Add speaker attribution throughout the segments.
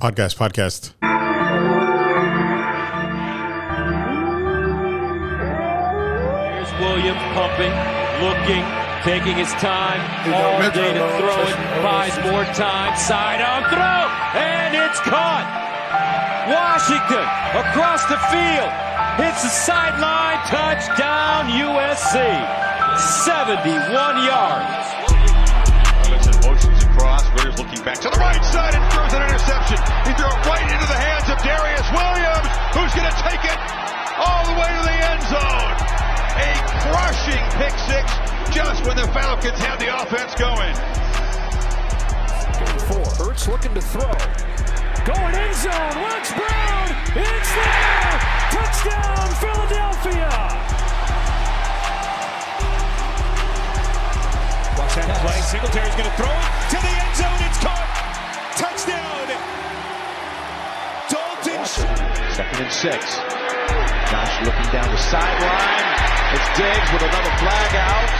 Speaker 1: Podcast, podcast.
Speaker 2: Here's Williams pumping, looking, taking his time all day to throw it. Buys more time, side on throw, and it's caught. Washington across the field hits the sideline, touchdown USC. 71 yards.
Speaker 3: Looking back to the right side and throws an interception. He threw it right into the hands of Darious Williams, who's going to take it all the way to the end zone. A crushing pick six just when the Falcons had the offense going.
Speaker 4: Four. Hurts looking to throw. Going end zone. Watch Brown. It's there. Touchdown, Philadelphia. Watch that play. Singletary's going to throw it to the end zone. It's caught. Touchdown. Dalton.
Speaker 3: Second and six. Josh looking down the sideline. It's Diggs with another flag out.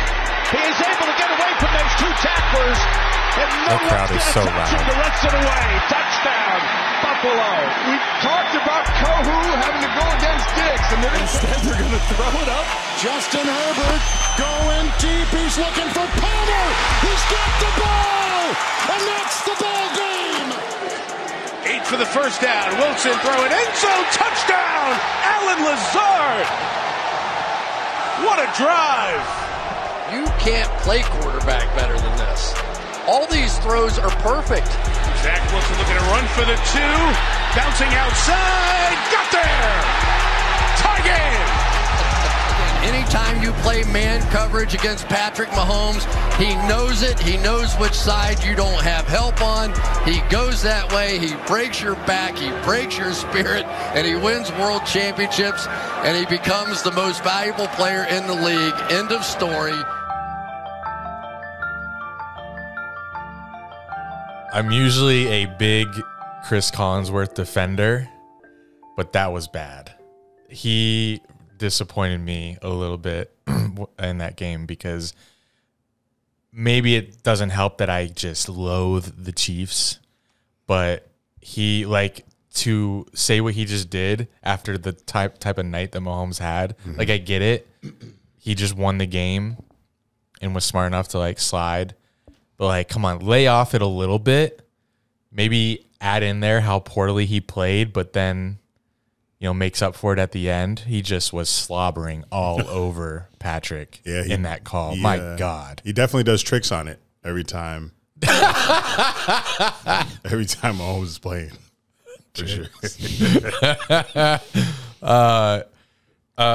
Speaker 3: He is able to get away from those two tacklers. And no
Speaker 1: That crowd is so loud.
Speaker 3: the rest of the way. Touchdown, Buffalo.
Speaker 5: We talked about Kohou having to go against Diggs, and they're
Speaker 4: Instead, they're going to throw it up.
Speaker 5: Justin Herbert going deep. He's looking for Palmer. He's got the ball, and that's the ball game.
Speaker 3: Eight for the first down. Wilson throwing end zone touchdown. Allen Lazard. What a drive.
Speaker 6: You can't play quarterback better than this. All these throws are perfect.
Speaker 3: Zach Wilson looking to run for the two. Bouncing outside. Got there. Tie game.
Speaker 6: Anytime you play man coverage against Patrick Mahomes, he knows it. He knows which side you don't have help on. He goes that way. He breaks your back. He breaks your spirit, and he wins world championships. And he becomes the most valuable player in the league. End of story.
Speaker 7: I'm usually a big Cris Collinsworth defender, but that was bad. He disappointed me a little bit in that game because maybe it doesn't help that I just loathe the Chiefs, but he like to say what he just did after the type type of night that Mahomes had. Mm-hmm. Like I get it. He just won the game and was smart enough to like slide. But like, come on, lay off it a little bit. Maybe add in there how poorly he played, but then you know makes up for it at the end. He just was slobbering all over Patrick
Speaker 1: Yeah, he-
Speaker 7: in that call.
Speaker 1: he,
Speaker 7: My
Speaker 1: uh,
Speaker 7: God.
Speaker 1: He definitely does tricks on it every time. every time Mahomes is playing. For sure.
Speaker 7: Uh,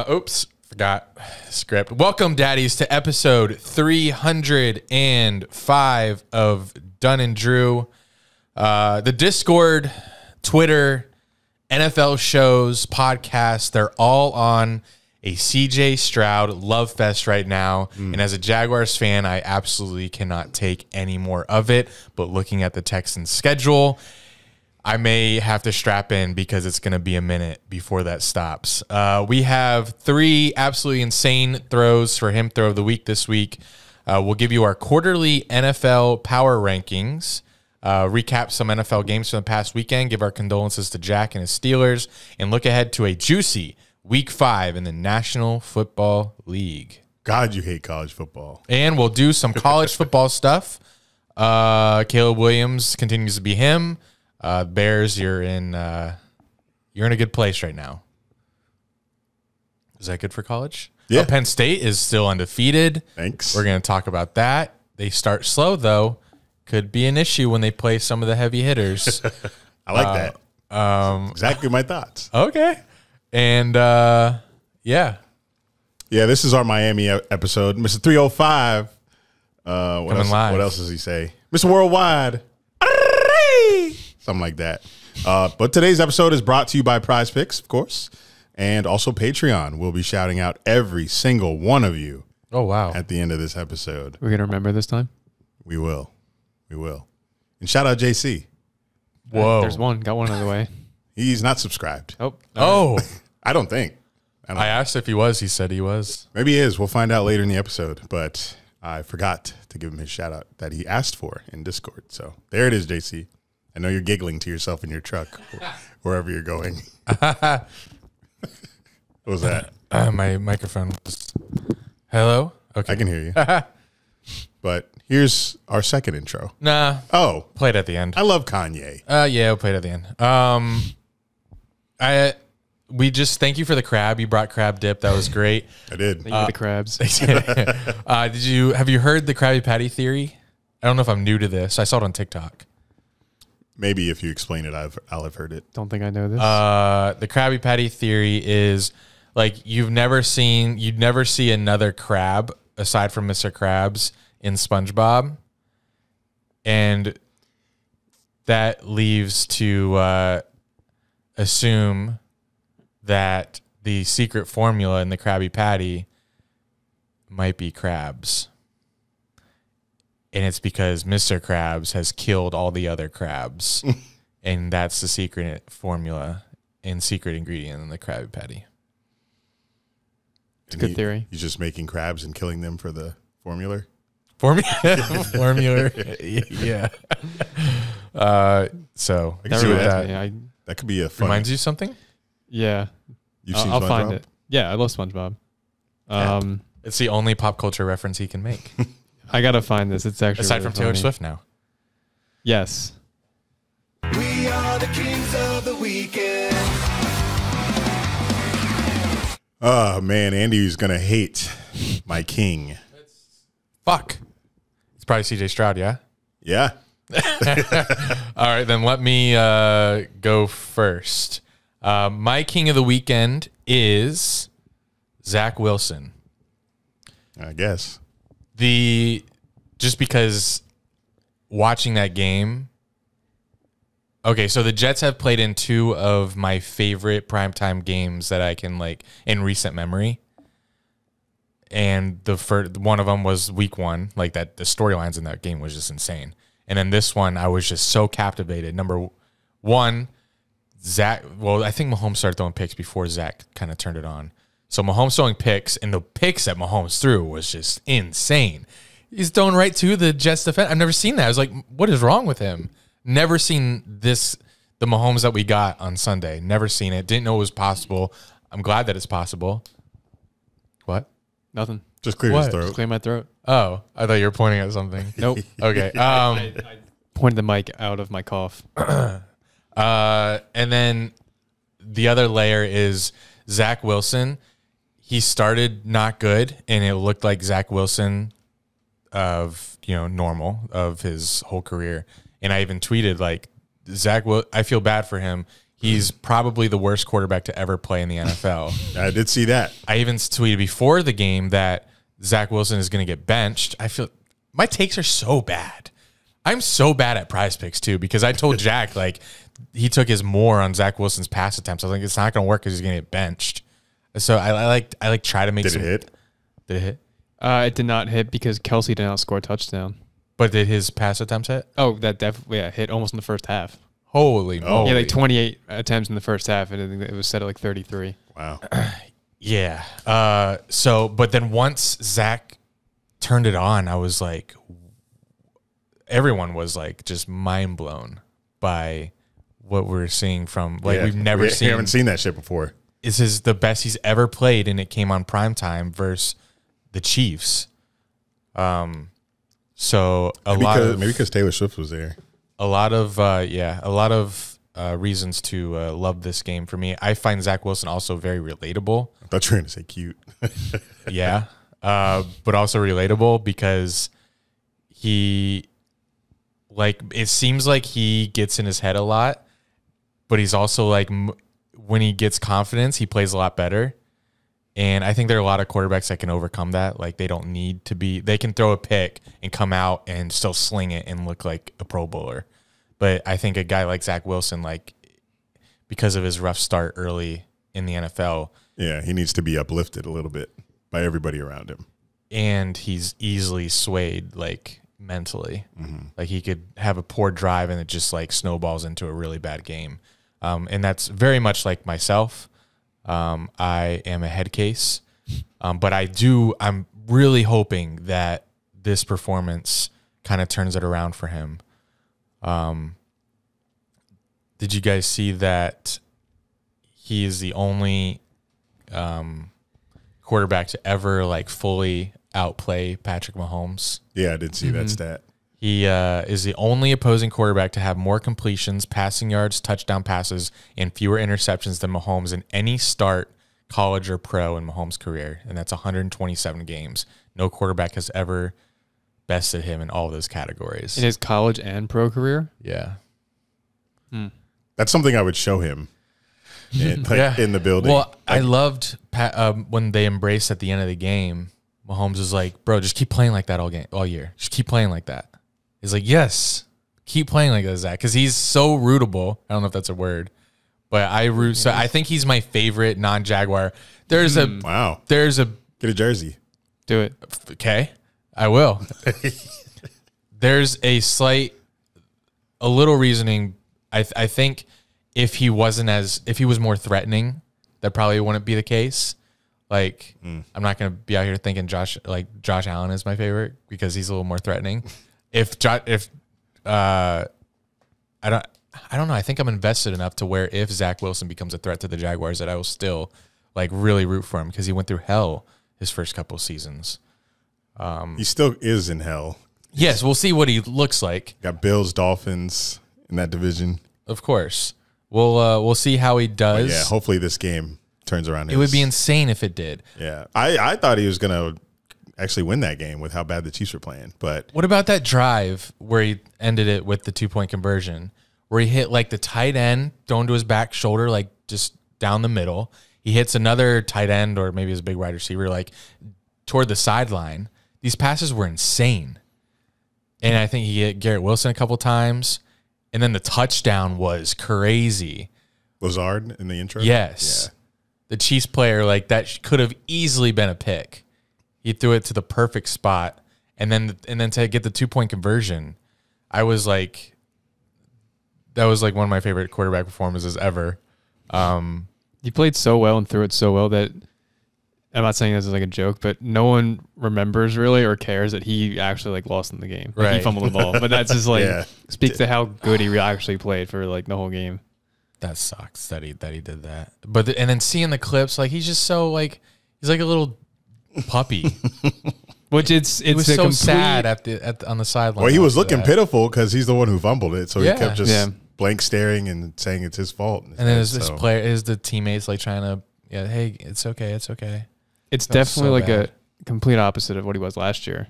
Speaker 7: oops, forgot script. Welcome, daddies, to episode 305 of Dunn and Drew. Uh, the Discord, Twitter, NFL shows, podcasts, they're all on a CJ Stroud love fest right now. And as a Jaguars fan, I absolutely cannot take any more of it. But looking at the Texans schedule, I may have to strap in because it's going to be a minute before that stops. Uh, we have three absolutely insane throws for him throw of the week this week. Uh, we'll give you our quarterly NFL power rankings, uh, recap some NFL games from the past weekend, give our condolences to Jack and his Steelers, and look ahead to a juicy week five in the National Football League.
Speaker 1: God, you hate college football.
Speaker 7: And we'll do some college football stuff. Uh, Caleb Williams continues to be him. Uh, Bears, you're in uh, you're in a good place right now. Is that good for college?
Speaker 1: Yeah.
Speaker 7: Uh, Penn State is still undefeated.
Speaker 1: Thanks.
Speaker 7: We're going to talk about that. They start slow though. Could be an issue when they play some of the heavy hitters.
Speaker 1: I like that. Um, exactly my thoughts.
Speaker 7: okay. And uh, yeah,
Speaker 1: Yeah, this is our Miami episode, Mr. 305. Uh, what
Speaker 7: Coming
Speaker 1: else,
Speaker 7: live.
Speaker 1: What else does he say? Mr. Worldwide. Something like that. Uh, but today's episode is brought to you by Prize Picks, of course, and also Patreon. We'll be shouting out every single one of you
Speaker 7: Oh wow.
Speaker 1: at the end of this episode.
Speaker 8: We're gonna remember this time.
Speaker 1: We will. We will. And shout out JC.
Speaker 7: Whoa.
Speaker 8: There's one. Got one out of the way.
Speaker 1: He's not subscribed.
Speaker 8: Oh.
Speaker 7: Oh,
Speaker 1: I don't think. I don't
Speaker 7: I asked if he was. He said he was.
Speaker 1: Maybe he is. We'll find out later in the episode. But I forgot to give him his shout out that he asked for in Discord. So there it is, JC. I know you're giggling to yourself in your truck, wherever you're going. what was that?
Speaker 7: Uh, my microphone. Was... Hello. Okay.
Speaker 1: I can hear you. but here's our second intro.
Speaker 7: Nah.
Speaker 1: Oh,
Speaker 7: Played at the end.
Speaker 1: I love Kanye.
Speaker 7: Uh, yeah, we'll play it at the end. Um, I we just thank you for the crab. You brought crab dip. That was great.
Speaker 1: I did.
Speaker 8: Thank you the crabs.
Speaker 7: uh, did you have you heard the Krabby Patty theory? I don't know if I'm new to this. I saw it on TikTok.
Speaker 1: Maybe if you explain it, I've, I'll have heard it.
Speaker 8: Don't think I know this.
Speaker 7: Uh, the Krabby Patty theory is like you've never seen, you'd never see another crab aside from Mr. Krabs in SpongeBob, and that leaves to uh, assume that the secret formula in the Krabby Patty might be crabs. And it's because Mr. Krabs has killed all the other crabs. and that's the secret formula and secret ingredient in the Krabby Patty.
Speaker 1: It's
Speaker 8: good theory.
Speaker 1: He's just making crabs and killing them for the formula.
Speaker 7: Formula, formula, yeah. Uh, so
Speaker 1: I can
Speaker 8: that
Speaker 1: see
Speaker 8: reminds
Speaker 1: that.
Speaker 8: I,
Speaker 1: That could be a fun.
Speaker 7: reminds you something.
Speaker 8: yeah,
Speaker 1: You've
Speaker 8: I'll,
Speaker 1: seen
Speaker 8: I'll find
Speaker 1: SpongeBob?
Speaker 8: it. Yeah, I love SpongeBob. Um,
Speaker 7: It's the only pop culture reference he can make,
Speaker 8: I gotta find this. It's actually
Speaker 7: aside
Speaker 8: really
Speaker 7: from Taylor. Swift. Now,
Speaker 8: Yes,
Speaker 9: We are the kings of the weekend.
Speaker 1: Oh man, Andy's gonna hate my king.
Speaker 7: fuck. It's probably C.J. Stroud. Yeah.
Speaker 1: Yeah.
Speaker 7: All right, then let me uh, go first. Uh, my king of the weekend is Zach Wilson.
Speaker 1: I guess.
Speaker 7: The just because watching that game okay so the jets have played in two of my favorite primetime games that i can like in recent memory. And the first one of them was week one. Like that the storylines in that game was just insane. And then this one i was just so captivated. Number one Zach, well, I think Mahomes started throwing picks before Zach kind of turned it on. So Mahomes throwing picks, and the picks that Mahomes threw was just insane. He's throwing right to the Jets defense. I've never seen that. I was like, what is wrong with him? Never seen this, the Mahomes that we got on Sunday. Never seen it. Didn't know it was possible. I'm glad that it's possible. What?
Speaker 8: nothing.
Speaker 1: Just clear
Speaker 7: What?
Speaker 1: his throat.
Speaker 8: Just clear my throat.
Speaker 7: Oh, I thought you were pointing at something.
Speaker 8: Nope.
Speaker 7: Okay. Um,
Speaker 8: Pointed the mic out of my cough.
Speaker 7: Uh, and then the other layer is Zach Wilson. He started not good, and it looked like Zach Wilson of you know normal of his whole career. And I even tweeted like Zach. Wil- I feel bad for him. He's probably the worst quarterback to ever play in the NFL.
Speaker 1: I did see that.
Speaker 7: I even tweeted before the game that Zach Wilson is going to get benched. I feel my takes are so bad. I'm so bad at prize picks too because I told Jack like he took his more on Zach Wilson's pass attempts. I was like, it's not going to work because he's going to get benched. So I, I like I like try to make
Speaker 1: Did
Speaker 7: some
Speaker 1: it hit?
Speaker 7: Did it hit?
Speaker 8: Uh, it did not hit because Kelce did not score a touchdown.
Speaker 7: But did his pass attempts hit?
Speaker 8: Oh, that definitely yeah, hit almost in the first half.
Speaker 7: Holy
Speaker 1: Oh.
Speaker 7: moly!
Speaker 8: Yeah, like 28 attempts in the first half, and it was set at like 33.
Speaker 1: Wow.
Speaker 7: Yeah. Uh, so, but then once Zach turned it on, I was like, everyone was like just mind blown by what we're seeing from like
Speaker 1: Yeah.
Speaker 7: we've never
Speaker 1: we
Speaker 7: seen.
Speaker 1: haven't seen that shit before.
Speaker 7: This is the best he's ever played, and it came on prime time versus the Chiefs. Um, so a
Speaker 1: Maybe
Speaker 7: lot of
Speaker 1: maybe because Taylor Swift was there.
Speaker 7: a lot of uh, yeah, a lot of uh, reasons to uh, love this game for me. I find Zach Wilson also very relatable.
Speaker 1: I thought you were going to say cute.
Speaker 7: yeah, uh, but also relatable because he, like, it seems like he gets in his head a lot, but he's also like, when he gets confidence, he plays a lot better. And I think there are a lot of quarterbacks that can overcome that. Like, they don't need to be, they can throw a pick and come out and still sling it and look like a Pro Bowler. But I think a guy like Zach Wilson, like, because of his rough start early in the NFL,
Speaker 1: yeah, he needs to be uplifted a little bit by everybody around him.
Speaker 7: and he's easily swayed like mentally.
Speaker 1: Mm-hmm.
Speaker 7: Like he could have a poor drive and it just like snowballs into a really bad game. Um, and that's very much like myself. Um, I am a head case, um, but I do. I'm really hoping that this performance kind of turns it around for him. Um, did you guys see that he is the only um, quarterback to ever like fully outplay Patrick Mahomes?
Speaker 1: Yeah, I did see that stat.
Speaker 7: He uh, is the only opposing quarterback to have more completions, passing yards, touchdown passes, and fewer interceptions than Mahomes in any start, college or pro, in Mahomes' career, and that's 127 games. No quarterback has ever bested him in all those categories.
Speaker 8: In his college and pro career?
Speaker 7: yeah.
Speaker 1: That's something I would show him in, like, in the building.
Speaker 7: Well, I loved Pat, um, when they embraced at the end of the game. Mahomes was like, "Bro, just keep playing like that all game, all year. Just keep playing like that." He's like, "Yes, keep playing like that, Zach," because he's so rootable. I don't know if that's a word, but I root. So I think he's my favorite non-Jaguar. There's a mm.
Speaker 1: wow.
Speaker 7: there's a
Speaker 1: Get a jersey.
Speaker 8: Do it.
Speaker 7: okay, I will. there's a slight, a little reasoning. I th- I think if he wasn't as if he was more threatening, that probably wouldn't be the case. Like mm. I'm not gonna be out here thinking Josh like Josh Allen is my favorite because he's a little more threatening. If if uh, I don't I don't know. I think I'm invested enough to where if Zach Wilson becomes a threat to the Jaguars, that I will still like really root for him because he went through hell his first couple seasons.
Speaker 1: He still is in hell.
Speaker 7: Yes, we'll see what he looks like.
Speaker 1: Got Bills, Dolphins in that division.
Speaker 7: Of course, we'll uh, we'll see how he does.
Speaker 1: Yeah, hopefully this game turns around.
Speaker 7: it would be insane if it did.
Speaker 1: Yeah, I I thought he was gonna actually win that game with how bad the Chiefs were playing, but
Speaker 7: What about that drive where he ended it with the two point conversion, where he hit like the tight end thrown to his back shoulder, like just down the middle. He hits another tight end or maybe his big wide receiver, like toward the sideline. These passes were insane. And I think he hit Garrett Wilson a couple times. And then the touchdown was crazy.
Speaker 1: Lazard in the intro.
Speaker 7: Yes. The Chiefs player, like that could have easily been a pick. He threw it to the perfect spot. And then and then to get the two point conversion, I was like that was like one of my favorite quarterback performances ever. Um
Speaker 8: He played so well and threw it so well that I'm not saying this is like a joke, but no one remembers really or cares that he actually like lost in the game. Like, he fumbled the ball, but that's just like
Speaker 1: Yeah.
Speaker 8: speaks to how good he actually played for like the whole game.
Speaker 7: that sucks that he that he did that. But the, and then seeing the clips, like he's just so like he's like a little puppy.
Speaker 8: Which it's
Speaker 7: He
Speaker 8: it's
Speaker 7: was so
Speaker 8: complete,
Speaker 7: sad at the at the, on the sideline.
Speaker 1: Well, he was looking
Speaker 7: that.
Speaker 1: pitiful because he's the one who fumbled it, so
Speaker 7: Yeah.
Speaker 1: he kept just
Speaker 8: Yeah.
Speaker 1: blank staring and saying it's his fault.
Speaker 7: And then his, his
Speaker 1: So,
Speaker 7: player, is the teammates like trying to, yeah, hey, it's okay, it's okay.
Speaker 8: It's
Speaker 7: That
Speaker 8: definitely
Speaker 7: so
Speaker 8: like
Speaker 7: bad.
Speaker 8: a complete opposite of what he was last year.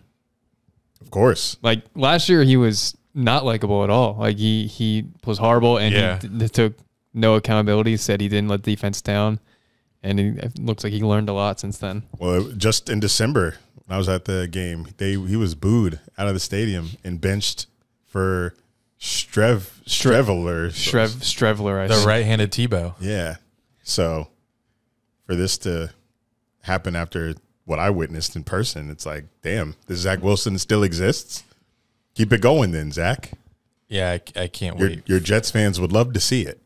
Speaker 1: of course,
Speaker 8: Like last year, he was not likable at all. Like he he was horrible and
Speaker 7: Yeah.
Speaker 8: he d- took no accountability. Said he didn't let defense down, and he, it looks like he learned a lot since then.
Speaker 1: well, just in December when I was at the game, they he was booed out of the stadium and benched for Strev Streveler.
Speaker 8: Strev Strevler, I
Speaker 7: The
Speaker 8: think.
Speaker 7: right-handed Tebow.
Speaker 1: Yeah. So for this to happen after what I witnessed in person, it's like, damn, this Zach Wilson still exists. Keep it going then, Zach.
Speaker 7: Yeah, I, I can't
Speaker 1: Your
Speaker 7: wait.
Speaker 1: your Jets fans would love to see it.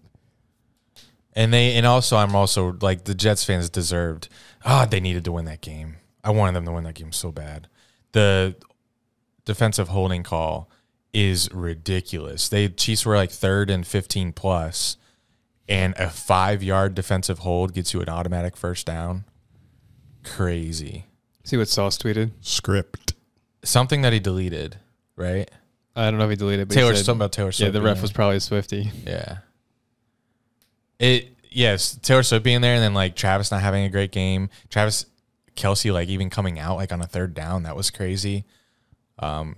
Speaker 7: And they and also I'm also like the Jets fans deserved. Ah, they needed to win that game. I wanted them to win that game so bad. The defensive holding call is ridiculous. They Chiefs were like third and 15 plus, and a five yard defensive hold gets you an automatic first down. Crazy.
Speaker 8: See what Sauce tweeted.
Speaker 1: Script.
Speaker 7: Something that he deleted, right?
Speaker 8: I don't know if he deleted. But
Speaker 7: Taylor
Speaker 8: he said,
Speaker 7: something about Taylor Swift.
Speaker 8: Yeah,
Speaker 7: the
Speaker 8: ref
Speaker 7: there.
Speaker 8: was probably a Swifty.
Speaker 7: Yeah. It yes, Taylor Swift being there and then like Travis not having a great game. Travis Kelce like even coming out like on a third down. That was crazy. Um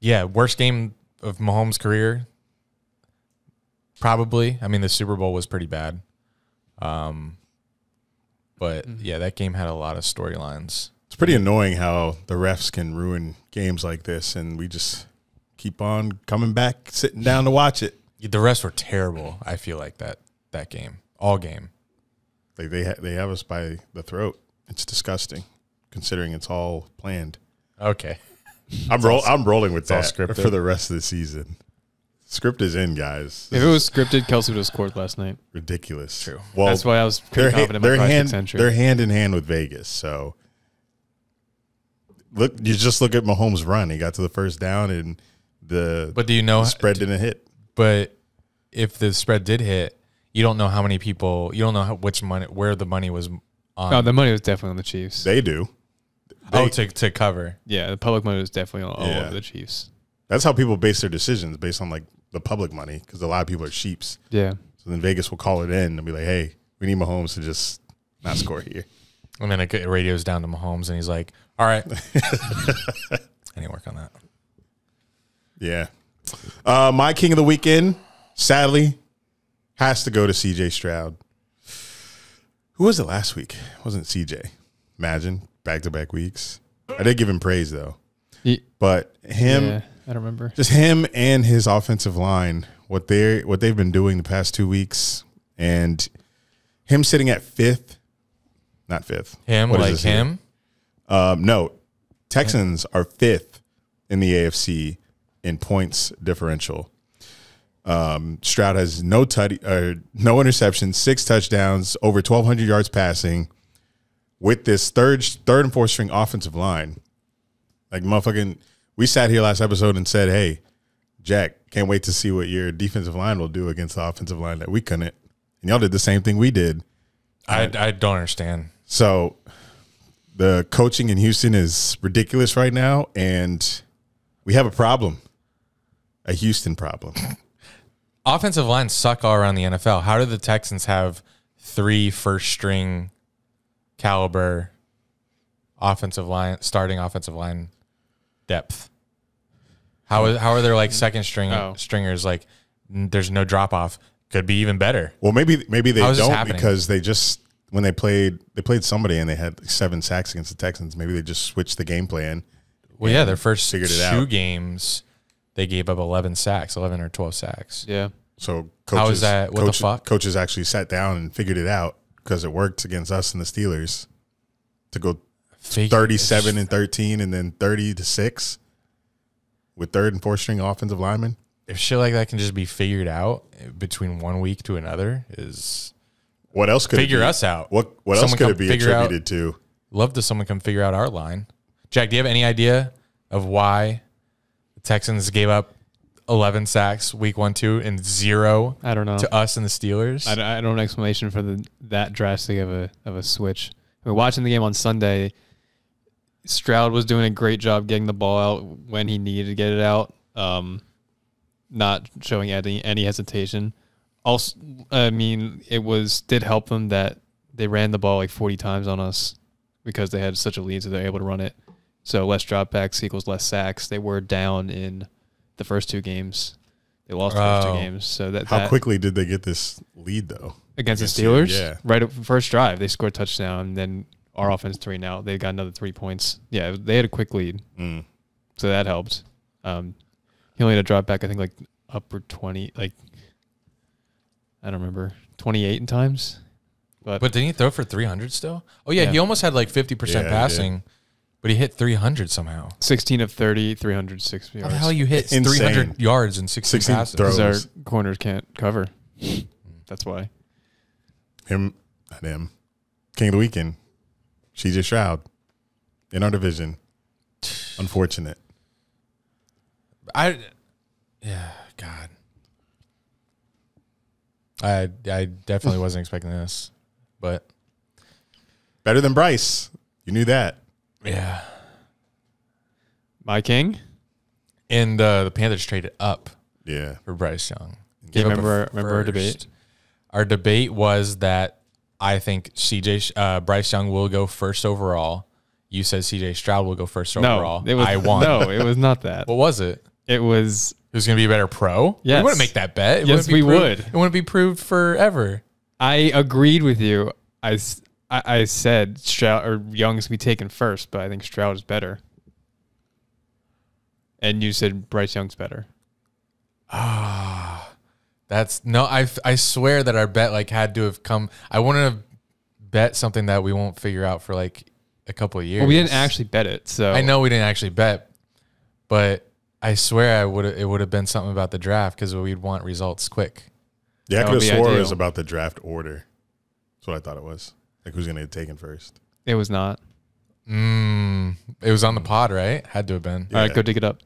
Speaker 7: yeah, worst game of Mahomes' career. Probably. I mean the Super Bowl was pretty bad. Um but yeah, that game had a lot of storylines.
Speaker 1: It's pretty annoying how the refs can ruin games like this, and we just keep on coming back, sitting down to watch it.
Speaker 7: The rest were terrible, I feel like that that game. All game.
Speaker 1: Like they ha- they have us by the throat. It's disgusting, considering it's all planned.
Speaker 7: Okay.
Speaker 1: I'm roll- I'm rolling with
Speaker 7: all
Speaker 1: that
Speaker 7: scripted.
Speaker 1: for the rest of the season. Script is in, guys.
Speaker 8: If it was scripted, Kelce would have scored last night.
Speaker 1: ridiculous.
Speaker 7: True.
Speaker 1: Well,
Speaker 8: That's why I was pretty confident in
Speaker 1: they're
Speaker 8: prize
Speaker 1: hand
Speaker 8: pick entry.
Speaker 1: they're hand in hand with Vegas. So look, you just look at Mahomes' run. He got to the first down, and the
Speaker 7: But do you know
Speaker 1: the spread didn't hit.
Speaker 7: But if the spread did hit, you don't know how many people. You don't know how, which money, where the money was on.
Speaker 8: Oh, the money was definitely on the Chiefs.
Speaker 1: They do.
Speaker 7: oh, to to cover.
Speaker 8: yeah, the public money was definitely all, all
Speaker 1: Yeah.
Speaker 8: over the Chiefs.
Speaker 1: That's how people base their decisions based on like the public money because a lot of people are sheeps.
Speaker 8: Yeah.
Speaker 1: So then Vegas will call it in and be like, "Hey, we need Mahomes to just not score here."
Speaker 7: And then it g- radios down to Mahomes, and he's like, "All right." I need to work on that.
Speaker 1: Yeah. Uh, my king of the weekend, sadly, has to go to CJ Stroud. Who was it last week? It wasn't CJ. Imagine back to back weeks. I did give him praise though,
Speaker 8: He,
Speaker 1: but him,
Speaker 8: yeah, I don't remember.
Speaker 1: just him and his offensive line, what they what they've been doing the past two weeks, and him sitting at fifth, not fifth.
Speaker 7: Him,
Speaker 1: What is
Speaker 7: like him.
Speaker 1: Um, no, Texans are fifth in the AFC in points differential. Um, Stroud has no tutty, uh, no interceptions, six touchdowns, over twelve hundred yards passing, with this third third and fourth string offensive line. Like motherfucking, we sat here last episode and said, "Hey, Jack, can't wait to see what your defensive line will do against the offensive line that we couldn't." And y'all did the same thing we did.
Speaker 7: I I don't understand.
Speaker 1: So the coaching in Houston is ridiculous right now, and we have a problem, a Houston problem.
Speaker 7: Offensive lines suck all around the NFL. How do the Texans have three first string caliber offensive line starting offensive line depth? How is how are there like second string
Speaker 8: Oh.
Speaker 7: stringers like there's no drop off? Could be even better.
Speaker 1: Well, maybe maybe they
Speaker 7: How is this
Speaker 1: don't because they just when they played they played somebody and they had like seven sacks against the Texans. Maybe they just switched the game plan.
Speaker 7: Well, yeah, their first
Speaker 1: figured it
Speaker 7: two
Speaker 1: out.
Speaker 7: games they gave up 11 sacks, 11 or 12 sacks.
Speaker 8: Yeah.
Speaker 1: So coaches,
Speaker 7: How is that- what the fuck?
Speaker 1: Coaches actually sat down and figured it out because it worked against us and the Steelers to go
Speaker 7: Fig-
Speaker 1: thirty-seven and thirteen, and then thirty to six with third and fourth string offensive linemen.
Speaker 7: if shit like that can just be figured out between one week to another is
Speaker 1: What else could
Speaker 7: Figure
Speaker 1: it be?
Speaker 7: us out.
Speaker 1: What what else could it be
Speaker 7: figure out-
Speaker 1: attributed to?
Speaker 7: love to someone come figure out our line. Jack, do you have any idea of why the Texans gave up 11 sacks week 1 2 and zero
Speaker 8: I don't know.
Speaker 7: to us and the Steelers?
Speaker 8: I, don't- I don't have an explanation for the that drastic of a of a switch. I mean, watching the game on Sunday, Stroud was doing a great job getting the ball out when he needed to get it out, um, not showing any any hesitation. Also, I mean, it was did help them that they ran the ball like forty times on us because they had such a lead, so they're able to run it. So less dropbacks equals less sacks. They were down in the first two games. They lost the first two
Speaker 7: Oh.
Speaker 8: games. So that
Speaker 1: How
Speaker 8: that-
Speaker 1: quickly did they get this lead though?
Speaker 8: against the Steelers.
Speaker 1: you, yeah.
Speaker 8: right first drive, they scored a touchdown. And then our offense three now they got another three points. Yeah, they had a quick lead,
Speaker 1: Mm.
Speaker 8: so that helped. Um, he only had a drop back, I think, like upper twenty, like I don't remember twenty eight in times. But,
Speaker 7: but didn't he throw for 300 still? Oh, yeah,
Speaker 8: Yeah.
Speaker 7: he almost had like 50%
Speaker 1: Yeah,
Speaker 7: passing, but he hit 300 somehow.
Speaker 8: sixteen of 30, 306
Speaker 7: How
Speaker 8: yards.
Speaker 7: the hell you hit
Speaker 1: Insane.
Speaker 7: 300 yards and 16,
Speaker 1: 16
Speaker 7: passes?
Speaker 1: throws.
Speaker 8: Our corners can't cover. That's why.
Speaker 1: Him, not him. King of the weekend, CJ Stroud in our division. Unfortunate.
Speaker 7: I, yeah, God. I I definitely wasn't expecting this, but
Speaker 1: Better than Bryce. You knew that.
Speaker 7: Yeah.
Speaker 8: My king.
Speaker 7: And uh, the Panthers traded up
Speaker 1: Yeah.
Speaker 7: for Bryce Young.
Speaker 8: Yeah,
Speaker 7: Gave up a
Speaker 8: remember- remember our debate?
Speaker 7: Our debate was that I think CJ uh, Bryce Young will go first overall. You said CJ Stroud will go first
Speaker 8: No,
Speaker 7: overall.
Speaker 8: it was
Speaker 7: I won.
Speaker 8: No, it was not that.
Speaker 7: What was it?
Speaker 8: It was
Speaker 7: Who's going to be a better pro?
Speaker 8: Yes.
Speaker 7: We wouldn't make that bet. It
Speaker 8: Yes,
Speaker 7: wouldn't be
Speaker 8: we
Speaker 7: proved-
Speaker 8: would.
Speaker 7: It wouldn't be proved forever.
Speaker 8: I agreed with you. I, s- I- I said Stroud or Young's to be taken first, but I think Stroud is better. And you said Bryce Young's better.
Speaker 7: Ah, That's no. I I swear that our bet like had to have come. I wouldn't have bet something that we won't figure out for like a couple of years.
Speaker 8: Well, we didn't actually bet it, so
Speaker 7: I know we didn't actually bet, but I swear I would. It would have been something about the draft because we'd want results quick.
Speaker 1: Yeah, I
Speaker 8: That
Speaker 1: could have
Speaker 8: be
Speaker 1: swore it was about the draft order. That's what I thought it was. Like who's going to get taken first.
Speaker 8: it was not.
Speaker 7: Mm, it was on the pod, right? Had to have been.
Speaker 8: All right, go dig it up.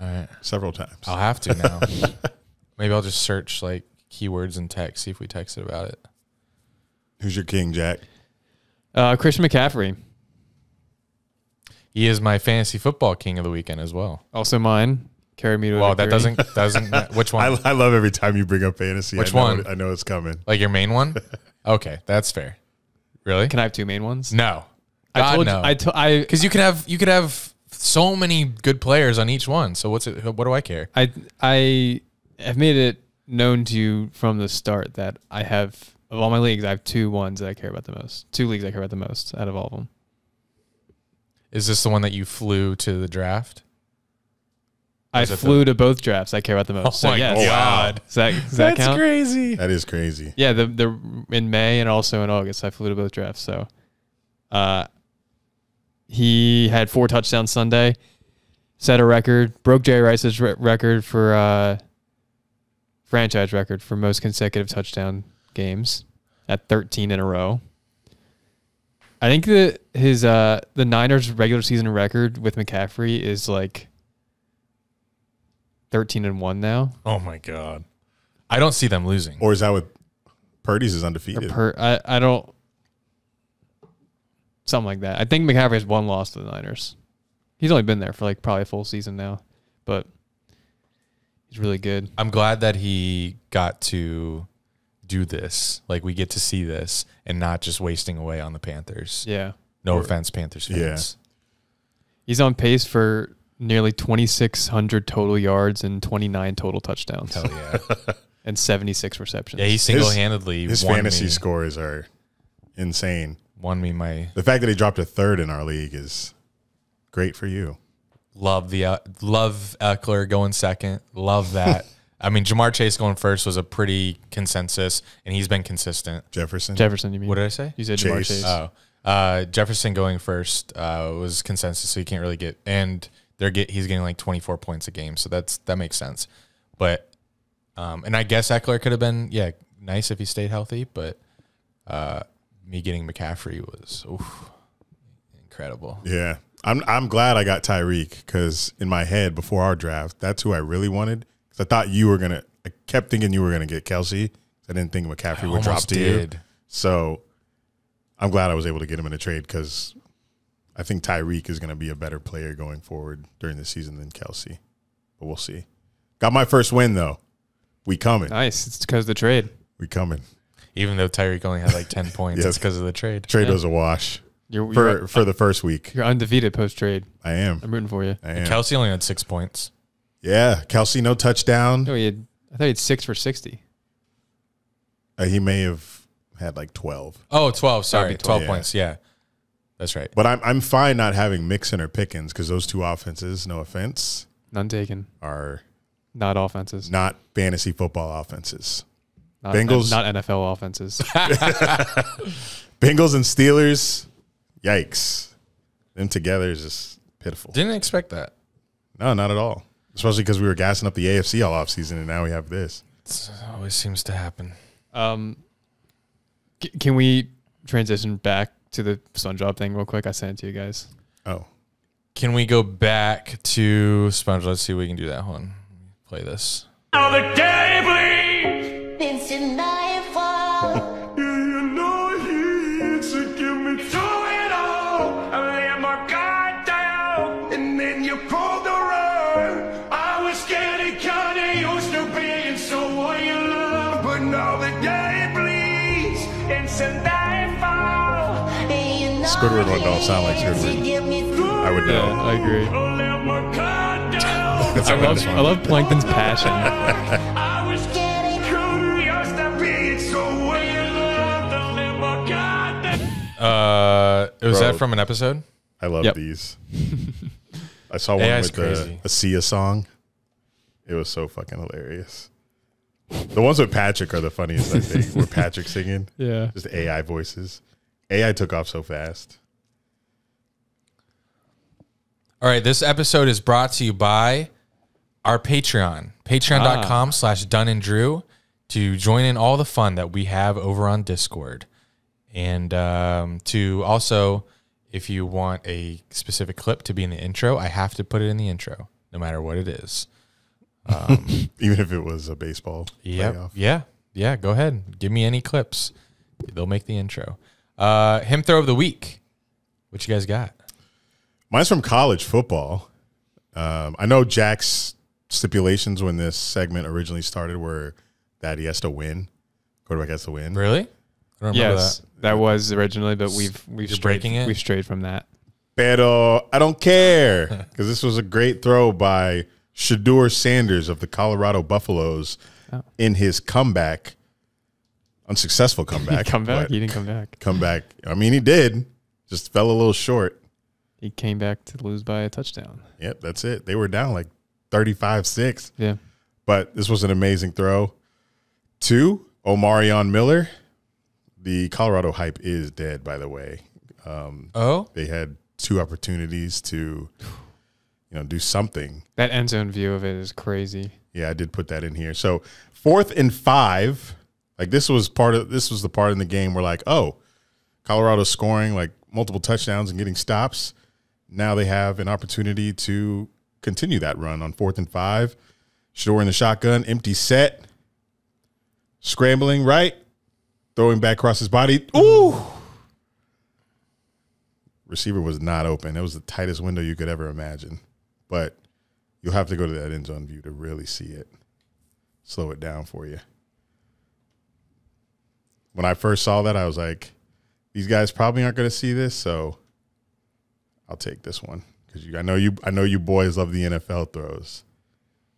Speaker 7: All right,
Speaker 1: Several times.
Speaker 7: I'll have to now. Maybe I'll just search like keywords and text, see if we texted about it.
Speaker 1: Who's your king, Jack?
Speaker 8: Uh, Christian McCaffrey,
Speaker 7: He is my fantasy football king of the weekend as well.
Speaker 8: also mine. Carry me to a
Speaker 7: Well, that doesn't doesn't which one?
Speaker 1: I, I love every time you bring up fantasy.
Speaker 7: Which
Speaker 1: I know,
Speaker 7: one?
Speaker 1: I know it's coming.
Speaker 7: like your main one? Okay, that's fair. Really?
Speaker 8: Can I have two main ones?
Speaker 7: no.
Speaker 8: I
Speaker 7: God,
Speaker 8: told
Speaker 7: no.
Speaker 8: you. I, to, I
Speaker 7: Because you could have you could have so many good players on each one. So what's it? What do I care?
Speaker 8: I I have made it known to you from the start that I have of all my leagues, I have two ones that I care about the most. Two leagues I care about the most out of all of them.
Speaker 7: Is this the one that you flew to the draft?
Speaker 8: I
Speaker 7: is it
Speaker 8: flew to both drafts. I care about the most.
Speaker 7: Oh
Speaker 8: so
Speaker 7: my
Speaker 8: yes.
Speaker 7: God.
Speaker 8: Does that, does that count?
Speaker 7: crazy.
Speaker 1: That is crazy.
Speaker 8: Yeah, the the in May and also in August, I flew to both drafts. So, uh, he had four touchdowns Sunday, set a record, broke Jerry Rice's re- record for uh, franchise record for most consecutive touchdown games at 13 in a row. I think that his uh the Niners regular season record with McCaffrey is like 13 and 1 now.
Speaker 7: Oh my god. I don't see them losing.
Speaker 1: Or is that what Purdy's is
Speaker 8: Or
Speaker 1: undefeated?
Speaker 8: per I, I don't something like that. I think McCaffrey has one loss to the Niners. He's only been there for like probably a full season now, but he's really good.
Speaker 7: I'm glad that he got to do this. Like we get to see this and not just wasting away on the Panthers.
Speaker 8: Yeah.
Speaker 7: No offense, Panthers fans.
Speaker 8: He's on pace for nearly 2600 total yards and 29 total touchdowns
Speaker 7: Hell yeah.
Speaker 8: and 76 receptions.
Speaker 7: yeah, he single handedly
Speaker 1: His
Speaker 7: won
Speaker 1: fantasy
Speaker 7: me,
Speaker 1: scores are insane.
Speaker 7: won me my
Speaker 1: The fact that he dropped a third in our league is great for you.
Speaker 7: love the uh, love Ekeler going second. Love that. I mean, Ja'Marr Chase going first was a pretty consensus, and he's been consistent.
Speaker 1: Jefferson.
Speaker 8: Jefferson, you mean?
Speaker 7: What did I say?
Speaker 8: You said Ja'Marr
Speaker 1: Chase.
Speaker 8: Chase.
Speaker 7: Oh, uh, Jefferson going first uh, was consensus, so you can't really get and they're get he's getting like 24 points a game, so that's that makes sense. But um, and I guess Ekeler could have been yeah nice if he stayed healthy, but uh, me getting McCaffrey was oof, incredible.
Speaker 1: Yeah. I'm I'm glad I got Tyreek because in my head before our draft, that's who I really wanted. Because I thought you were gonna. I kept thinking you were gonna get Kelce. I didn't think McCaffrey
Speaker 7: I
Speaker 1: would drop to you. So I'm glad I was able to get him in a trade because I think Tyreek is going to be a better player going forward during the season than Kelce. But we'll see. Got my first win though. We coming.
Speaker 8: Nice. It's because of the trade.
Speaker 1: We coming.
Speaker 7: Even though Tyreek only had like 10 points,
Speaker 1: Yes.
Speaker 7: it's because of the trade.
Speaker 1: Trade
Speaker 8: Yeah.
Speaker 1: was a wash
Speaker 8: You're,
Speaker 1: for
Speaker 8: you're,
Speaker 1: for the first week.
Speaker 8: you're undefeated post trade.
Speaker 1: I am.
Speaker 8: I'm rooting for you.
Speaker 1: I am.
Speaker 7: Kelce only had six points.
Speaker 1: yeah, Kelce no touchdown.
Speaker 8: No, he had, I thought he had six for 60.
Speaker 1: Uh, he may have had like 12.
Speaker 7: Oh, 12. Sorry.
Speaker 8: be
Speaker 7: 12
Speaker 1: Yeah.
Speaker 7: points. Yeah. That's right.
Speaker 1: But I'm I'm fine not having Mixon or Pickens because those two offenses, no offense,
Speaker 8: None taken.
Speaker 1: are
Speaker 8: Not offenses.
Speaker 1: not fantasy football offenses.
Speaker 8: Not,
Speaker 1: Bengals-
Speaker 8: Not NFL offenses.
Speaker 1: Bengals and Steelers, yikes. Them together is just pitiful.
Speaker 7: Didn't expect that.
Speaker 1: No, not at all. Especially because we were gassing up the AFC all offseason and now we have this.
Speaker 7: It always seems to happen.
Speaker 8: um, c- can we transition back to the sun job thing real quick? I sent it to you guys.
Speaker 1: Oh.
Speaker 7: Can we go back to Sponge? Let's see if we can do that one. Play this.
Speaker 2: Now the day
Speaker 1: Squidward one don't sound like Squidward. I would know.
Speaker 8: I agree.
Speaker 2: I lay my guard down.
Speaker 1: That's
Speaker 8: I love, I love Plankton's passion.
Speaker 2: I was curious to be, and so what you love. I lay my guard down.
Speaker 7: Uh, was
Speaker 1: Bro.
Speaker 7: that from an episode?
Speaker 1: I love
Speaker 8: Yep.
Speaker 1: these. I saw one
Speaker 7: AI's
Speaker 1: with
Speaker 7: crazy.
Speaker 1: the, a Sia song. It was so fucking hilarious. The ones with Patrick are the funniest, I think. Where Patrick's singing,
Speaker 8: yeah.
Speaker 1: just AI voices. AI took off so fast.
Speaker 7: All right, this episode is brought to you by our Patreon, patreon.com slash Dunn and Drew, to join in all the fun that we have over on Discord. And um, to also, if you want a specific clip to be in the intro, I have to put it in the intro, no matter what it is.
Speaker 1: Even if it was a baseball
Speaker 7: Yeah,
Speaker 1: playoff.
Speaker 7: yeah, yeah. Go ahead, give me any clips. They'll make the intro. Uh, him throw of the week. What you guys got?
Speaker 1: Mine's from college football. Um, I know Jack's stipulations when this segment originally started were that he has to win. Quarterback has to win.
Speaker 7: Really? I don't remember
Speaker 8: Yes, that. was originally, but we've we've
Speaker 7: You're
Speaker 8: strayed,
Speaker 7: breaking it?
Speaker 8: We've strayed from that.
Speaker 1: Pero I don't care because this was a great throw by Shedeur Sanders of the Colorado Buffaloes
Speaker 8: Oh.
Speaker 1: in his comeback, unsuccessful comeback.
Speaker 8: come back. He didn't come back.
Speaker 1: Comeback. I mean, he did. Just fell a little short.
Speaker 8: He came back to lose by a touchdown.
Speaker 1: Yep, that's it. They were down like 35 6.
Speaker 8: Yeah.
Speaker 1: But this was an amazing throw. Two, Omarion Miller. The Colorado hype is dead, by the way. Um.
Speaker 7: Oh,
Speaker 1: they had two opportunities to, you know, do something.
Speaker 8: That end zone view of it is crazy.
Speaker 1: Yeah, I did put that in here. So fourth and five, like this was part of this was the part in the game where like, oh, Colorado scoring like multiple touchdowns and getting stops. Now they have an opportunity to continue that run on fourth and five. Shedeur in the shotgun, empty set, scrambling right, throwing back across his body. Ooh. Receiver was not open. It was the tightest window you could ever imagine. But you'll have to go to that end zone view to really see it. Slow it down for you. When I first saw that, I was like, these guys probably aren't going to see this, so I'll take this one because I know you. I know you boys love the NFL throws.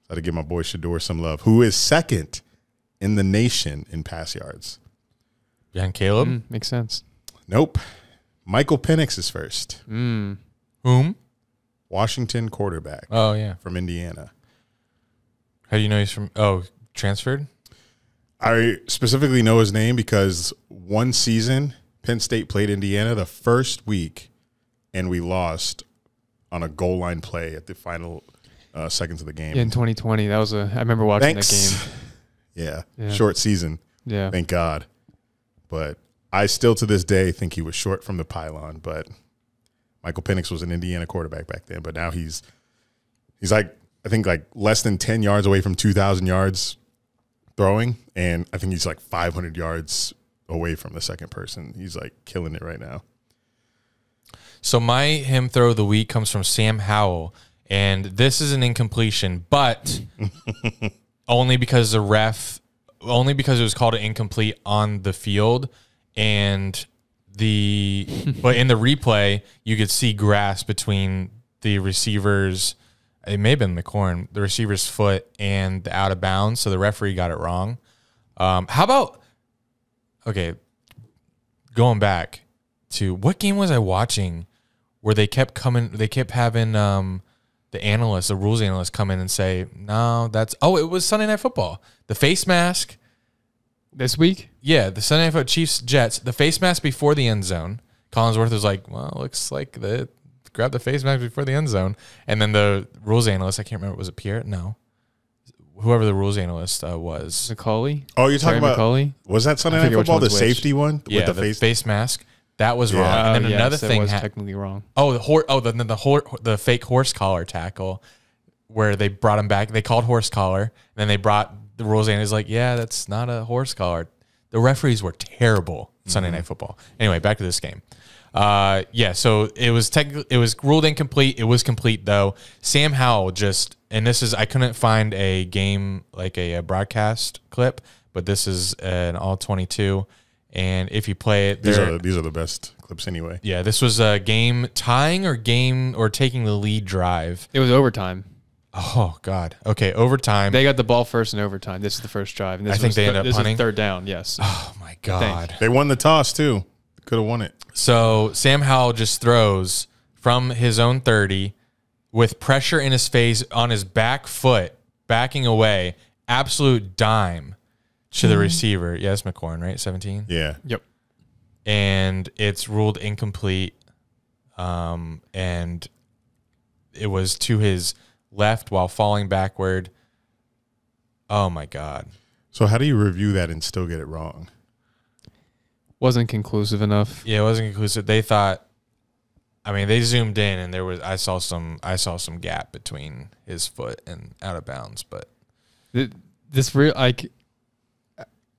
Speaker 1: So I had to give my boy Shedeur some love, who is second in the nation in pass yards.
Speaker 7: behind Caleb.
Speaker 8: Mm, makes sense.
Speaker 1: Nope. Michael Penix is first.
Speaker 8: Mm.
Speaker 7: Whom?
Speaker 1: Washington quarterback
Speaker 7: Oh yeah.
Speaker 1: from Indiana.
Speaker 7: How do you know he's from? Oh, transferred.
Speaker 1: I specifically know his name because one season Penn State played Indiana the first week, and we lost on a goal line play at the final uh, seconds of the game.
Speaker 8: In 2020, that was a. I remember watching
Speaker 1: Thanks.
Speaker 8: that game.
Speaker 1: Yeah,
Speaker 8: Yeah.
Speaker 1: short season.
Speaker 8: Yeah.
Speaker 1: Thank God. But I still to this day think he was short from the pylon. But Michael Penix was an Indiana quarterback back then. But now he's he's like I think like less than ten yards away from two thousand yards throwing, and I think he's like five hundred yards away from the second person. He's like killing it right now.
Speaker 7: So my him throw of the week comes from Sam Howell, and this is an incompletion, but only because the ref, only because it was called an incomplete on the field, and the but in the replay you could see grass between the receivers. It may have been McLaurin, the receiver's foot and the out of bounds, so the referee got it wrong. Um, how about okay, going back to what game was I watching where they kept coming, they kept having um, the analysts, the rules analysts come in and say, no, that's, oh, it was Sunday Night Football. The face mask,
Speaker 8: This week,
Speaker 7: yeah, the Sunday Night Football Chiefs Jets, the face mask before the end zone. Collinsworth was like, well, looks like the, grab the face mask before the end zone. And then the rules analyst, I can't remember, was it Pierre? No. Whoever the rules analyst uh, was.
Speaker 8: McAulay.
Speaker 1: Oh, you're
Speaker 8: Terry
Speaker 1: talking about
Speaker 8: McAulay.
Speaker 1: was that Sunday
Speaker 8: I
Speaker 1: Night
Speaker 8: forget which
Speaker 1: Football, the
Speaker 8: one's which.
Speaker 1: safety one
Speaker 7: Yeah,
Speaker 1: with the, face?
Speaker 7: mask. That was
Speaker 1: Yeah.
Speaker 7: wrong. And then
Speaker 8: Oh, yes,
Speaker 7: another
Speaker 8: that
Speaker 7: thing
Speaker 8: was
Speaker 7: ha-
Speaker 8: technically wrong.
Speaker 7: Oh, the hor- oh the the, the, hor- the fake horse collar tackle, where they brought him back. They called horse collar, and then they brought the rules in. He's like, yeah, that's not a horse collar. The referees were terrible Sunday
Speaker 1: Mm-hmm.
Speaker 7: Night Football. Anyway, back to this game. Uh, yeah, so it was technically it was ruled incomplete. It was complete though. Sam Howell just and this is I couldn't find a game like a, a broadcast clip, but this is an all twenty two. And if you play it,
Speaker 1: These
Speaker 7: there-
Speaker 1: are these are the best clips anyway.
Speaker 7: yeah, this was a game tying or game or taking the lead drive.
Speaker 8: It was overtime.
Speaker 7: Oh God. Okay, overtime.
Speaker 8: They got the ball first in overtime. This is the first drive. And this
Speaker 7: I think
Speaker 8: was
Speaker 7: they
Speaker 8: thir-
Speaker 7: ended up
Speaker 8: this was
Speaker 7: punting.
Speaker 8: third down. Yes.
Speaker 7: oh my God.
Speaker 1: They won the toss too. Could have won it.
Speaker 7: So Sam Howell just throws from his own thirty with pressure in his face on his back foot, backing away, absolute dime to the receiver. Yes, McLaurin, right? Seventeen.
Speaker 1: Yeah.
Speaker 8: yep.
Speaker 7: and it's ruled incomplete. Um, and it was to his left while falling backward. Oh my God.
Speaker 1: So how do you review that and still get it wrong?
Speaker 8: Wasn't conclusive enough.
Speaker 7: Yeah, it wasn't conclusive. They thought I mean, they zoomed in and there was I saw some I saw some gap between his foot and out of bounds, but
Speaker 8: This real like,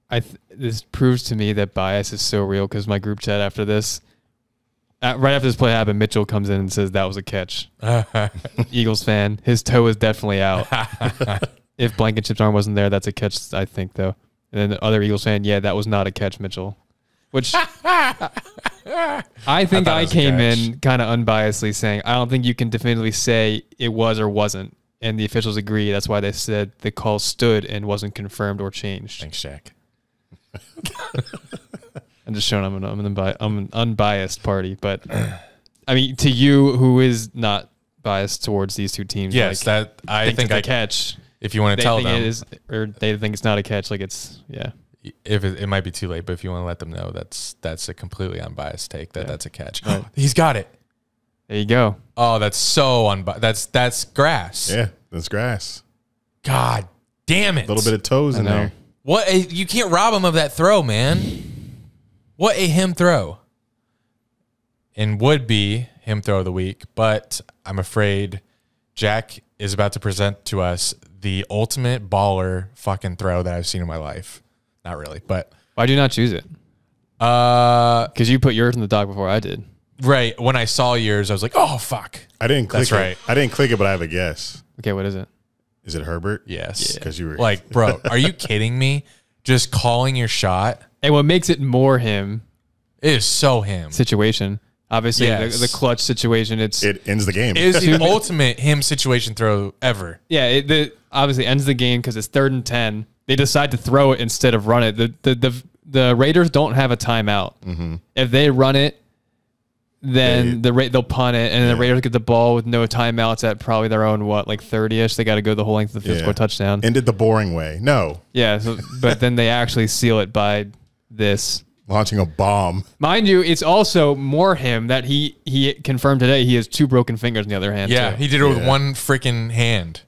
Speaker 8: I th- this proves to me that bias is so real because my group chat after this, uh, right after this play happened, Mitchell comes in and says that was a catch. Eagles fan, his toe is definitely out. if Blankenship's arm wasn't there, that's a catch. I think though. And then the other Eagles fan, yeah, that was not a catch, Mitchell. Which I think
Speaker 7: thought it
Speaker 8: I, came in kind of unbiasedly saying I don't think you can definitively say it was or wasn't, and the officials agree. That's why they said the call stood and wasn't confirmed or changed.
Speaker 7: thanks, Jack.
Speaker 8: I'm just showing I'm an, I'm an, unbi- I'm an unbiased party, but I mean to you who is not biased towards these two teams.
Speaker 7: Yes,
Speaker 8: like,
Speaker 7: that I
Speaker 8: think
Speaker 7: think
Speaker 8: it's
Speaker 7: I
Speaker 8: a catch.
Speaker 7: If you want
Speaker 8: They
Speaker 7: to tell
Speaker 8: think
Speaker 7: them,
Speaker 8: it is, or they think it's not a catch. Like it's yeah.
Speaker 7: If it, it might be too late, but if you want to let them know, that's that's a completely unbiased take that
Speaker 8: Yeah.
Speaker 7: that's a catch.
Speaker 8: Right.
Speaker 7: He's got it.
Speaker 8: There you go.
Speaker 7: Oh, that's so unbiased. That's that's grass.
Speaker 1: Yeah, that's grass.
Speaker 7: God damn it!
Speaker 1: A little bit of toes
Speaker 8: I
Speaker 1: in
Speaker 8: know.
Speaker 1: there.
Speaker 7: What a, you can't rob him of that throw, man. What a him throw. And would be him throw of the week, but I'm afraid Jack is about to present to us the ultimate baller fucking throw that I've seen in my life. Not really, but
Speaker 8: Why do you not choose it?
Speaker 7: uh
Speaker 8: Because you put yours in the doc before I did.
Speaker 7: right, when I saw yours, I was like, "Oh fuck."
Speaker 1: I didn't click
Speaker 7: That's
Speaker 1: it.
Speaker 7: right.
Speaker 1: I didn't click it, but I have a guess.
Speaker 8: Okay, what is it?
Speaker 1: Is it Herbert?
Speaker 7: Yes.
Speaker 1: Because you were
Speaker 7: Like, bro, are you kidding me? Just calling your shot
Speaker 8: And what makes it more him
Speaker 7: is so him.
Speaker 8: situation. Obviously,
Speaker 7: Yes.
Speaker 8: the, the clutch situation. It's
Speaker 1: it ends the game.
Speaker 7: Is the ultimate him situation throw ever.
Speaker 8: yeah. It the, obviously ends the game because it's third and ten. They decide to throw it instead of run it. The the the, the Raiders don't have a timeout. Mm-hmm. If they run it, then
Speaker 1: They-
Speaker 8: the Ra- they'll punt it, and then the Raiders get the ball with no timeouts at probably their own what like thirty ish. They got to go the whole length of the field
Speaker 1: Yeah.
Speaker 8: score touchdown.
Speaker 1: Ended the boring way. No,
Speaker 8: yeah, so, but then they actually seal it by this.
Speaker 1: launching a bomb.
Speaker 8: Mind you, it's also more him that he he confirmed today he has two broken fingers in the other hand.
Speaker 7: Yeah,
Speaker 8: too.
Speaker 7: he did it with one freaking hand.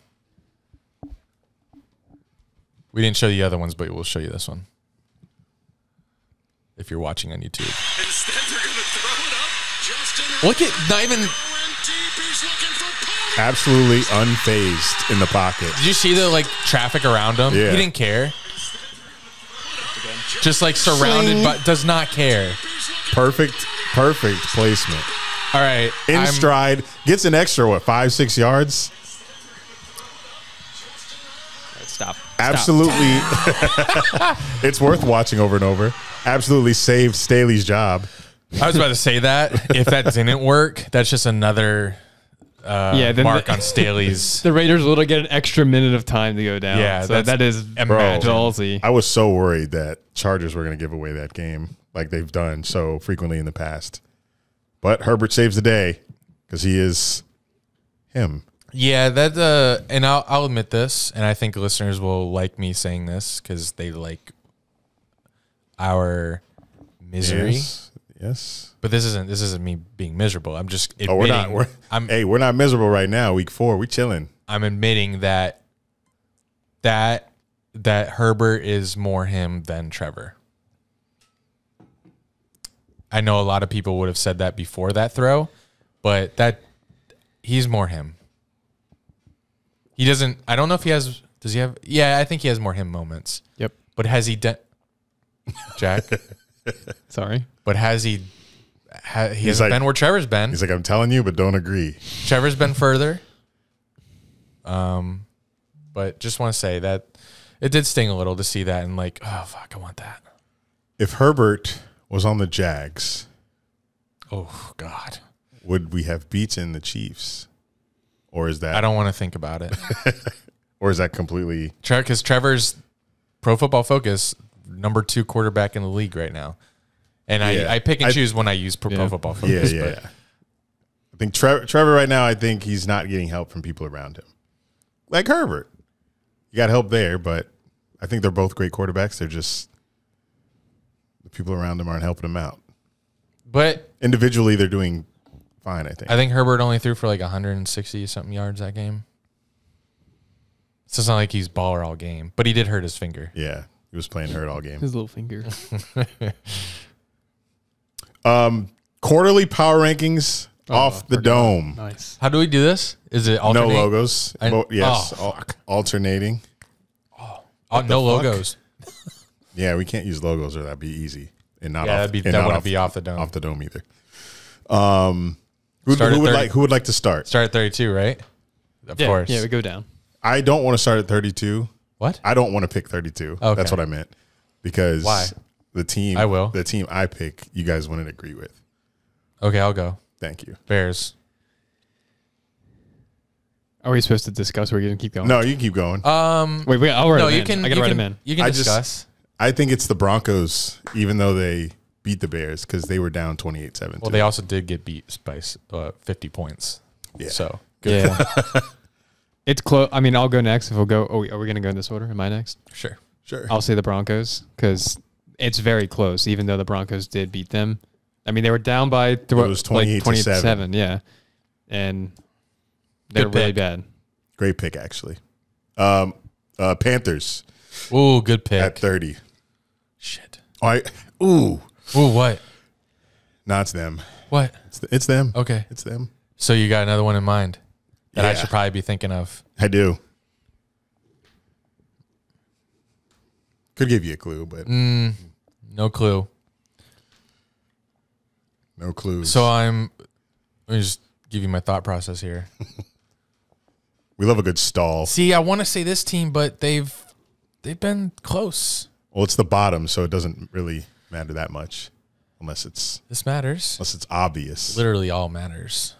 Speaker 7: We didn't show you the other ones, but we'll show you this one. If you're watching on YouTube.
Speaker 5: Instead, they're going to throw it up.
Speaker 7: Look at not even
Speaker 5: Herbert went deep. He's looking for Palmer.
Speaker 1: Absolutely unfazed in the pocket.
Speaker 7: did you see the like traffic around him?
Speaker 1: Yeah.
Speaker 7: He didn't care. Just like surrounded
Speaker 1: Sling.
Speaker 7: but does not care.
Speaker 1: Perfect, perfect placement.
Speaker 7: All right.
Speaker 1: In
Speaker 7: I'm-
Speaker 1: stride, gets an extra what five, six yards.
Speaker 8: Stop.
Speaker 1: Absolutely, it's worth watching over and over. Absolutely saved Staley's job.
Speaker 7: I was about to say that. If that didn't work, that's just another uh,
Speaker 8: Yeah, then
Speaker 7: mark
Speaker 8: the-
Speaker 7: on Staley's.
Speaker 8: The Raiders will get an extra minute of time to go down.
Speaker 7: Yeah,
Speaker 8: so
Speaker 7: that's
Speaker 8: that is
Speaker 7: imagine.
Speaker 8: ballsy.
Speaker 1: I was so worried that Chargers were going to give away that game, like they've done so frequently in the past. But Herbert saves the day because he is him.
Speaker 7: Yeah, that uh, and I'll I'll admit this, and I think listeners will like me saying this because they like our misery.
Speaker 1: Yes. yes.
Speaker 7: But this isn't this isn't me being miserable. I'm just admitting,
Speaker 1: Oh, we're not. We're,
Speaker 7: I'm
Speaker 1: hey, we're not miserable right now. Week four, we chilling.
Speaker 7: I'm admitting that that that Herbert is more him than Trevor. I know a lot of people would have said that before that throw, but that he's more him. He doesn't I don't know if he has does he have yeah, I think he has more him moments.
Speaker 8: Yep.
Speaker 7: But has he done Jack?
Speaker 8: Sorry.
Speaker 7: but has he ha, he
Speaker 1: He's
Speaker 7: hasn't
Speaker 1: like-
Speaker 7: been where Trevor's been.
Speaker 1: He's like, I'm telling you, but don't agree.
Speaker 7: Trevor's been further. Um, but just want to say that it did sting a little to see that and like, oh fuck, I want that.
Speaker 1: If Herbert was on the Jags,
Speaker 7: Oh God,
Speaker 1: would we have beaten the Chiefs? Or is that
Speaker 7: I don't want to think about it.
Speaker 1: or is that completely
Speaker 7: Because Trevor's Pro Football Focus number two quarterback in the league right now, and
Speaker 1: Yeah.
Speaker 7: I, I pick and
Speaker 1: I-
Speaker 7: choose when I use Pro, Pro Football Focus.
Speaker 1: yeah.
Speaker 7: but
Speaker 1: yeah. I think Trevor, Trevor right now, I think he's not getting help from people around him. Like Herbert. You got help there, but I think they're both great quarterbacks. They're just the people around them aren't helping them out.
Speaker 7: but
Speaker 1: Individually, they're doing fine, I think.
Speaker 7: I think Herbert only threw for like 160 something yards that game. So it's not like he's baller all game, but he did hurt his finger.
Speaker 1: yeah. He was playing hurt all game.
Speaker 8: His little finger.
Speaker 1: Um, quarterly power rankings off the dome.
Speaker 8: Nice.
Speaker 7: How do we do this? Is it alternate?
Speaker 1: No logos.
Speaker 7: I-
Speaker 1: Bo- yes,
Speaker 7: oh,
Speaker 1: al- alternating.
Speaker 7: Oh, no
Speaker 1: fuck?
Speaker 7: logos.
Speaker 1: Yeah, we can't use logos or that'd be easy and not.
Speaker 7: Yeah,
Speaker 1: off,
Speaker 7: that'd be-
Speaker 1: and
Speaker 7: that
Speaker 1: not
Speaker 7: wouldn't be off the dome.
Speaker 1: Off the dome either. Um, who, who would
Speaker 7: 30.
Speaker 1: like? Who would like to start?
Speaker 7: Start at 32, right? Of
Speaker 8: Yeah,
Speaker 7: course.
Speaker 8: Yeah, we go down.
Speaker 1: I don't want to start at thirty-two.
Speaker 7: what?
Speaker 1: I don't want to pick thirty-two.
Speaker 7: Okay.
Speaker 1: That's what I meant. Because
Speaker 7: Why?
Speaker 1: the team
Speaker 7: I will.
Speaker 1: the team I pick, you guys wouldn't agree with.
Speaker 7: Okay, I'll go.
Speaker 1: Thank you.
Speaker 7: Bears.
Speaker 8: Are we supposed to discuss? Or are we gonna keep going?
Speaker 1: No, you can keep going.
Speaker 7: Um,
Speaker 8: Wait, wait. I'll write
Speaker 7: no,
Speaker 8: them
Speaker 7: you
Speaker 8: in.
Speaker 7: can.
Speaker 8: I gotta
Speaker 7: you
Speaker 8: write
Speaker 7: can,
Speaker 8: them in.
Speaker 7: You can
Speaker 1: I just-
Speaker 7: discuss.
Speaker 1: I think it's the Broncos, even though they beat the Bears because they were down 28-7.
Speaker 7: well, they also did get beat by uh, 50 points.
Speaker 1: Yeah.
Speaker 7: So good
Speaker 8: Yeah. it's close. I mean, I'll go next. If we'll go, oh, are we gonna go in this order? Am I next?
Speaker 7: sure.
Speaker 1: sure.
Speaker 8: I'll say the Broncos because it's very close. Even though the Broncos did beat them, I mean they were down by th-
Speaker 1: was 28 to
Speaker 8: 20
Speaker 1: 7.
Speaker 8: Yeah, and they're really bad.
Speaker 1: Great pick, actually. Um, uh, Panthers
Speaker 7: Ooh, good pick.
Speaker 1: at 30.
Speaker 7: Shit.
Speaker 1: Oh, I, ooh,
Speaker 7: Ooh, what?
Speaker 1: no, it's them.
Speaker 7: What?
Speaker 1: It's, it's them.
Speaker 7: Okay.
Speaker 1: It's them.
Speaker 7: So you got another one in mind that I
Speaker 1: Yeah.
Speaker 7: should probably be thinking of.
Speaker 1: I do. Could give you a clue, but mm,
Speaker 7: No clue.
Speaker 1: no clues.
Speaker 7: So I'm. Let me just give you my thought process here.
Speaker 1: we love a good stall.
Speaker 7: See, I want to say this team, but they've they've been close.
Speaker 1: Well, it's the bottom, so it doesn't really matter that much, unless it's
Speaker 7: This matters.
Speaker 1: unless it's obvious.
Speaker 7: Literally, all matters.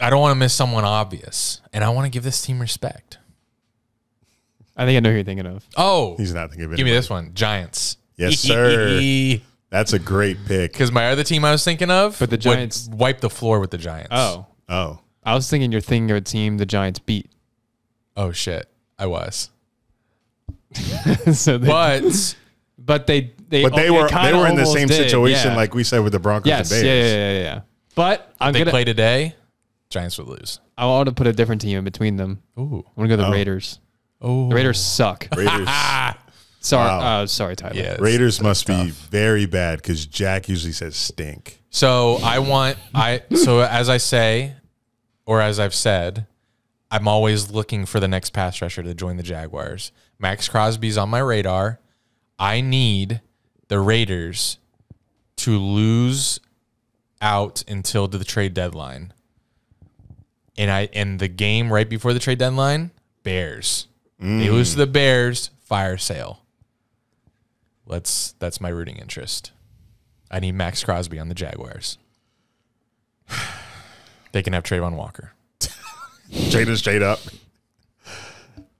Speaker 7: I don't want to miss someone obvious, and I want to give this team respect.
Speaker 8: I think I know who you're thinking of.
Speaker 7: Oh,
Speaker 1: He's not thinking of it.
Speaker 7: give me this one, Giants.
Speaker 1: Yes, sir. That's a great pick.
Speaker 7: Because my other team I was thinking of,
Speaker 8: But the Giants-
Speaker 7: wipe the floor with the Giants.
Speaker 8: Oh,
Speaker 1: Oh,
Speaker 8: I was thinking you're thinking of a team the Giants beat.
Speaker 7: oh shit, I was.
Speaker 8: so they,
Speaker 7: But
Speaker 8: but they they
Speaker 1: but they were they were in the same
Speaker 8: did,
Speaker 1: situation
Speaker 8: yeah.
Speaker 1: like we said with the Broncos
Speaker 8: yes,
Speaker 1: and
Speaker 8: yeah,
Speaker 1: Bears.
Speaker 8: yeah, yeah, yeah, yeah. But I'm
Speaker 7: they
Speaker 8: gonna
Speaker 7: play today, Giants would lose.
Speaker 8: I want to put a different team in between them.
Speaker 7: Ooh,
Speaker 8: I want to go the
Speaker 1: Oh.
Speaker 8: Raiders.
Speaker 7: oh,
Speaker 8: The Raiders suck.
Speaker 1: Raiders.
Speaker 8: Sorry,
Speaker 1: Wow.
Speaker 8: uh, sorry, Tyler.
Speaker 7: Yeah,
Speaker 1: Raiders
Speaker 7: that's
Speaker 1: must be very bad because Jack usually says stink.
Speaker 7: So I want I so as I say, or as I've said, I'm always looking for the next pass rusher to join the Jaguars. Maxx Crosby's on my radar. I need the Raiders to lose out until the trade deadline. And I and the game right before the trade deadline, Bears. They lose to the Bears, fire sale. Let's that's my rooting interest. I need Maxx Crosby on the Jaguars. They can have Travon Walker.
Speaker 1: Straight and straight up.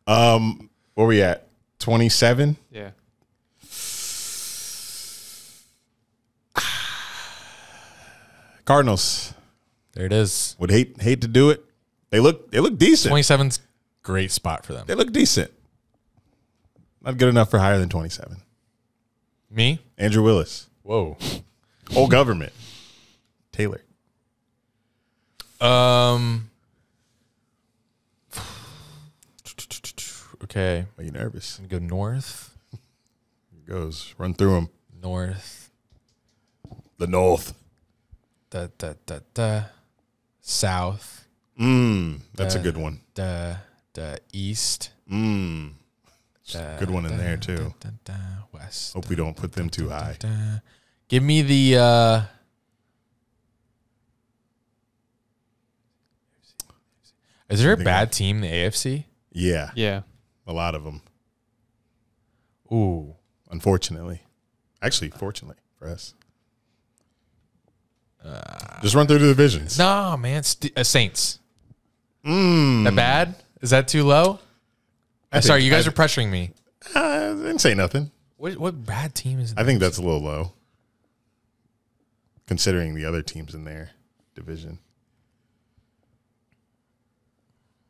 Speaker 1: Um, where we at? Twenty seven.
Speaker 8: yeah.
Speaker 1: Cardinals
Speaker 7: There it is.
Speaker 1: would hate hate to do it. They look they look decent.
Speaker 7: 27's great spot for them.
Speaker 1: They look decent. Not good enough for higher than twenty seven.
Speaker 7: Me?
Speaker 1: Andrew Willis,
Speaker 7: Whoa.
Speaker 1: whole government. Taylor.
Speaker 7: Um. Okay.
Speaker 1: Are you nervous?
Speaker 7: Go north.
Speaker 1: Here goes run through them.
Speaker 7: North.
Speaker 1: The North.
Speaker 7: Da da da da. South.
Speaker 1: Mm, that's a
Speaker 7: Uh,
Speaker 1: good one.
Speaker 7: Da da east.
Speaker 1: Mm,
Speaker 7: Da,
Speaker 1: good one in
Speaker 7: da,
Speaker 1: there, too.
Speaker 7: Da, da, west.
Speaker 1: hope we don't put them too high.
Speaker 7: Da. Give me the. uh Is there a
Speaker 1: think
Speaker 7: bad team in the AFC?
Speaker 1: Yeah,
Speaker 8: Yeah.
Speaker 1: a lot of them.
Speaker 7: Ooh.
Speaker 1: Unfortunately, actually, fortunately for us. Just run through the divisions.
Speaker 7: No, man. St- uh, Saints.
Speaker 1: Mm,
Speaker 7: That bad? Is that too low?
Speaker 1: I
Speaker 7: Sorry,
Speaker 1: think-
Speaker 7: you guys
Speaker 1: I-
Speaker 7: are pressuring me.
Speaker 1: Uh, I didn't say nothing.
Speaker 7: What what bad team is?
Speaker 1: I think that's a little low, considering the other teams in their division.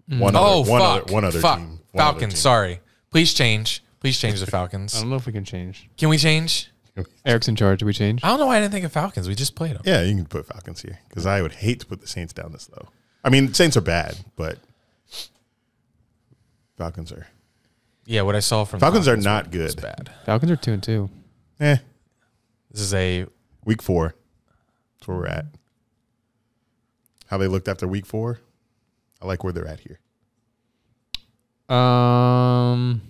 Speaker 1: One
Speaker 7: oh
Speaker 1: other, one
Speaker 7: fuck!
Speaker 1: other, one other
Speaker 7: fuck.
Speaker 1: team. One other
Speaker 7: Falcons.
Speaker 1: team.
Speaker 7: Sorry. Please change. Please change the Falcons.
Speaker 8: I
Speaker 7: Falcons.
Speaker 8: don't know if we can change.
Speaker 7: Can we change?
Speaker 8: Eric's in charge. Do we change?
Speaker 7: I don't know why I didn't think of Falcons. We just played them.
Speaker 1: Yeah, you can put Falcons here because I would hate to put the Saints down this low. I mean, Saints are bad, but Falcons are
Speaker 7: Yeah, what I saw from
Speaker 1: Falcons are not
Speaker 7: was
Speaker 1: good.
Speaker 7: bad.
Speaker 8: Falcons are two and two.
Speaker 1: eh.
Speaker 7: This is a
Speaker 1: Week four, that's where we're at. how they looked after week four. I like where they're at here.
Speaker 8: Um,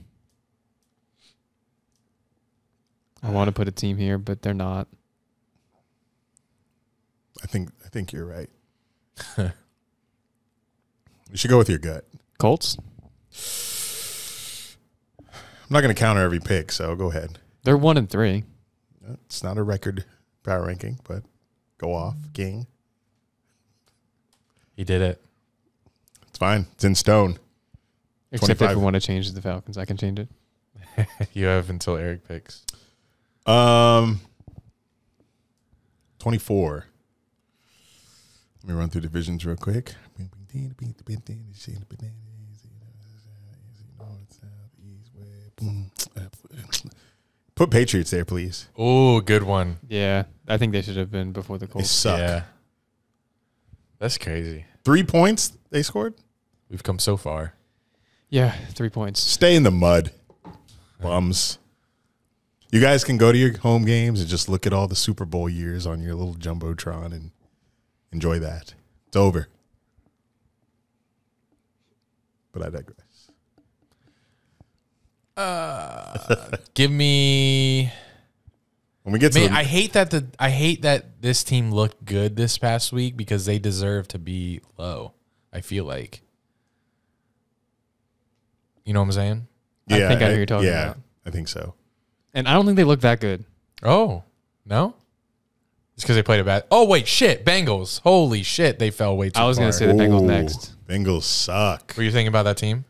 Speaker 8: I want to put a team here, but they're not.
Speaker 1: I think I think you're right. you should go with your gut.
Speaker 8: Colts.
Speaker 1: I'm not going to counter every pick, so go ahead.
Speaker 8: They're one and three.
Speaker 1: It's not a record power ranking, but go off, King.
Speaker 7: He did it.
Speaker 1: It's fine. It's in stone.
Speaker 8: Except if we want to change the Falcons, I can change it.
Speaker 7: You have until Eric picks.
Speaker 1: Um, 24. Let me run through divisions real quick. Put Patriots there, please.
Speaker 7: Oh, good one.
Speaker 8: Yeah, I think they should have been before the
Speaker 1: They
Speaker 8: Colts.
Speaker 1: suck.
Speaker 7: Yeah. That's crazy.
Speaker 1: Three points they scored.
Speaker 7: We've come so far.
Speaker 8: Yeah, three points.
Speaker 1: Stay in the mud, bums. You guys can go to your home games and just look at all the Super Bowl years on your little jumbotron and enjoy that. It's over. But I digress.
Speaker 7: Uh, give me.
Speaker 1: When we get to
Speaker 7: Man,
Speaker 1: the,
Speaker 7: I hate that the I hate that this team looked good this past week because they deserve to be low. I feel like. You know what I'm saying?
Speaker 8: Yeah, I think I know who you're talking
Speaker 1: yeah,
Speaker 8: about.
Speaker 1: I think so.
Speaker 8: And I don't think they look that good.
Speaker 7: Oh no, it's because they played a bad. Oh wait, shit, Bengals! Holy shit, they fell way too.
Speaker 8: I was
Speaker 7: going
Speaker 8: gonna say the Bengals
Speaker 1: Ooh,
Speaker 8: next.
Speaker 1: Bengals suck.
Speaker 7: What are you thinking about that team?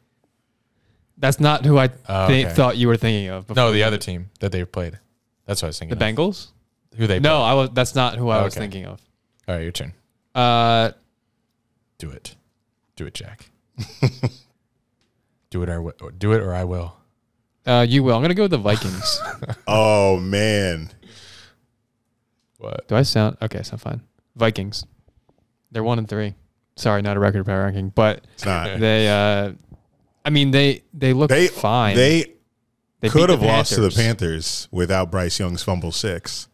Speaker 8: That's not who I
Speaker 7: Oh, okay.
Speaker 8: thought you were thinking of.
Speaker 7: No, the other team that they played. That's what I was
Speaker 8: the
Speaker 7: thinking. of.
Speaker 8: Bengals.
Speaker 7: Who they?
Speaker 8: No,
Speaker 7: played.
Speaker 8: I was. That's not who I was
Speaker 7: Okay.
Speaker 8: thinking of.
Speaker 7: All right, your turn.
Speaker 8: Uh,
Speaker 7: Do it. Do it, Jack. do it or wi- do it or I will.
Speaker 8: Uh, you will. I'm gonna go with the Vikings.
Speaker 1: Oh man,
Speaker 7: What?
Speaker 8: Do I sound okay? sound fine. Vikings. They're one and three. Sorry, not a record power ranking, but
Speaker 1: it's not.
Speaker 8: they. uh I mean, they they look
Speaker 1: They
Speaker 8: fine.
Speaker 1: They,
Speaker 8: They
Speaker 1: could
Speaker 8: beat the
Speaker 1: have lost to the
Speaker 8: Panthers.
Speaker 1: Panthers without Bryce Young's fumble six.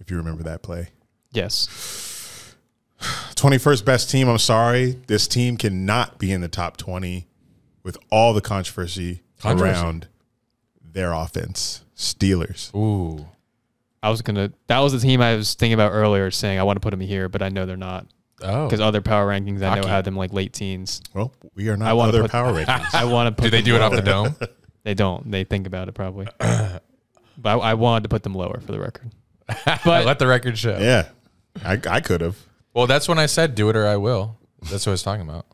Speaker 1: If you remember that play.
Speaker 8: Yes.
Speaker 1: 21st best team. I'm sorry. This team cannot be in the top 20 with all the controversy,
Speaker 7: Controversy.
Speaker 1: Around their offense. Steelers.
Speaker 7: Ooh.
Speaker 8: I was gonna. That was the team I was thinking about earlier, saying I want to put them here, but I know they're not
Speaker 7: Oh.
Speaker 8: because other power rankings I know
Speaker 7: Hockey.
Speaker 8: had them like late teens.
Speaker 1: Well, we are not
Speaker 8: I wanna
Speaker 1: other
Speaker 8: put-
Speaker 1: power rankings.
Speaker 8: I want to put.
Speaker 7: Do they
Speaker 8: them
Speaker 7: do it off the dome?
Speaker 8: They don't. They think about it probably. but I, I wanted to put them lower for the record. But
Speaker 7: Let the record show.
Speaker 1: yeah. I, I could have.
Speaker 7: Well, that's when I said do it or I will. That's what I was talking about.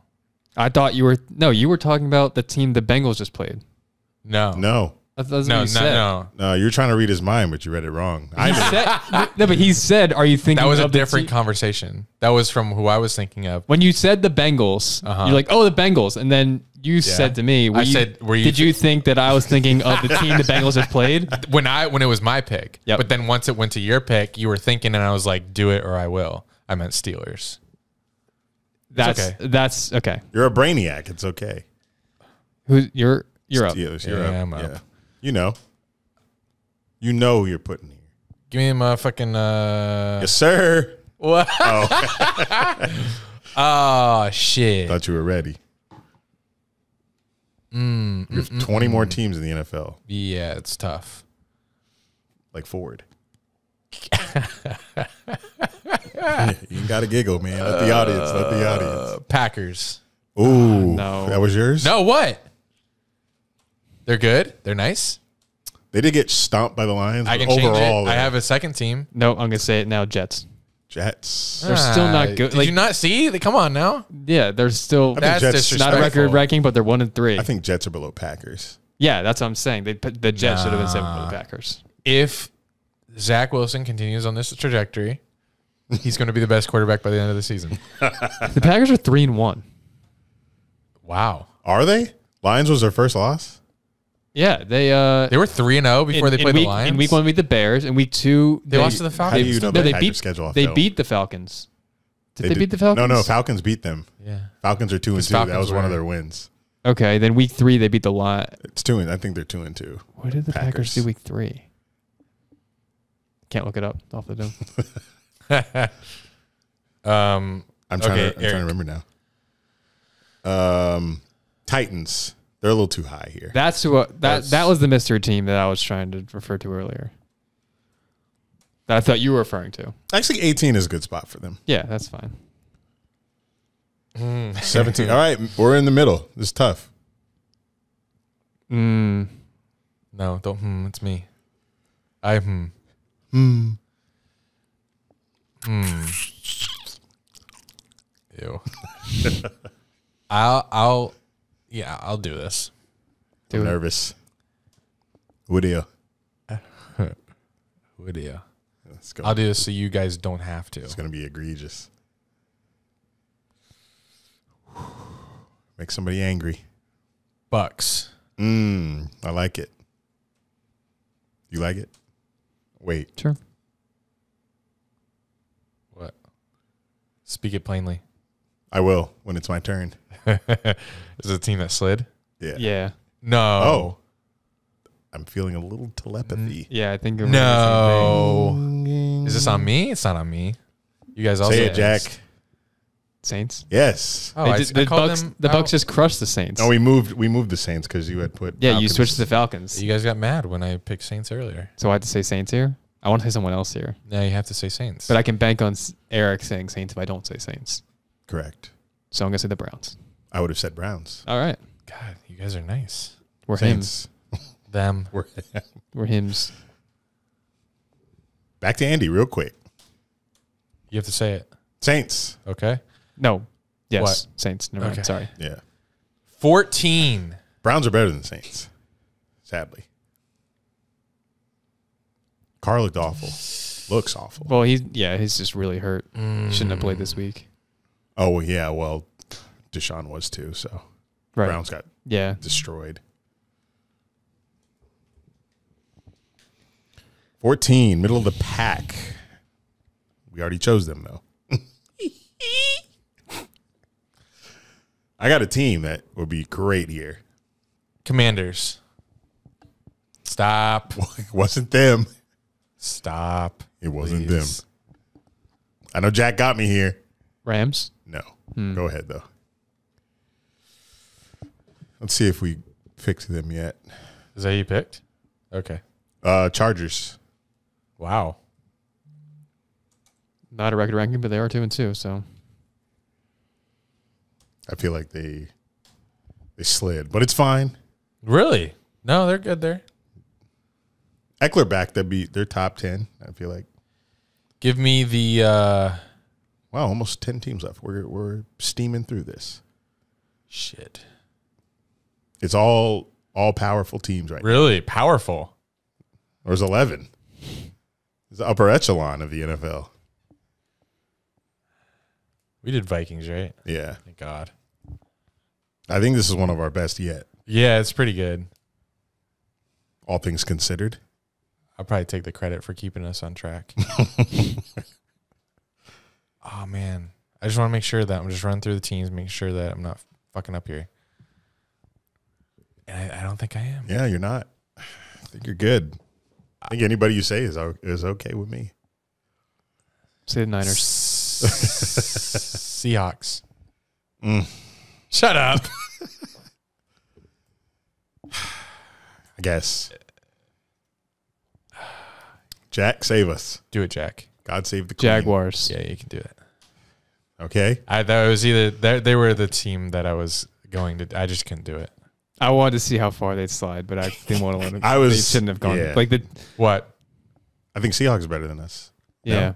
Speaker 8: I thought you were no, you were talking about the team the Bengals just played.
Speaker 7: No.
Speaker 1: No.
Speaker 8: That's, that's
Speaker 7: No,
Speaker 8: what
Speaker 7: no,
Speaker 8: you said.
Speaker 7: no.
Speaker 1: No, you're trying to read his mind, but you read it wrong. I
Speaker 8: said, no, but he said, "Are you thinking?"
Speaker 7: That was a
Speaker 8: of the
Speaker 7: different
Speaker 8: team-
Speaker 7: conversation. That was from who I was thinking of.
Speaker 8: when you said the Bengals,
Speaker 7: Uh-huh.
Speaker 8: you're like, "Oh, the Bengals," and then you said to me, were
Speaker 7: I
Speaker 8: you-
Speaker 7: said, were you
Speaker 8: did you think that I was thinking of the team the Bengals have played?"
Speaker 7: When I when it was my pick.
Speaker 8: Yep.
Speaker 7: But then once it went to your pick, you were thinking and I was like, do it or I will. I meant Steelers.
Speaker 8: That's
Speaker 7: okay.
Speaker 8: that's okay.
Speaker 1: You're a brainiac. It's okay.
Speaker 8: Who you're you're up.
Speaker 1: Steelers, you're
Speaker 7: Yeah,
Speaker 1: up.
Speaker 7: I'm up.
Speaker 1: Yeah. You know. You know you're putting here.
Speaker 7: Give me my fucking uh
Speaker 1: Yes, sir.
Speaker 7: what? Oh shit.
Speaker 1: Thought you were ready.
Speaker 7: Mm,
Speaker 1: you have 20 more teams in the NFL,
Speaker 7: Yeah, it's tough.
Speaker 1: like Ford. you got to giggle, man. Let the audience. Let the
Speaker 7: Uh,
Speaker 1: audience.
Speaker 7: Packers.
Speaker 1: Ooh,
Speaker 8: no.
Speaker 1: that was yours.
Speaker 7: No, what? They're good. They're nice.
Speaker 1: they did get stomped by the Lions.
Speaker 7: I
Speaker 1: but
Speaker 7: can change it. I
Speaker 1: they're
Speaker 7: have a second team.
Speaker 8: No, I'm gonna say it now. Jets.
Speaker 1: Jets.
Speaker 8: They're still not good.
Speaker 7: Did
Speaker 8: Like-
Speaker 7: you not see? They- Come on now.
Speaker 8: Yeah, they're still
Speaker 1: think
Speaker 7: That's
Speaker 1: Jets-
Speaker 8: not a
Speaker 7: disrespectful.
Speaker 8: record ranking, but they're one and three.
Speaker 1: I think Jets are below Packers.
Speaker 8: yeah, that's what I'm saying. They put the Jets should have been seven for the Packers.
Speaker 7: If Zach Wilson continues on this trajectory, he's going to be the best quarterback by the end of the season.
Speaker 8: The Packers are three and one.
Speaker 7: Wow.
Speaker 1: Are they? Lions was their first loss.
Speaker 8: Yeah, they uh
Speaker 7: They were three and zero before
Speaker 8: in-
Speaker 7: they played
Speaker 8: week,
Speaker 7: the Lions.
Speaker 8: In week one, we beat the Bears. In week two,
Speaker 7: They lost to the
Speaker 1: How
Speaker 7: Falcons.
Speaker 1: do you know
Speaker 8: no,
Speaker 1: they,
Speaker 8: they beat
Speaker 1: schedule off
Speaker 8: They
Speaker 1: film?
Speaker 8: beat the Falcons. Did they,
Speaker 1: did-
Speaker 8: beat the Falcons?
Speaker 1: No, no. Falcons beat them.
Speaker 7: Yeah.
Speaker 1: Falcons are two and
Speaker 7: Because
Speaker 1: two. that
Speaker 7: Falcons
Speaker 1: was one of their wins.
Speaker 8: Okay, then week three they beat the Lions.
Speaker 1: It's two. And, I think they're two and two.
Speaker 8: What did the Packers,
Speaker 1: Packers.
Speaker 8: do week three? Can't look it up off the dome.
Speaker 7: Um,
Speaker 1: I'm trying
Speaker 7: Okay,
Speaker 1: to. I'm trying to remember now. Um, Titans. They're a little too high here.
Speaker 8: That's what That
Speaker 1: That's-
Speaker 8: that was the mystery team that I was trying to refer to earlier. That I thought you were referring to.
Speaker 1: Actually, 18 is a good spot for them.
Speaker 8: Yeah, that's fine.
Speaker 1: 17. All right, we're in the middle. This is tough.
Speaker 8: Mm,
Speaker 7: no, don't. Hmm, it's me. I hmm.
Speaker 1: Hmm.
Speaker 7: Hmm. Ew. I'll. I'll. Yeah, I'll do this.
Speaker 8: do
Speaker 1: I'm
Speaker 8: it.
Speaker 1: nervous. What do you?
Speaker 7: Would you?
Speaker 1: Let's go.
Speaker 7: I'll do this so you guys don't have to.
Speaker 1: It's gonna be egregious. Make somebody angry.
Speaker 7: Bucks.
Speaker 1: Mmm. I like it. You like it? Wait.
Speaker 8: Sure.
Speaker 7: What? Speak it plainly.
Speaker 1: I will when it's my turn.
Speaker 7: Is it a team that slid?
Speaker 1: Yeah.
Speaker 8: Yeah.
Speaker 7: No.
Speaker 1: Oh. I'm feeling a little telepathy.
Speaker 8: Yeah, I think. we're doing the same.
Speaker 7: No. Is this on me? It's not on me. You guys also
Speaker 1: Say it, Jack.
Speaker 8: Saints.
Speaker 1: Yes.
Speaker 7: Oh, I,
Speaker 8: did-
Speaker 7: I
Speaker 8: the
Speaker 7: called
Speaker 8: Bucks.
Speaker 7: them
Speaker 8: The Bucks
Speaker 7: out.
Speaker 8: just crushed the Saints.
Speaker 1: No, we moved. We moved the Saints because you had put.
Speaker 8: yeah, you switched to the Falcons,
Speaker 7: You guys got mad when I picked Saints earlier.
Speaker 8: so I had to say Saints here. I want to say someone else here,
Speaker 7: Now you have to say Saints.
Speaker 8: but I can bank on Eric saying Saints if I don't say Saints.
Speaker 1: Correct.
Speaker 8: So I'm gonna say the Browns.
Speaker 1: I would have said Browns.
Speaker 8: All right,
Speaker 7: God, you guys are nice.
Speaker 8: we're
Speaker 1: Saints.
Speaker 7: Them.
Speaker 1: We're
Speaker 8: him. We're him's.
Speaker 1: back to Andy real quick.
Speaker 7: You have to say it.
Speaker 1: Saints.
Speaker 7: Okay.
Speaker 8: No. Yes.
Speaker 7: What?
Speaker 8: Saints. Never mind. Sorry.
Speaker 1: Yeah.
Speaker 7: 14.
Speaker 1: Browns are better than Saints. Sadly. Carr looked awful. Looks awful.
Speaker 8: Well, he's yeah, he's just really hurt. Shouldn't have played this week.
Speaker 1: Oh yeah. Well, Deshaun was too. So
Speaker 8: Right.
Speaker 1: Browns got
Speaker 8: Yeah.
Speaker 1: destroyed. 14, middle of the pack. We already chose them, though. I got a team that would be great here.
Speaker 7: Commanders. Stop.
Speaker 1: It wasn't them.
Speaker 7: Stop.
Speaker 1: It wasn't
Speaker 7: please.
Speaker 1: them. I know Jack got me here.
Speaker 8: Rams.
Speaker 1: No. Hmm. Go ahead, though. Let's see if we fixed them yet.
Speaker 7: Is that you picked? Okay.
Speaker 1: Uh, Chargers.
Speaker 7: Wow.
Speaker 8: Not a record ranking, but they are two and two. So
Speaker 1: I feel like they they slid, but it's fine.
Speaker 7: Really? No, they're good there.
Speaker 1: Ekeler back, that'd be their top ten. I feel like.
Speaker 7: Give me the uh
Speaker 1: Wow, almost ten teams left. We're we're steaming through this.
Speaker 7: shit.
Speaker 1: It's all all powerful teams right now.
Speaker 7: Really powerful.
Speaker 1: Or is eleven? It's the upper echelon of the NFL.
Speaker 7: We did Vikings, right?
Speaker 1: Yeah,
Speaker 7: Thank God.
Speaker 1: I think this is one of our best yet.
Speaker 7: Yeah, it's pretty good.
Speaker 1: All things considered.
Speaker 7: I'll probably take the credit for keeping us on track. oh man. I just want to make sure that I'm just running through the teams, making sure that I'm not fucking up here. And I, I don't think I am.
Speaker 1: Yeah, you're not. I think you're good. I think anybody you say is is okay with me.
Speaker 8: say the Niners.
Speaker 7: Seahawks.
Speaker 1: Mm.
Speaker 7: Shut up.
Speaker 1: I guess. Jack, save us.
Speaker 7: Do it, Jack.
Speaker 1: God save the queen.
Speaker 8: Jaguars.
Speaker 7: Yeah, you can do it.
Speaker 1: Okay.
Speaker 7: I that was either they they were the team that I was going to. I just couldn't do it.
Speaker 8: I wanted to see how far they'd slide, but I didn't want to let them.
Speaker 1: I was-
Speaker 8: They shouldn't have gone.
Speaker 1: yeah.
Speaker 8: Like the.
Speaker 7: What?
Speaker 1: I think Seahawks are better than us.
Speaker 8: Yeah.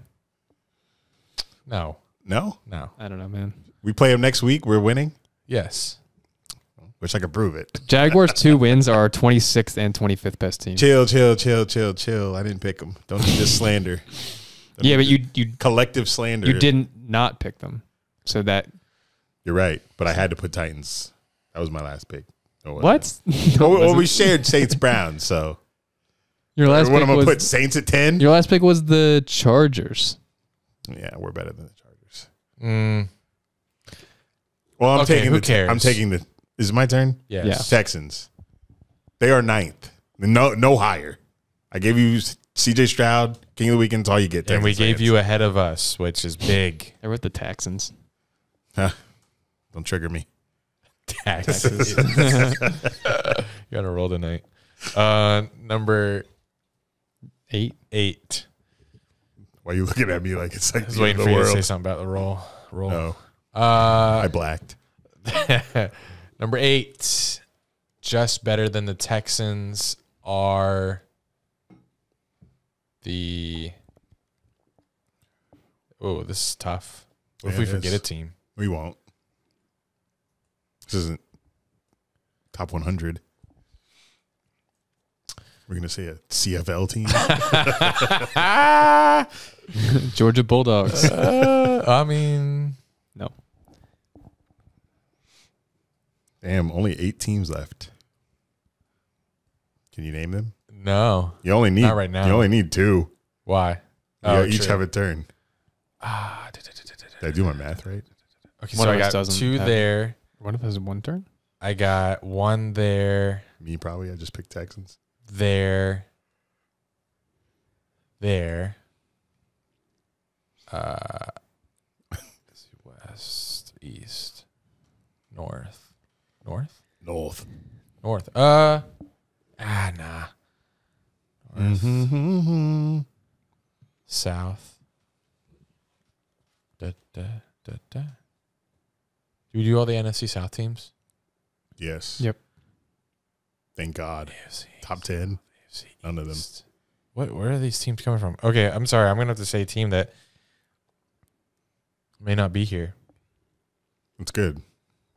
Speaker 7: No,
Speaker 1: No?
Speaker 7: no.
Speaker 8: I don't know, man.
Speaker 1: We play them next week. We're winning.
Speaker 7: Yes.
Speaker 1: Wish I could prove it.
Speaker 8: Jaguars' two wins are our 26th and 25th best team.
Speaker 1: Chill, chill, chill, chill, chill. I didn't pick them. Don't do this slander. Don't
Speaker 8: Yeah,
Speaker 1: do
Speaker 8: but you you
Speaker 1: collective slander.
Speaker 8: you didn't not pick them, so that
Speaker 1: You're right, but I had to put Titans. That was my last pick. No, it
Speaker 8: what? No,
Speaker 1: Well,
Speaker 8: it
Speaker 1: well, we shared Saints Browns, so
Speaker 8: your last
Speaker 1: what
Speaker 8: pick
Speaker 1: am I
Speaker 8: was
Speaker 1: gonna put Saints at ten?
Speaker 8: your last pick was the Chargers.
Speaker 1: Yeah, we're better than the Chargers.
Speaker 7: Mm,
Speaker 1: Well, I'm
Speaker 7: Okay,
Speaker 1: taking
Speaker 7: who
Speaker 1: the. I'm taking the. Is it my turn?
Speaker 7: yes.
Speaker 1: Texans. They are ninth. No, no higher. I gave you CJ Stroud, King of the Weekend's all you get.
Speaker 7: and we gave
Speaker 1: fans.
Speaker 7: you ahead of us, which is big.
Speaker 8: They're with the Texans.
Speaker 1: Huh. Don't trigger me.
Speaker 7: Taxes. You're on a roll tonight. Uh, number
Speaker 8: Eight.
Speaker 7: eight.
Speaker 1: Why are you looking at me like it's like
Speaker 7: I was
Speaker 1: the
Speaker 7: waiting
Speaker 1: end
Speaker 7: for
Speaker 1: of
Speaker 7: you
Speaker 1: the
Speaker 7: to say something about the roll. Roll.
Speaker 1: No,
Speaker 7: Uh,
Speaker 1: I blacked.
Speaker 7: number eight. Just better than the Texans are the. Oh, this is tough. What if
Speaker 1: Yeah,
Speaker 7: we
Speaker 1: it
Speaker 7: forget
Speaker 1: is.
Speaker 7: a team?
Speaker 1: We won't. This isn't top 100. We're gonna say a CFL team.
Speaker 8: Georgia Bulldogs.
Speaker 7: Uh, I mean,
Speaker 8: no.
Speaker 1: Damn, only eight teams left. Can you name them?
Speaker 7: no.
Speaker 1: You only need
Speaker 7: Not right now.
Speaker 1: You only need two.
Speaker 7: Why?
Speaker 1: You each
Speaker 7: true.
Speaker 1: have a turn.
Speaker 7: Ah,
Speaker 1: Did I do my math right?
Speaker 7: Okay,
Speaker 8: One
Speaker 7: so I got two
Speaker 8: have-
Speaker 7: there.
Speaker 8: One of us one turn.
Speaker 7: I got one there,
Speaker 1: Me probably. I just picked Texans.
Speaker 7: there, there. Uh, west, east, north, north,
Speaker 1: North.
Speaker 7: north. Uh, ah, nah. North,
Speaker 1: Mm-hmm.
Speaker 7: south. Da, da, da, da. Do we do all the NFC South teams?
Speaker 1: Yes.
Speaker 8: Yep.
Speaker 1: Thank God.
Speaker 7: AFC,
Speaker 1: Top ten.
Speaker 7: AFC
Speaker 1: None of them.
Speaker 7: What? Where are these teams coming from? Okay, I'm sorry. I'm gonna have to say a team that may not be here.
Speaker 1: It's good.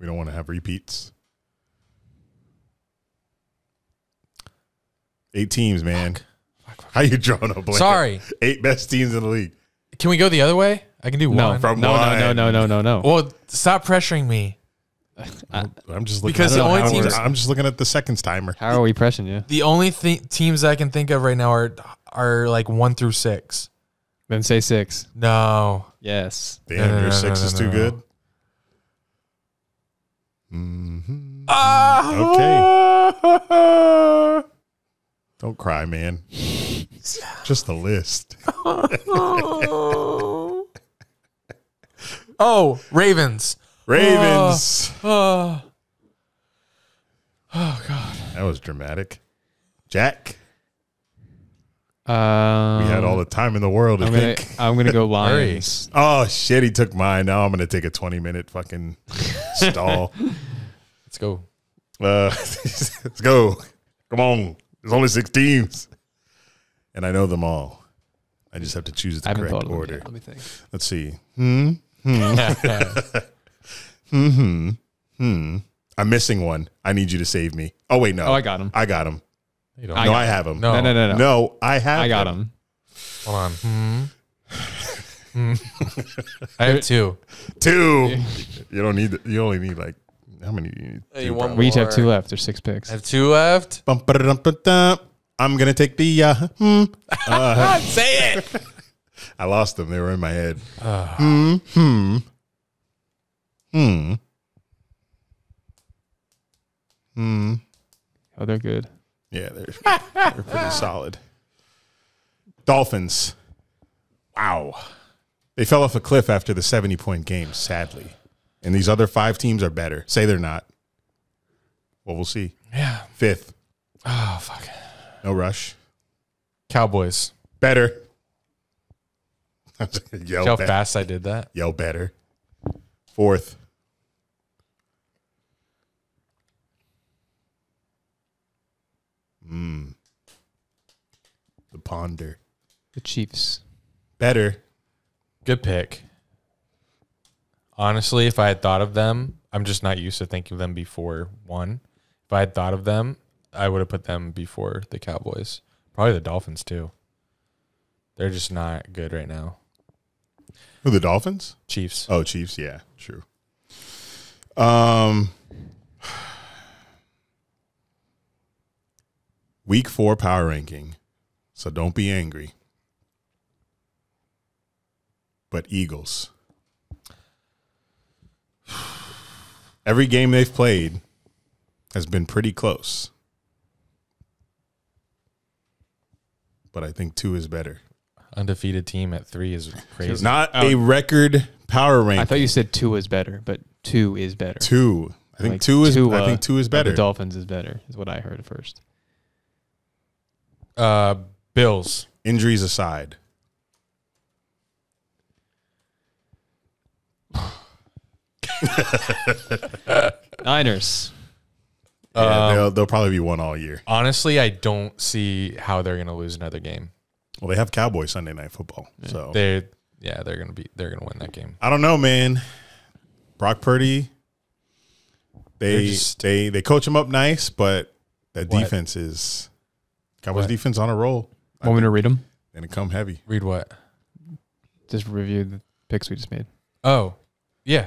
Speaker 1: We don't want to have repeats. Eight teams, man. How you drawing a blank?
Speaker 7: Sorry.
Speaker 1: Eight best teams in the league.
Speaker 7: Can we go the other way? I can do
Speaker 8: No,
Speaker 7: one.
Speaker 1: From
Speaker 8: no, no, no, no, no, no, no.
Speaker 7: well, stop pressuring me.
Speaker 1: I'm just looking
Speaker 7: Because
Speaker 1: at
Speaker 7: the only teams-
Speaker 1: I'm just looking at the seconds timer.
Speaker 8: How are we pressing you?
Speaker 7: The only th- teams I can think of right now are are like one through six.
Speaker 8: Then say six.
Speaker 7: No.
Speaker 8: Yes.
Speaker 1: Damn,
Speaker 7: No, no,
Speaker 1: your
Speaker 7: no,
Speaker 1: six
Speaker 7: no,
Speaker 1: is
Speaker 7: no,
Speaker 1: too
Speaker 7: no.
Speaker 1: good.
Speaker 7: Ah.
Speaker 1: Don't cry, man. just the list.
Speaker 7: Oh, Ravens.
Speaker 1: Ravens.
Speaker 7: Oh. God.
Speaker 1: That was dramatic. Jack,
Speaker 8: Um,
Speaker 1: we had all the time in the world to
Speaker 8: I'm gonna,
Speaker 1: think.
Speaker 8: I'm gonna go Lions.
Speaker 1: Oh shit, he took mine. Now I'm gonna take a 20 minute fucking stall.
Speaker 7: Let's go.
Speaker 1: Uh, let's go. Come on. There's only six teams. And I know them all. I just have to choose
Speaker 8: I
Speaker 1: the correct
Speaker 8: thought of them
Speaker 1: order.
Speaker 8: Let me think.
Speaker 1: Let's see. Hmm. Hmm. Hmm. Hmm. I'm missing one. I need you to save me. Oh wait, no.
Speaker 8: Oh, I got him.
Speaker 1: I got him.
Speaker 7: You don't.
Speaker 8: I
Speaker 1: no,
Speaker 8: got
Speaker 1: I have him.
Speaker 7: No.
Speaker 8: No, no, no, no.
Speaker 1: No, I have.
Speaker 8: I got
Speaker 1: him.
Speaker 8: him.
Speaker 7: Hold on. Hmm. Hmm. I have two.
Speaker 1: Two. you don't need. You only need like how many? Do you need?
Speaker 7: Hey,
Speaker 1: Two,
Speaker 7: one
Speaker 1: probably.
Speaker 8: We each have two left. There's six picks.
Speaker 7: I have two left.
Speaker 1: Bum, ba-da-dum, ba-dum. I'm gonna take the. Uh, hmm.
Speaker 7: Say it.
Speaker 1: I lost them. They were in my head. Hmm. Hmm. Hmm. Hmm.
Speaker 8: Oh, they're good.
Speaker 1: Yeah, they're, they're pretty solid. Dolphins. Wow. They fell off a cliff after the 70 point game, sadly. And these other five teams are better. Say they're not. Well, we'll see.
Speaker 7: Yeah.
Speaker 1: Fifth.
Speaker 7: Oh fuck.
Speaker 1: No rush.
Speaker 7: Cowboys.
Speaker 1: Better. Yell,
Speaker 7: how
Speaker 1: be-
Speaker 7: fast I did that?
Speaker 1: Yell better. Fourth. Mm. The ponder.
Speaker 8: The Chiefs.
Speaker 1: Better.
Speaker 7: Good pick. Honestly, if I had thought of them, I'm just not used to thinking of them before one. If I had thought of them, I would have put them before the Cowboys. Probably the Dolphins too. They're just not good right now.
Speaker 1: Who the Dolphins?
Speaker 7: Chiefs.
Speaker 1: Oh, Chiefs. Yeah, true. Um, week four power ranking. So don't be angry. But Eagles. Every game they've played has been pretty close. but I think two is better.
Speaker 7: Undefeated team at three is crazy.
Speaker 1: Not a record power rank.
Speaker 8: I thought you said two is better, but two is better.
Speaker 1: two. I think
Speaker 8: Like
Speaker 1: two is. I think two is better.
Speaker 8: The Dolphins is better, is what I heard first.
Speaker 7: Uh, Bills.
Speaker 1: Injuries aside,
Speaker 8: Niners.
Speaker 1: yeah,
Speaker 7: Um,
Speaker 1: they'll, they'll probably be one all year.
Speaker 7: Honestly, I don't see how they're going to lose another game.
Speaker 1: Well, they have Cowboy Sunday night football, so
Speaker 7: They, yeah, they're going to be. They're going to win that game.
Speaker 1: I don't know, man. Brock Purdy, they
Speaker 7: They're just-
Speaker 1: they they coach him up nice, but that
Speaker 7: What?
Speaker 1: defense is Cowboys
Speaker 7: What?
Speaker 1: defense on a roll. I
Speaker 8: Want me to read them?
Speaker 1: and it come heavy.
Speaker 7: Read what?
Speaker 8: Just review the picks we just made.
Speaker 7: Oh, yeah.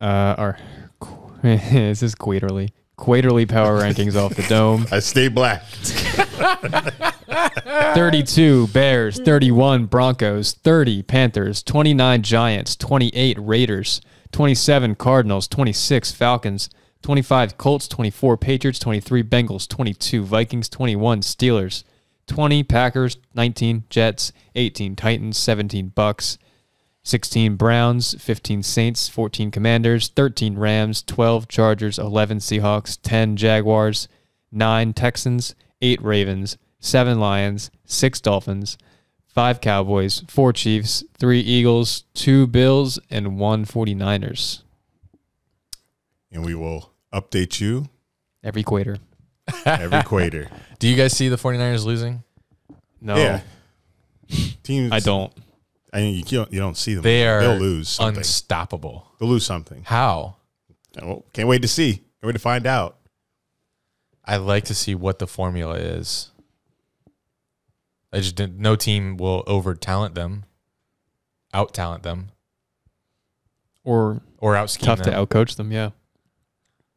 Speaker 8: Uh, our this is Quaterly. Quaterly power rankings off the dome.
Speaker 1: I stay black.
Speaker 8: 32 Bears, 31 Broncos, 30 Panthers, 29 Giants, 28 Raiders, 27 Cardinals, 26 Falcons, 25 Colts, 24 Patriots, 23 Bengals, 22 Vikings, 21 Steelers, 20 Packers, 19 Jets, 18 Titans, 17 Bucks, 16 Browns, 15 Saints, 14 Commanders, 13 Rams, 12 Chargers, 11 Seahawks, 10 Jaguars, 9 Texans, 8 Ravens, 7 Lions, 6 Dolphins, 5 Cowboys, 4 Chiefs, 3 Eagles, 2 Bills, and 1 49ers.
Speaker 1: and we will update you
Speaker 8: Every quarter.
Speaker 1: every quarter.
Speaker 7: Do you guys see the 49ers losing?
Speaker 8: No,
Speaker 1: Yeah, teams.
Speaker 8: I don't.
Speaker 1: I mean, you don't you don't see them.
Speaker 7: They are
Speaker 1: They'll lose something.
Speaker 7: unstoppable.
Speaker 1: They'll lose something.
Speaker 7: How?
Speaker 1: Well, can't wait to see. Can't wait to find out.
Speaker 7: I like to see what the formula is. I just didn't, no team will over talent them, out talent them,
Speaker 8: Or
Speaker 7: or out
Speaker 8: tough
Speaker 7: them.
Speaker 8: to outcoach them, yeah.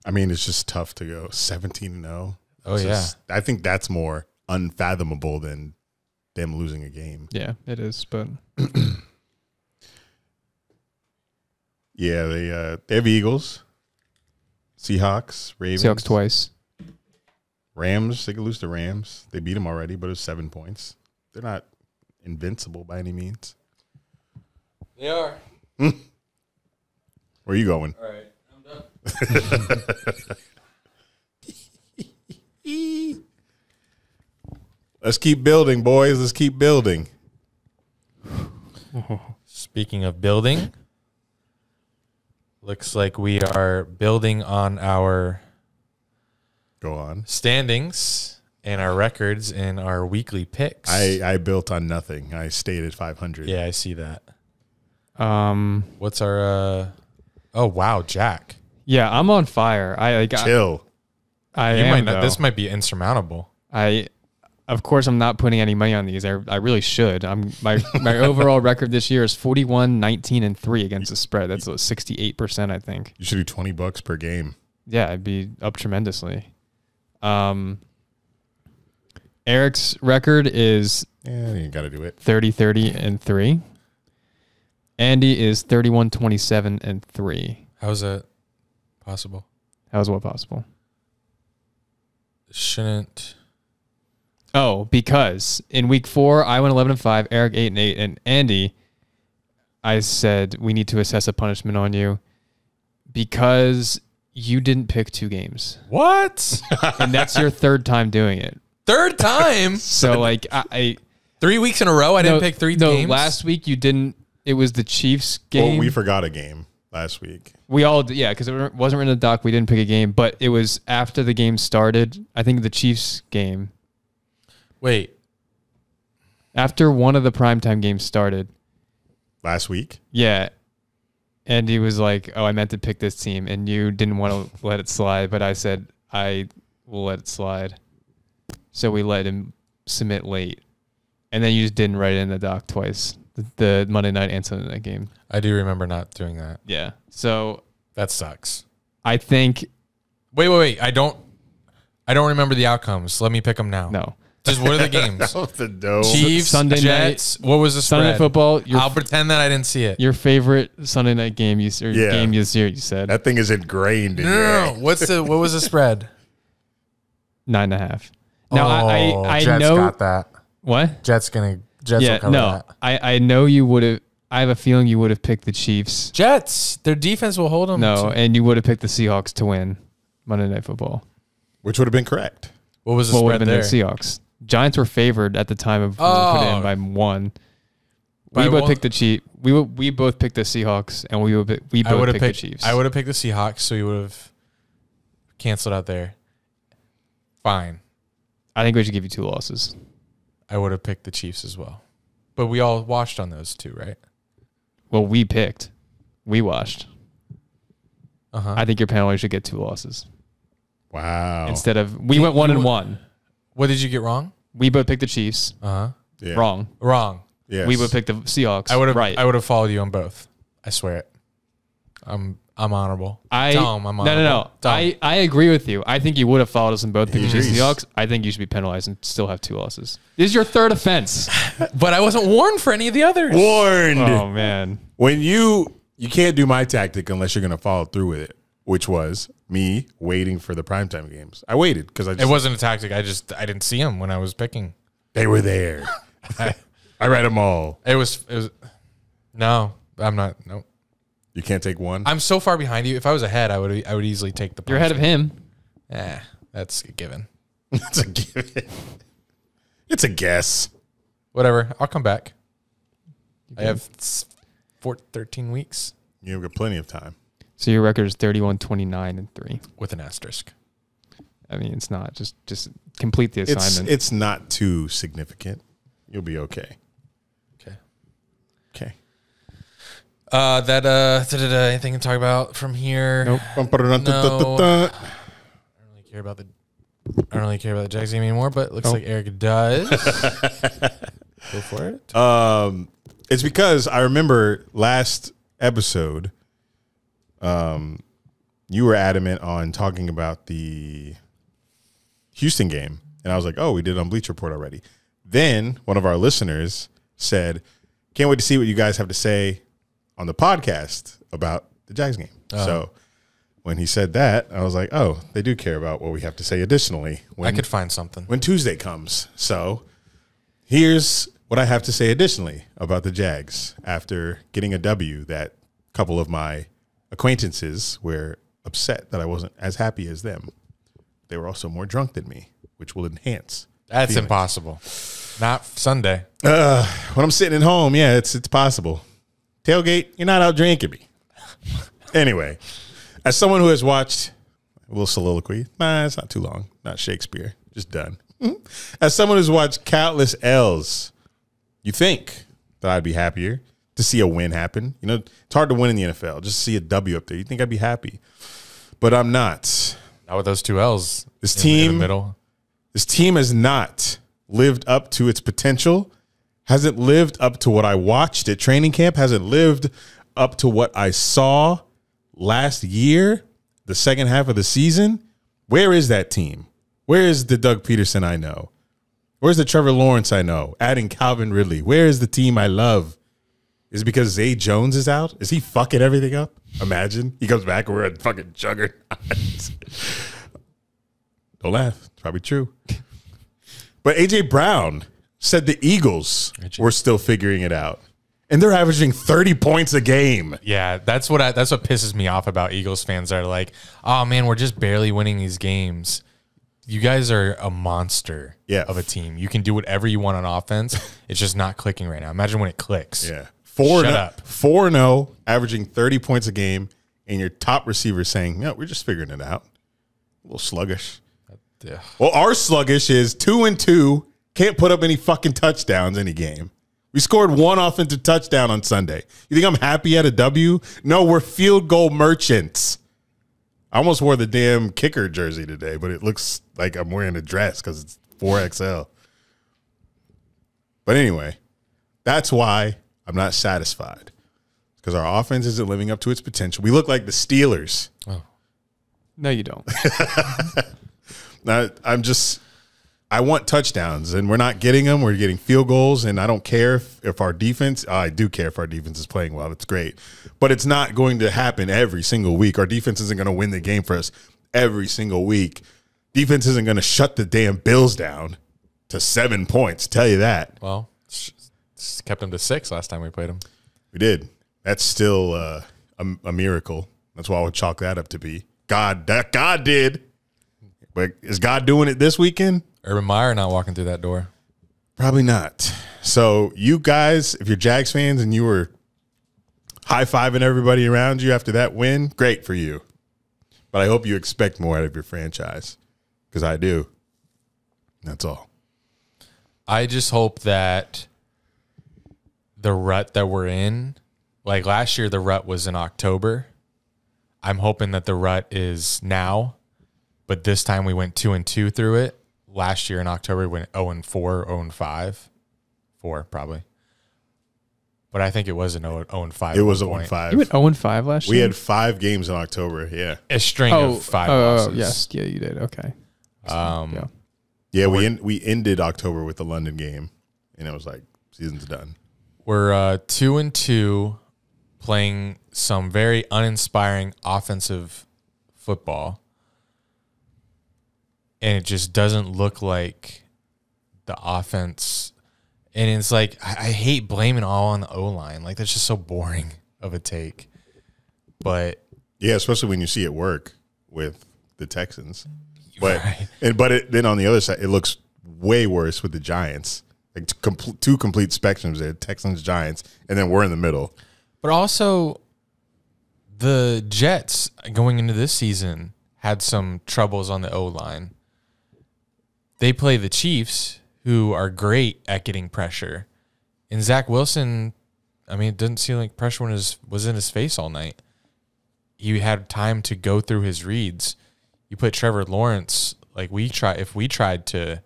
Speaker 1: I mean, it's just tough to go 17 and 0.
Speaker 7: Oh,
Speaker 1: It's
Speaker 7: yeah.
Speaker 1: just- I think that's more unfathomable than them losing a game.
Speaker 8: Yeah, it is, but
Speaker 1: Yeah, they uh they have Eagles, Seahawks, Ravens,
Speaker 8: Seahawks twice.
Speaker 1: Rams. They could lose to Rams. They beat them already, but it was seven points. They're not invincible by any means.
Speaker 7: They are.
Speaker 1: Where are you going?
Speaker 7: All right. I'm done.
Speaker 1: Let's keep building, boys. Let's keep building.
Speaker 7: Speaking of building, looks like we are building on our
Speaker 1: Go on.
Speaker 7: standings and our records and our weekly picks.
Speaker 1: I I built on nothing. I stayed at 500.
Speaker 7: yeah, I see that.
Speaker 8: Um,
Speaker 7: What's our? uh Oh wow, Jack.
Speaker 8: yeah, I'm on fire. I like. I,
Speaker 1: Chill.
Speaker 8: I
Speaker 7: You
Speaker 8: am,
Speaker 7: might not.
Speaker 8: though.
Speaker 7: This might be insurmountable.
Speaker 8: I, of course, I'm not putting any money on these. I, I really should. I'm my my overall record this year is 41, 19, and three against the spread. That's 68 percent, I think.
Speaker 1: You should do 20 bucks per game.
Speaker 8: Yeah, I'd be up tremendously. Um, Eric's record is
Speaker 1: Yeah, you got to do it.
Speaker 8: 30, 30, and three. Andy is 31, 27, and three.
Speaker 7: How's that possible?
Speaker 8: How's what possible?
Speaker 7: Shouldn't.
Speaker 8: Oh, because in week four, I went 11 and 5, Eric 8 and 8, and Andy, I said, we need to assess a punishment on you because you didn't pick two games.
Speaker 7: What?
Speaker 8: And that's your third time doing it.
Speaker 7: Third time?
Speaker 8: So, like, I. I
Speaker 7: Three weeks in a row, I didn't
Speaker 8: no,
Speaker 7: pick three
Speaker 8: no,
Speaker 7: games.
Speaker 8: last week you didn't. It was the Chiefs game.
Speaker 1: Well, we forgot a game last week.
Speaker 8: We all, did- yeah, because it wasn't in the doc. We didn't pick a game, but it was after the game started. I think the Chiefs game.
Speaker 7: Wait,
Speaker 8: After one of the primetime games started,
Speaker 1: Last week?
Speaker 8: yeah, Andy was like, "Oh, I meant to pick this team," and you didn't want to let it slide, but I said I will let it slide. So we let him submit late, and then you just didn't write it in the doc twice. The, the Monday night and Sunday night game.
Speaker 7: I do remember not doing that.
Speaker 8: Yeah. So
Speaker 7: That sucks.
Speaker 8: I think
Speaker 7: Wait, wait, wait. I don't. I don't remember the outcomes. Let me pick them now.
Speaker 8: no.
Speaker 7: Just what are the games?
Speaker 1: Off the dome.
Speaker 7: Chiefs,
Speaker 8: Sunday night-
Speaker 7: Jets. what was the
Speaker 8: Sunday
Speaker 7: spread?
Speaker 8: night football. Your
Speaker 7: I'll pretend that I didn't see it.
Speaker 8: your favorite Sunday night game you or
Speaker 1: Yeah.
Speaker 8: game this year. You said
Speaker 1: That thing is ingrained in
Speaker 7: No, no, no. What's the what was the spread?
Speaker 8: nine and a half. Now I
Speaker 7: Oh,
Speaker 8: I, I
Speaker 7: Jets
Speaker 8: know
Speaker 7: got that.
Speaker 8: What?
Speaker 7: Jets gonna Jets will
Speaker 8: yeah,
Speaker 7: cover
Speaker 8: no.
Speaker 7: that.
Speaker 8: I I know you would have. I have a feeling you would have picked the Chiefs.
Speaker 7: Jets, their defense will hold them.
Speaker 8: No,
Speaker 7: to-
Speaker 8: and you would have picked the Seahawks to win Monday Night Football.
Speaker 1: Which would have been correct.
Speaker 7: what was the
Speaker 8: What would have
Speaker 7: spread
Speaker 8: been
Speaker 7: there?
Speaker 8: the Seahawks? Giants were favored at the time of when we put
Speaker 7: Oh.
Speaker 8: in by one.
Speaker 7: By
Speaker 8: we both
Speaker 7: one-
Speaker 8: picked the Chief. We would, we both picked the Seahawks, and we would pick- we
Speaker 7: I
Speaker 8: both
Speaker 7: would have
Speaker 8: picked,
Speaker 7: picked
Speaker 8: the Chiefs.
Speaker 7: I would have picked the Seahawks, so you would have canceled out there. Fine.
Speaker 8: I think we should give you two losses.
Speaker 7: I would have picked the Chiefs as well. But we all watched on those two, right?
Speaker 8: Well, we picked. We watched.
Speaker 7: Uh-huh.
Speaker 8: I think your penalty should get two losses
Speaker 1: Wow.
Speaker 8: instead of we went one and one.
Speaker 7: What did you get wrong?
Speaker 8: We both picked the Chiefs.
Speaker 7: Uh-huh.
Speaker 1: Yeah.
Speaker 8: Wrong.
Speaker 7: Wrong.
Speaker 1: Yes.
Speaker 8: We would pick the Seahawks.
Speaker 7: I would have
Speaker 8: right.
Speaker 7: I would have followed you on both. I swear it. I'm I'm honorable.
Speaker 8: I
Speaker 7: Tell 'em I'm
Speaker 8: no no
Speaker 7: honorable.
Speaker 8: no.
Speaker 7: Tell 'em.
Speaker 8: I, I agree with you. I think you would have followed us in both picking the
Speaker 1: agrees.
Speaker 8: Seahawks. I think you should be penalized and still have two losses. This is your third offense.
Speaker 7: but I wasn't warned for any of the others.
Speaker 1: warned.
Speaker 8: oh man.
Speaker 1: When you you can't do my tactic unless you're going to follow through with it, which was me waiting for the primetime games. I waited because I just,
Speaker 7: It wasn't a tactic. I just I didn't see them when I was picking.
Speaker 1: they were there. I read them all.
Speaker 7: It was it was no. I'm not. No.
Speaker 1: You can't take one.
Speaker 7: I'm so far behind you. If I was ahead, I would I would easily take the.
Speaker 8: You're ahead of him.
Speaker 7: Eh, that's a given.
Speaker 1: it's a given. It's a guess.
Speaker 7: Whatever. I'll come back. I have s- four, 13 weeks
Speaker 1: You've got plenty of time.
Speaker 8: So your record is 31, 29, and three.
Speaker 7: with an asterisk.
Speaker 8: I mean, it's not just just complete the assignment.
Speaker 1: it's not too significant. You'll be okay.
Speaker 7: Okay.
Speaker 1: Okay.
Speaker 7: Uh, that uh, anything to talk about from here?
Speaker 8: Nope.
Speaker 7: I don't really care about the. I don't really care about the Jags game anymore, but it looks
Speaker 8: Oh.
Speaker 7: like Eric does. Go for it.
Speaker 1: Um, it's because I remember last episode, um, you were adamant on talking about the Houston game, and I was like, "Oh, we did it on Bleacher Report already." Then one of our listeners said, "Can't wait to see what you guys have to say on the podcast about the Jags game." So when he said that, I was like, "Oh, they do care about what we have to say additionally." When,
Speaker 7: I could find something.
Speaker 1: when Tuesday comes. So here's what I have to say additionally about the Jags after getting a W that a couple of my acquaintances were upset that I wasn't as happy as them. They were also more drunk than me, which will enhance.
Speaker 7: That's
Speaker 1: feelings.
Speaker 7: impossible. Not Sunday.
Speaker 1: Uh, when I'm sitting at home, yeah, it's it's possible. Tailgate, you're not out drinking me. anyway, as someone who has watched a little soliloquy, nah, it's not too long. Not Shakespeare, just done. Mm-hmm. As someone who's watched countless L's, you think that I'd be happier to see a win happen. You know, it's hard to win in the NFL. Just see a W up there. You think I'd be happy, but I'm not.
Speaker 7: Not with those two L's.
Speaker 1: This
Speaker 7: in- in the
Speaker 1: team-
Speaker 7: middle.
Speaker 1: This team has not lived up to its potential, hasn't lived up to what I watched at training camp, hasn't lived up to what I saw last year, the second half of the season. Where is that team? Where is the Doug Pederson I know? Where's the Trevor Lawrence I know? Adding Calvin Ridley. Where is the team I love? Is it because Zay Jones is out? Is he fucking everything up? Imagine he comes back and we're a fucking juggernaut. Don't laugh. It's probably true. But AJ Brown said the Eagles were still figuring it out. And they're averaging 30 points a game.
Speaker 7: Yeah, that's what I, that's what pisses me off about Eagles fans that are like, oh man, we're just barely winning these games. You guys are a monster
Speaker 1: Yeah.
Speaker 7: of a team. You can do whatever you want on offense. It's just not clicking right now. Imagine when it clicks.
Speaker 1: Yeah. Four
Speaker 7: Shut
Speaker 1: and
Speaker 7: up.
Speaker 1: Four and oh, averaging 30 points a game, and your top receiver saying, No, we're just figuring it out. A little sluggish.
Speaker 7: Yeah.
Speaker 1: Well, our sluggish is two and two, can't put up any fucking touchdowns any game. We scored one offensive touchdown on Sunday. You think I'm happy at a W? No, we're field goal merchants. I almost wore the damn kicker jersey today, but it looks like I'm wearing a dress because it's 4XL. But anyway, that's why I'm not satisfied because our offense isn't living up to its potential. We look like the Steelers. Oh.
Speaker 8: no, you don't.
Speaker 1: Now, I'm just, I want touchdowns, and we're not getting them. We're getting field goals, and I don't care if, if our defense. I do care if our defense is playing well. It's great, but it's not going to happen every single week. Our defense isn't going to win the game for us every single week. Defense isn't going to shut the damn Bills down to seven points. Tell you that
Speaker 7: Well, kept them to six last time we played them.
Speaker 1: we did. That's still uh, a, a miracle. That's why I would chalk that up to be God. That God did. But is God doing it this weekend?
Speaker 7: Urban Meyer not walking through that door.
Speaker 1: Probably not. So you guys, if you're Jags fans and you were high fiving everybody around you after that win, great for you. But I hope you expect more out of your franchise because I do. That's all.
Speaker 7: I just hope that the rut that we're in, like last year, the rut was in October. I'm hoping that the rut is now, but this time we went two and two through it. Last year in October, we went 0 and 4, 0 and 5. 4, probably. But I think it was an 0, 0 and 5.
Speaker 1: It was
Speaker 7: one
Speaker 1: 0
Speaker 7: point.
Speaker 1: 5.
Speaker 8: You went 0 and 5 last
Speaker 1: We
Speaker 8: year.
Speaker 1: We had five games in October. Yeah.
Speaker 7: A string
Speaker 8: oh,
Speaker 7: of five
Speaker 8: oh, oh,
Speaker 7: losses.
Speaker 8: yes, yeah, you did. Okay.
Speaker 7: Um,
Speaker 8: Yeah.
Speaker 1: Yeah. We, en- we ended October with the London game, and it was like, season's done.
Speaker 7: We're uh, two and two, playing some very uninspiring offensive football, and it just doesn't look like the offense. And it's like I, I hate blaming all on the O line. Like that's just so boring of a take. But
Speaker 1: Yeah, especially when you see it work with the Texans. But
Speaker 7: Right.
Speaker 1: and but it, then on the other side, it looks way worse with the Giants. Like t- compl- two complete spectrums there: Texans, Giants, and then we're in the middle.
Speaker 7: But also, the Jets going into this season had some troubles on the O line. They play the Chiefs, who are great at getting pressure, and Zach Wilson. I mean, it didn't seem like pressure was was in his face all night. He had time to go through his reads. You put Trevor Lawrence like we try if we tried to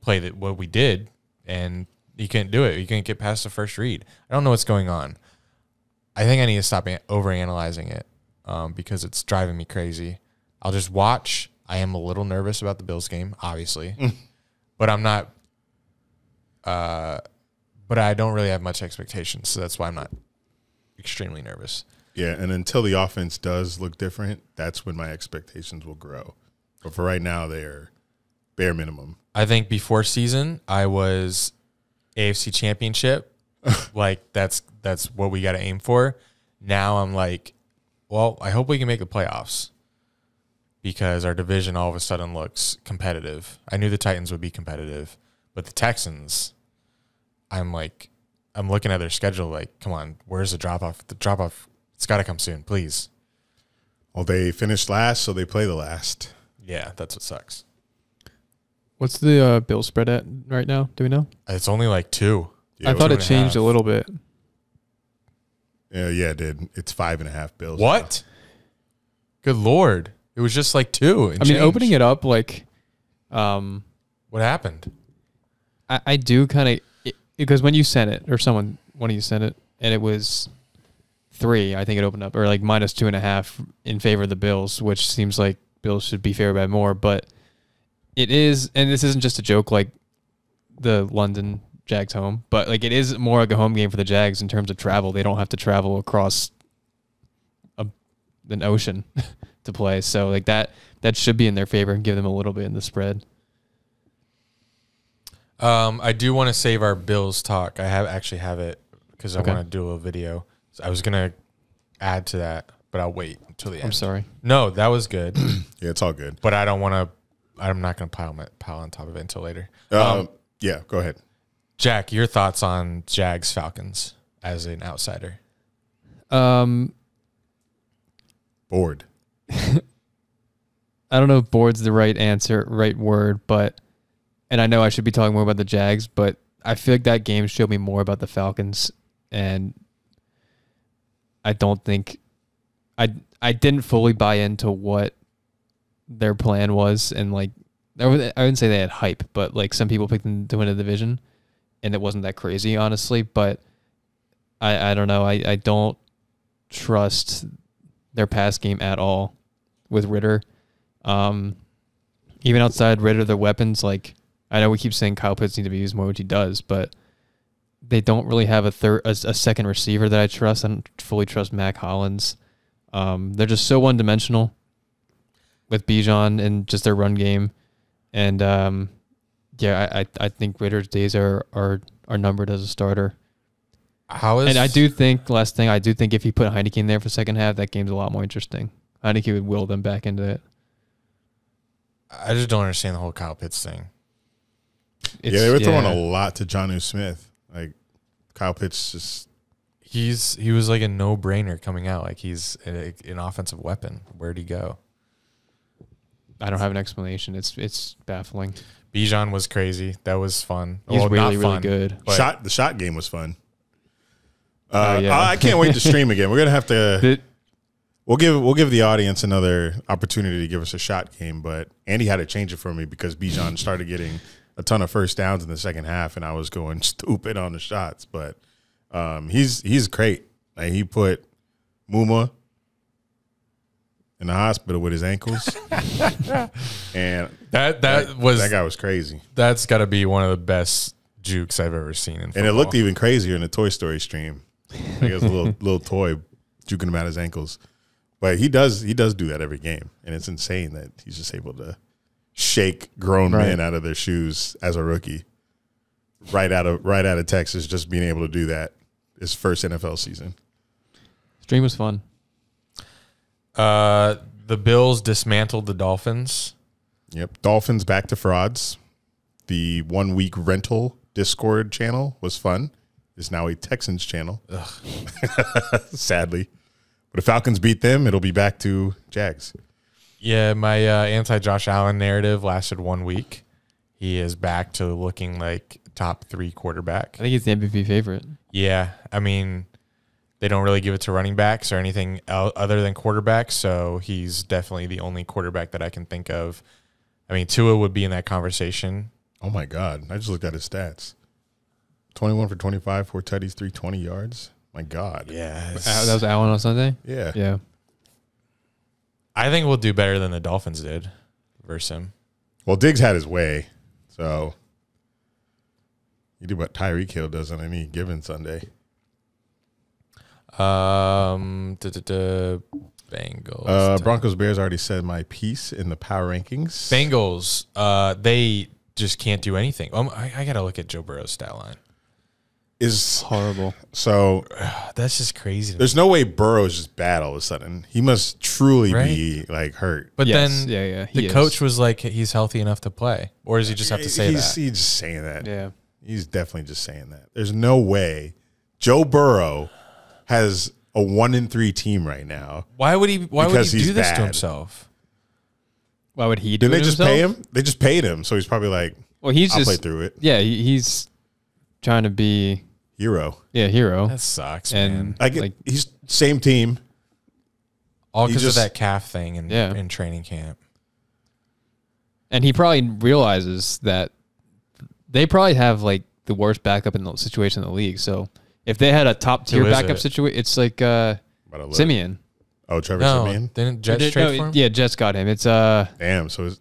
Speaker 7: play that what we did, and you couldn't do it. You couldn't get past the first read. I don't know what's going on. I think I need to stop an- overanalyzing it um, because it's driving me crazy. I'll just watch. I am a little nervous about the Bills game, obviously, but I'm not. Uh, but I don't really have much expectations, so that's why I'm not extremely nervous.
Speaker 1: Yeah, and until the offense does look different, that's when my expectations will grow. But for right now, they're bare minimum.
Speaker 7: I think before season, I was AFC Championship. like that's that's what we got to aim for. Now I'm like, well, I hope we can make the playoffs because our division all of a sudden looks competitive. I knew the Titans would be competitive, but the Texans, I'm like, I'm looking at their schedule. Like, come on, where's the drop off? The drop off, it's got to come soon, please.
Speaker 1: Well, they finished last, so they play the last.
Speaker 7: Yeah, that's what sucks.
Speaker 8: What's the uh, bill spread at right now? Do we know?
Speaker 7: It's only like two.
Speaker 1: Yeah,
Speaker 8: I thought it
Speaker 7: and a
Speaker 8: changed a little bit.
Speaker 1: Yeah, yeah, it did. It's five and a half bills.
Speaker 7: What? Good lord! It was just like two.
Speaker 8: I mean, opening it up like, um,
Speaker 7: What happened?
Speaker 8: I, I do kind of because when you sent it or someone one of you sent it and it was three, I think it opened up or like minus two and a half in favor of the Bills, which seems like Bills should be favored by more, but it is, and this isn't just a joke like the London Jags home, but like it is more like a home game for the Jags in terms of travel. They don't have to travel across a, an ocean to play, so like that that should be in their favor and give them a little bit in the spread.
Speaker 7: Um, I do want to save our Bills talk. I have actually have it because I want to do a little video. So I was gonna add to that, but I'll wait until the end.
Speaker 8: I'm sorry.
Speaker 7: No, that was good,
Speaker 1: Yeah, it's all good.
Speaker 7: but I don't want to. I'm not gonna pile my, pile on top of it until later.
Speaker 1: Um,
Speaker 7: Um,
Speaker 1: yeah, go ahead.
Speaker 7: Jack, your thoughts on Jags Falcons as an outsider?
Speaker 8: Um,
Speaker 1: Bored.
Speaker 8: I don't know if board's the right answer, right word, but and I know I should be talking more about the Jags, but I feel like that game showed me more about the Falcons and I don't think I I didn't fully buy into what their plan was and like I wouldn't say they had hype, but like some people picked them to win the division and it wasn't that crazy honestly, but I I don't know. I I don't trust their pass game at all with Ridder. Um, even outside Ridder, their weapons, like I know we keep saying Kyle Pitts need to be used more, which he does, but they don't really have a third, a, a second receiver that I trust. I don't fully trust Mack Hollins. Um, they're just so one dimensional with Bijan and just their run game, and um, Yeah, I, I I think Ridder's days are are are numbered as a starter.
Speaker 7: How is
Speaker 8: And I do think last thing I do think if you put Heinicke in there for second half, that game's a lot more interesting. Heinicke would will them back into it.
Speaker 7: I just don't understand the whole Kyle Pitts thing.
Speaker 8: It's,
Speaker 1: yeah, they were throwing
Speaker 8: yeah.
Speaker 1: a lot to Jonnu Smith. Like Kyle Pitts just
Speaker 7: He's he was like a no brainer coming out. Like he's a, an offensive weapon. Where'd he go?
Speaker 8: I don't have an explanation. It's it's baffling.
Speaker 7: Bijan was crazy. That was fun.
Speaker 8: He's
Speaker 7: Well,
Speaker 8: really
Speaker 7: not
Speaker 8: really
Speaker 7: fun,
Speaker 8: good.
Speaker 1: shot. The shot game was fun. Uh,
Speaker 8: Oh, yeah.
Speaker 1: I, I can't wait to stream again. We're gonna have to.
Speaker 8: The-
Speaker 1: We'll give we'll give the audience another opportunity to give us a shot game, but Andy had to change it for me because Bijan started getting a ton of first downs in the second half, and I was going stupid on the shots. But um, he's he's great. Like he put Muma in the hospital with his ankles, and
Speaker 7: that that was
Speaker 1: that guy was crazy.
Speaker 7: that's got to be one of the best jukes I've ever seen. In
Speaker 1: And it looked even crazier in the Toy Story stream. Like it was a little little toy juking him out his ankles. But he does he does do that every game, and it's insane that he's just able to shake grown
Speaker 8: Right.
Speaker 1: men out of their shoes as a rookie. Right out of right out of Texas, just being able to do that his first NFL season.
Speaker 8: Stream was fun.
Speaker 7: Uh, the Bills dismantled the Dolphins.
Speaker 1: Yep, Dolphins back to frauds. The one week rental Discord channel was fun. It's now a Texans channel. Sadly, but if Falcons beat them, it'll be back to Jags.
Speaker 7: Yeah, my uh, anti Josh Allen narrative lasted one week. He is back to looking like top three quarterback.
Speaker 8: I think he's the MVP favorite.
Speaker 7: Yeah, I mean, they don't really give it to running backs or anything el- other than quarterbacks, so he's definitely the only quarterback that I can think of. I mean, Tua would be in that conversation.
Speaker 1: Oh my God! I just looked at his stats: twenty-one for twenty-five, four tutties, three twenty yards. My God!
Speaker 7: Yeah,
Speaker 8: Uh, that was Allen on Sunday.
Speaker 1: Yeah.
Speaker 8: Yeah.
Speaker 7: I think we'll do better than the Dolphins did versus him.
Speaker 1: Well, Diggs had his way, so you do what Tyreek Hill does on any given Sunday.
Speaker 7: Um, duh, duh, duh, Bengals.
Speaker 1: Uh, Broncos Bears already said my piece in the power rankings.
Speaker 7: Bengals. Uh, they just can't do anything. Um, I, I gotta look at Joe Burrow's stat line.
Speaker 1: Is
Speaker 8: Horrible.
Speaker 1: so
Speaker 7: That's just crazy. to me.
Speaker 1: there's no way Burrow's just bad all of a sudden. He must truly be like hurt.
Speaker 7: But
Speaker 8: Yes,
Speaker 7: then,
Speaker 8: yeah, yeah,
Speaker 7: the
Speaker 8: is.
Speaker 7: coach was like, he's healthy enough to play, or does he just have to say
Speaker 1: he's,
Speaker 7: that?
Speaker 1: He's just saying that.
Speaker 8: Yeah.
Speaker 1: He's definitely just saying that. There's no way Joe Burrow has a one in three team right now.
Speaker 7: Why would he? Why would he do this to himself?
Speaker 8: Why would he do
Speaker 1: Didn't they
Speaker 8: it
Speaker 1: just
Speaker 8: himself?
Speaker 1: pay him? They just paid him, so he's probably like,
Speaker 8: Well, he's
Speaker 1: I'll
Speaker 8: just
Speaker 1: play through it.
Speaker 8: Yeah, he, he's trying to be
Speaker 1: Hero.
Speaker 8: yeah hero.
Speaker 7: That sucks,
Speaker 8: And-
Speaker 7: man.
Speaker 1: I get
Speaker 8: Like-
Speaker 1: he's same team.
Speaker 7: All because of
Speaker 1: just-
Speaker 7: that calf thing in
Speaker 8: Yeah.
Speaker 7: in training camp.
Speaker 8: and he probably realizes that they probably have like the worst backup in the situation in the league. So if they had a top tier
Speaker 7: Who is
Speaker 8: backup
Speaker 7: it?
Speaker 8: situation, it's like uh,
Speaker 1: About to look.
Speaker 8: Siemian.
Speaker 1: Oh, Trevor
Speaker 7: No,
Speaker 1: Siemian.
Speaker 7: didn't Jets
Speaker 8: No,
Speaker 7: trade for him?
Speaker 8: Yeah, Jets got him. It's uh,
Speaker 1: Damn. So it's,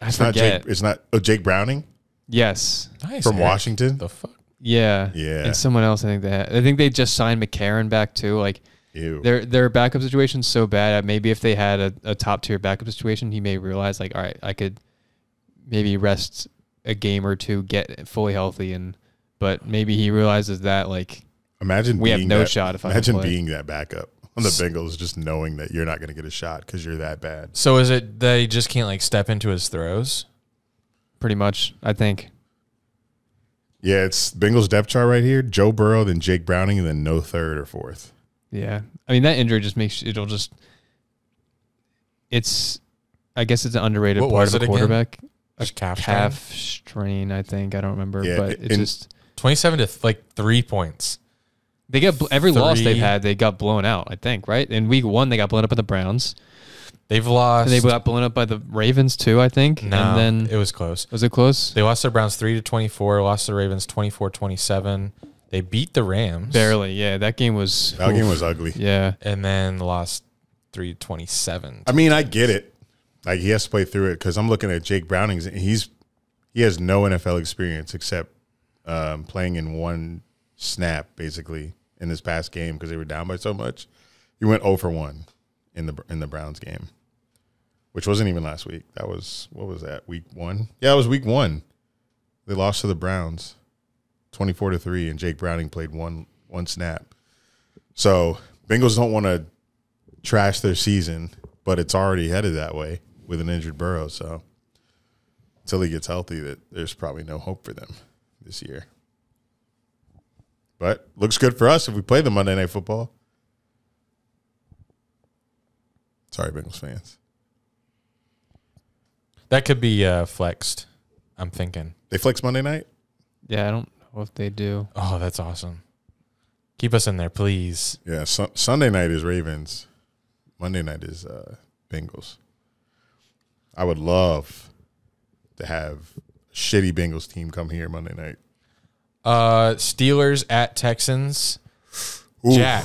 Speaker 8: I
Speaker 1: it's not. Jake. It's not oh, Jake Browning
Speaker 8: yes,
Speaker 7: Nice,
Speaker 1: from
Speaker 7: Eric.
Speaker 1: Washington.
Speaker 7: The fuck?
Speaker 8: Yeah,
Speaker 1: Yeah.
Speaker 8: and someone else. I think they. Had. I think they just signed McCarron back too. Like
Speaker 1: Ew.
Speaker 8: their their backup situation's so bad. that Maybe if they had a, a top tier backup situation, he may realize like, all right, I could maybe rest a game or two, get fully healthy, and but maybe he realizes that like
Speaker 1: Imagine
Speaker 8: we have
Speaker 1: being
Speaker 8: no
Speaker 1: that-
Speaker 8: shot if I
Speaker 1: imagine being that backup on the Bengals, just knowing that you're not going to get a shot because you're that bad.
Speaker 7: So is it they just can't like step into his throws?
Speaker 8: pretty much. I think.
Speaker 1: Yeah, it's Bengals depth chart right here: Joe Burrow, then Jake Browning, and then no third or fourth.
Speaker 8: Yeah, I mean that injury just makes it'll just. It's, I guess it's an underrated
Speaker 7: What
Speaker 8: part
Speaker 7: was
Speaker 8: of a
Speaker 7: it again?
Speaker 8: quarterback.
Speaker 7: Just calf,
Speaker 8: Calf strain, I think. I don't remember,
Speaker 1: Yeah,
Speaker 8: but it's
Speaker 1: and-
Speaker 8: just
Speaker 7: Twenty-seven to like three points.
Speaker 8: they got bl- every loss they've had. They got blown out. I think right in week one they got blown up by the Browns.
Speaker 7: They've lost.
Speaker 8: And they got blown up by the Ravens too. I think.
Speaker 7: no,
Speaker 8: and then
Speaker 7: it was close.
Speaker 8: was it close?
Speaker 7: They lost the Browns three to twenty-four. Lost the Ravens 24-27. They beat the Rams
Speaker 8: Barely. Yeah, that game was.
Speaker 1: That game was ugly.
Speaker 8: Yeah,
Speaker 7: and then lost three to twenty-seven.
Speaker 1: I mean, I get it. Like he has to play through it because I'm looking at Jake Browning's. and He's he has no NFL experience except um, playing in one snap basically in this past game because they were down by so much. He went 0 for one in the in the Browns game, which wasn't even last week. That was what was that week one? Yeah, it was week one. They lost to the Browns, twenty four to three, and Jake Browning played one one snap. So Bengals don't want to trash their season, but it's already headed that way with an injured Burrow. So until he gets healthy, that there's probably no hope for them this year. But looks good for us if we play the Monday Night Football. Sorry, Bengals fans.
Speaker 7: That could be uh, flexed. I'm thinking.
Speaker 1: They flex Monday night.
Speaker 8: Yeah, I don't know if they do.
Speaker 7: Oh, that's awesome. Keep us in there, please.
Speaker 1: Yeah, su- Sunday night is Ravens. Monday night is uh, Bengals. I would love to have shitty Bengals team come here Monday night.
Speaker 7: Uh, Steelers at Texans.
Speaker 1: Ooh.
Speaker 7: Jack,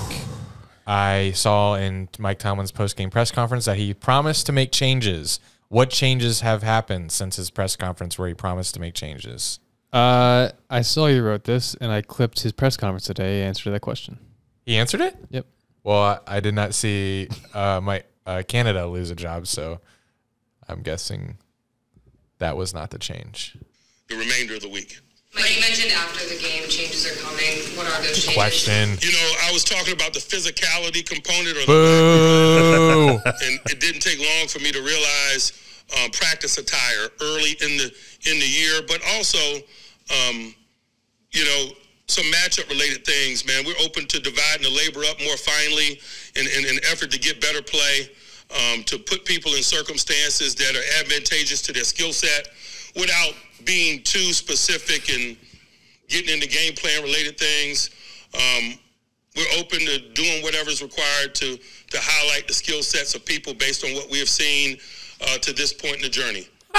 Speaker 7: I saw in Mike Tomlin's post game press conference that he promised to make changes. What changes have happened since his press conference where he promised to make changes?
Speaker 8: Uh, I saw you wrote this, and I clipped his press conference today. He answered that question.
Speaker 7: He answered it.
Speaker 8: Yep.
Speaker 7: Well, I, I did not see uh, my uh, Canada lose a job, so I'm guessing that was not the change.
Speaker 10: the remainder of the week.
Speaker 11: Mike, you mentioned after the game changes are coming. What are those changes?
Speaker 7: Question.
Speaker 10: You know, I was talking about the physicality component, of
Speaker 7: Boo.
Speaker 10: and it didn't take long for me to realize um, practice attire early in the in the year, but also, um, you know, some matchup related things. Man, we're open to dividing the labor up more finely in in an effort to get better play, um, to put people in circumstances that are advantageous to their skill set, without being too specific and getting into game plan related things. Um, we're open to doing whatever is required to to highlight the skill sets of people based on what we have seen uh, to this point in the journey.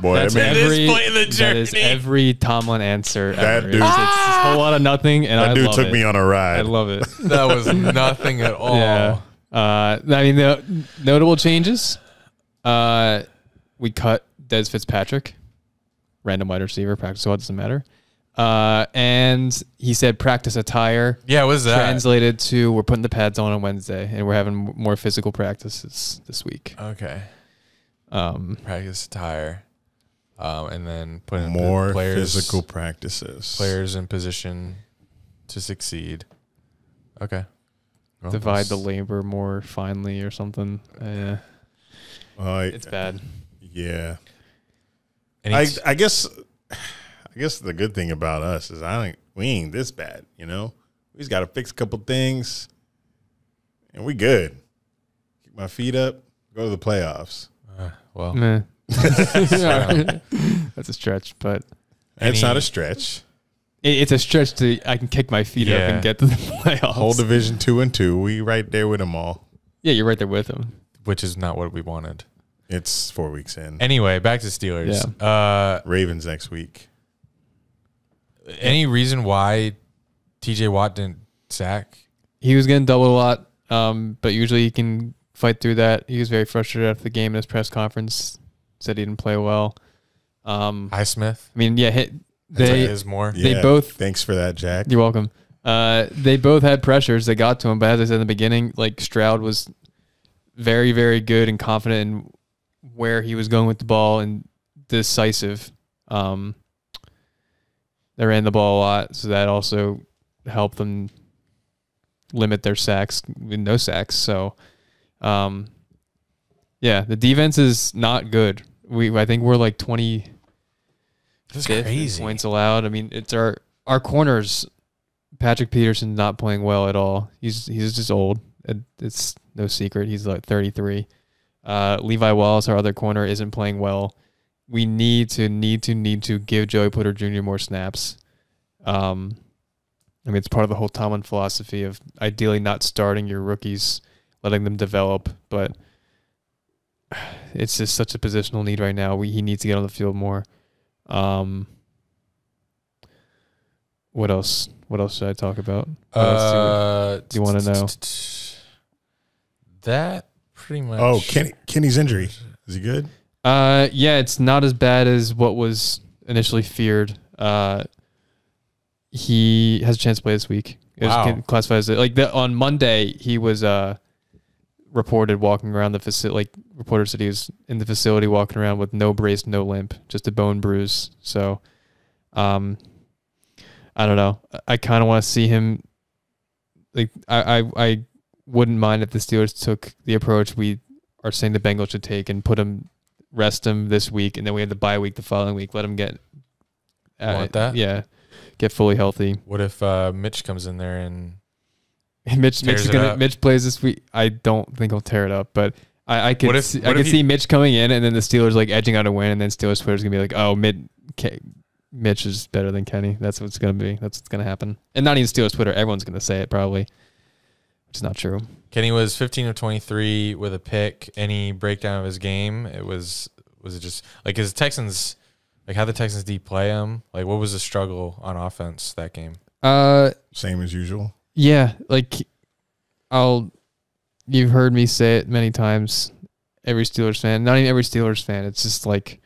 Speaker 1: Boy,
Speaker 8: That's
Speaker 1: that man,
Speaker 8: every
Speaker 7: point in the
Speaker 8: that is every Tomlin answer.
Speaker 1: That
Speaker 8: ever.
Speaker 1: dude-
Speaker 8: It's, it's a whole lot of nothing, and
Speaker 1: that
Speaker 8: I
Speaker 1: dude
Speaker 8: love
Speaker 1: took
Speaker 8: it.
Speaker 1: me on a ride.
Speaker 8: I love it.
Speaker 7: That was nothing at all.
Speaker 8: Yeah. Uh, I mean, the notable changes. Uh, we cut Dez Fitzpatrick, random wide receiver, practice squad doesn't matter. Uh, and he said practice attire.
Speaker 7: Yeah, what is that?
Speaker 8: Translated to we're putting the pads on on Wednesday, and we're having more physical practices this week.
Speaker 7: Okay.
Speaker 8: Um,
Speaker 7: Practice attire. Um, and then putting
Speaker 1: More
Speaker 7: the players,
Speaker 1: physical practices.
Speaker 7: players in position to succeed. Okay. Well,
Speaker 8: divide the labor more finely or something. Uh,
Speaker 1: Uh,
Speaker 8: it's bad.
Speaker 1: yeah. I I guess I guess the good thing about us is I think we ain't this bad, you know. We just got to fix a couple things, and we good. Keep my feet up. Go to the playoffs.
Speaker 7: uh, well,
Speaker 8: Meh. That's a stretch, but
Speaker 1: And it's
Speaker 7: Any-
Speaker 1: not a stretch.
Speaker 8: it, it's a stretch to I can kick my feet up and get to the playoffs.
Speaker 1: Whole division two and two. We right there with them all.
Speaker 8: yeah, you're right there with them.
Speaker 7: which is not what we wanted.
Speaker 1: It's four weeks in.
Speaker 7: Anyway, back to Steelers. Yeah. Uh,
Speaker 1: Ravens next week.
Speaker 7: Any reason why TJ Watt didn't sack?
Speaker 8: He was getting doubled a lot, um, but usually he can fight through that. He was very frustrated after the game in his press conference. Said he didn't play well. Um, I mean, yeah, hit,
Speaker 7: That's
Speaker 8: they
Speaker 7: what it is more.
Speaker 8: They
Speaker 1: Yeah,
Speaker 8: both-
Speaker 1: Thanks for that, Jack.
Speaker 8: You're welcome. Uh, they both had pressures that got to him, but as I said in the beginning, like Stroud was very, very good and confident in where he was going with the ball and decisive. Um, they ran the ball a lot, so that also helped them limit their sacks no sacks. So, um, yeah, the defense is not good. We I think we're like twenty
Speaker 7: That's
Speaker 8: fifth in
Speaker 7: crazy.
Speaker 8: points allowed. I mean, it's our our corners. Patrick Peterson's not playing well at all. He's he's just old. It's no secret. He's like 33. Uh, Levi Wallace, our other corner, isn't playing well. We need to need to need to give Joey Porter Jr. more snaps. Um, I mean, it's part of the whole Tomlin philosophy of ideally not starting your rookies, letting them develop. But it's just such a positional need right now. We he needs to get on the field more. Um, what else? What else should I talk about? What do you-
Speaker 7: Uh,
Speaker 8: do you wanna know?
Speaker 7: That pretty much.
Speaker 1: Oh, Kenny Kenny's injury. Is he good?
Speaker 8: Uh, yeah, it's not as bad as what was initially feared. Uh, he has a chance to play this week. It
Speaker 7: Wow.
Speaker 8: con- classified as like the, on Monday he was uh reported walking around the facility. Like reporter said he was in the facility walking around with no brace, no limp, just a bone bruise. So, um, I don't know. I- I kind of want to see him. Like I, I, I wouldn't mind if the Steelers took the approach we are saying the Bengals should take and put him, rest him this week, and then we have the bye week the following week. Let him get. uh,
Speaker 7: Want that?
Speaker 8: Yeah, get fully healthy.
Speaker 7: What if uh, Mitch comes in there and
Speaker 8: Mitch, Mitch
Speaker 7: it
Speaker 8: gonna. Mitch plays this week. I don't think he'll tear it up, but I, I could
Speaker 7: if-
Speaker 8: see, I could see Mitch coming in and then the Steelers like edging out a win, and then Steelers Twitter's gonna be like, oh, Mid, Ke- Mitch is better than Kenny. That's what's gonna be. That's what's gonna happen. And not even Steelers Twitter. Everyone's gonna say it probably, which is not true.
Speaker 7: Kenny was 15 of 23 with a pick. Any breakdown of his game? It was was it just like his Texans like how the Texans D play him? Like what was the struggle on offense that game?
Speaker 8: Uh,
Speaker 1: Same as usual.
Speaker 8: yeah, like I'll. You've heard me say it many times. Every Steelers fan, not even every Steelers fan. It's just like,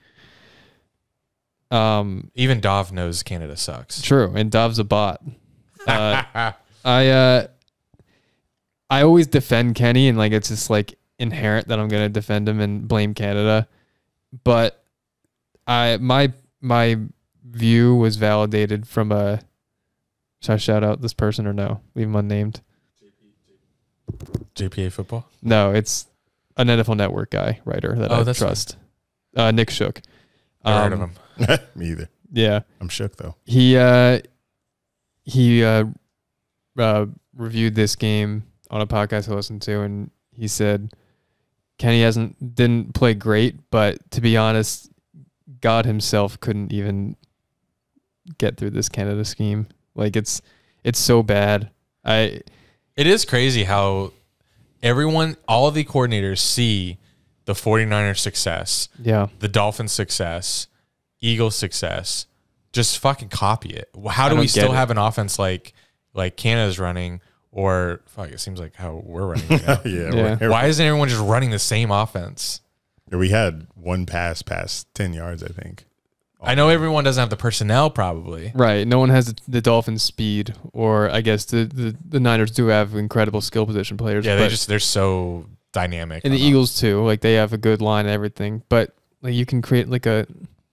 Speaker 8: um,
Speaker 7: Even Dov knows Canada sucks.
Speaker 8: True, and Dov's a bot. Uh, I uh, I always defend Kenny, and like it's just like inherent that I'm gonna defend him and blame Canada. But I my my view was validated from a. Should I shout out this person or no? Leave him unnamed.
Speaker 7: JPA football.
Speaker 8: No, it's an NFL Network guy, writer that
Speaker 7: Oh,
Speaker 8: I
Speaker 7: that's
Speaker 8: trust. Uh, Nick Shook.
Speaker 7: Never heard of
Speaker 8: Um,
Speaker 7: him.
Speaker 1: Me either.
Speaker 8: Yeah.
Speaker 1: I'm shook though.
Speaker 8: He uh he uh, uh reviewed this game on a podcast I listened to and he said Kenny hasn't didn't play great, but to be honest, God himself couldn't even get through this Canada scheme. Like it's it's so bad. I
Speaker 7: It is crazy how everyone, all of the coordinators see the 49ers success,
Speaker 8: Yeah.
Speaker 7: the Dolphins success, Eagles success, just fucking copy it. How do we still
Speaker 8: it.
Speaker 7: have an offense like like Canada's running or fuck it seems like how we're running. you know?
Speaker 1: Yeah,
Speaker 8: Yeah.
Speaker 1: we're-
Speaker 7: Why isn't everyone just running the same offense?
Speaker 1: We had one pass past ten yards, I think.
Speaker 7: I know everyone doesn't have the personnel probably.
Speaker 8: right, no one has the, the Dolphins speed or I guess the, the the Niners do have incredible skill position players.
Speaker 7: Yeah, they
Speaker 8: but-
Speaker 7: just they're so dynamic.
Speaker 8: and the
Speaker 7: on offense.
Speaker 8: Eagles too. Like they have a good line and everything, but like you can create like a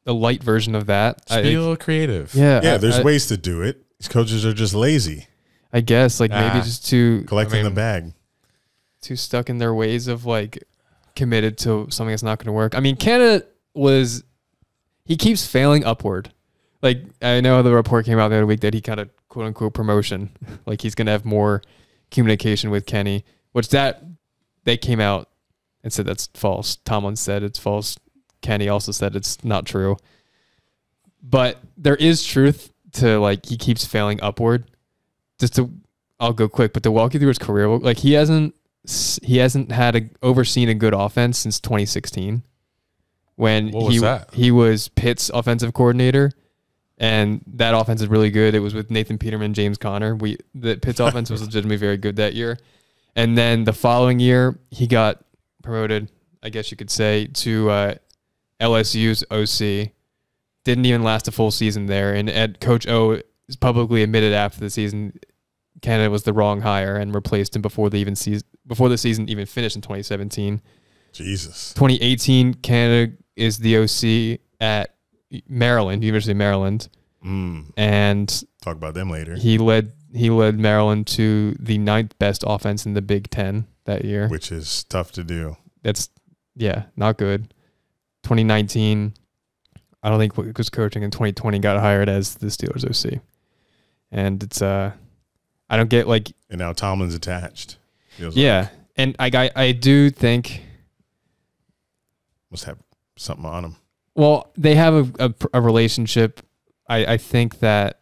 Speaker 8: a light version of that.
Speaker 7: Just
Speaker 8: I,
Speaker 7: be a little creative.
Speaker 8: yeah,
Speaker 1: Yeah,
Speaker 8: I-
Speaker 1: there's
Speaker 8: I,
Speaker 1: ways to do it. These coaches are just lazy,
Speaker 8: I guess like maybe
Speaker 7: Ah.
Speaker 8: just too
Speaker 1: collecting
Speaker 7: I
Speaker 1: the bag.
Speaker 8: too stuck in their ways of like committed to something that's not going to work. I mean, Canada was he keeps failing upward. Like I know the report came out the other week that he kind of quote unquote promotion, like he's going to have more communication with Kenny, which that they came out and said that's false. Tomlin said it's false. Kenny also said it's not true. But there is truth to like he keeps failing upward. Just to I'll go quick, but to walk you through his career, like he hasn't he hasn't had a overseen a good offense since 2016 when
Speaker 7: was
Speaker 8: he
Speaker 7: that?
Speaker 8: he was Pitt's offensive coordinator and that offense is really good. It was with Nathan Peterman, James Conner. We the Pitt's offense was legitimately very good that year. And then the following year, he got promoted, I guess you could say, to uh, LSU's OC. Didn't even last a full season there. And Ed, Coach O publicly admitted after the season Canada was the wrong hire and replaced him before the even season before the season even finished in 2017.
Speaker 1: Jesus.
Speaker 8: 2018, Canada is the OC at Maryland, University of Maryland,
Speaker 1: Mm,
Speaker 8: and
Speaker 1: talk about them later.
Speaker 8: he led he led Maryland to the ninth best offense in the Big Ten that year.
Speaker 1: which is tough to do.
Speaker 8: That's yeah, not good. 2019, I don't think was coaching in 2020 got hired as the Steelers OC, and it's uh, I don't get like
Speaker 1: And now Tomlin's attached. Feels
Speaker 8: yeah,
Speaker 1: like
Speaker 8: and I I, I do think
Speaker 1: must have something on him.
Speaker 8: Well, they have a, a, a relationship. I, I think that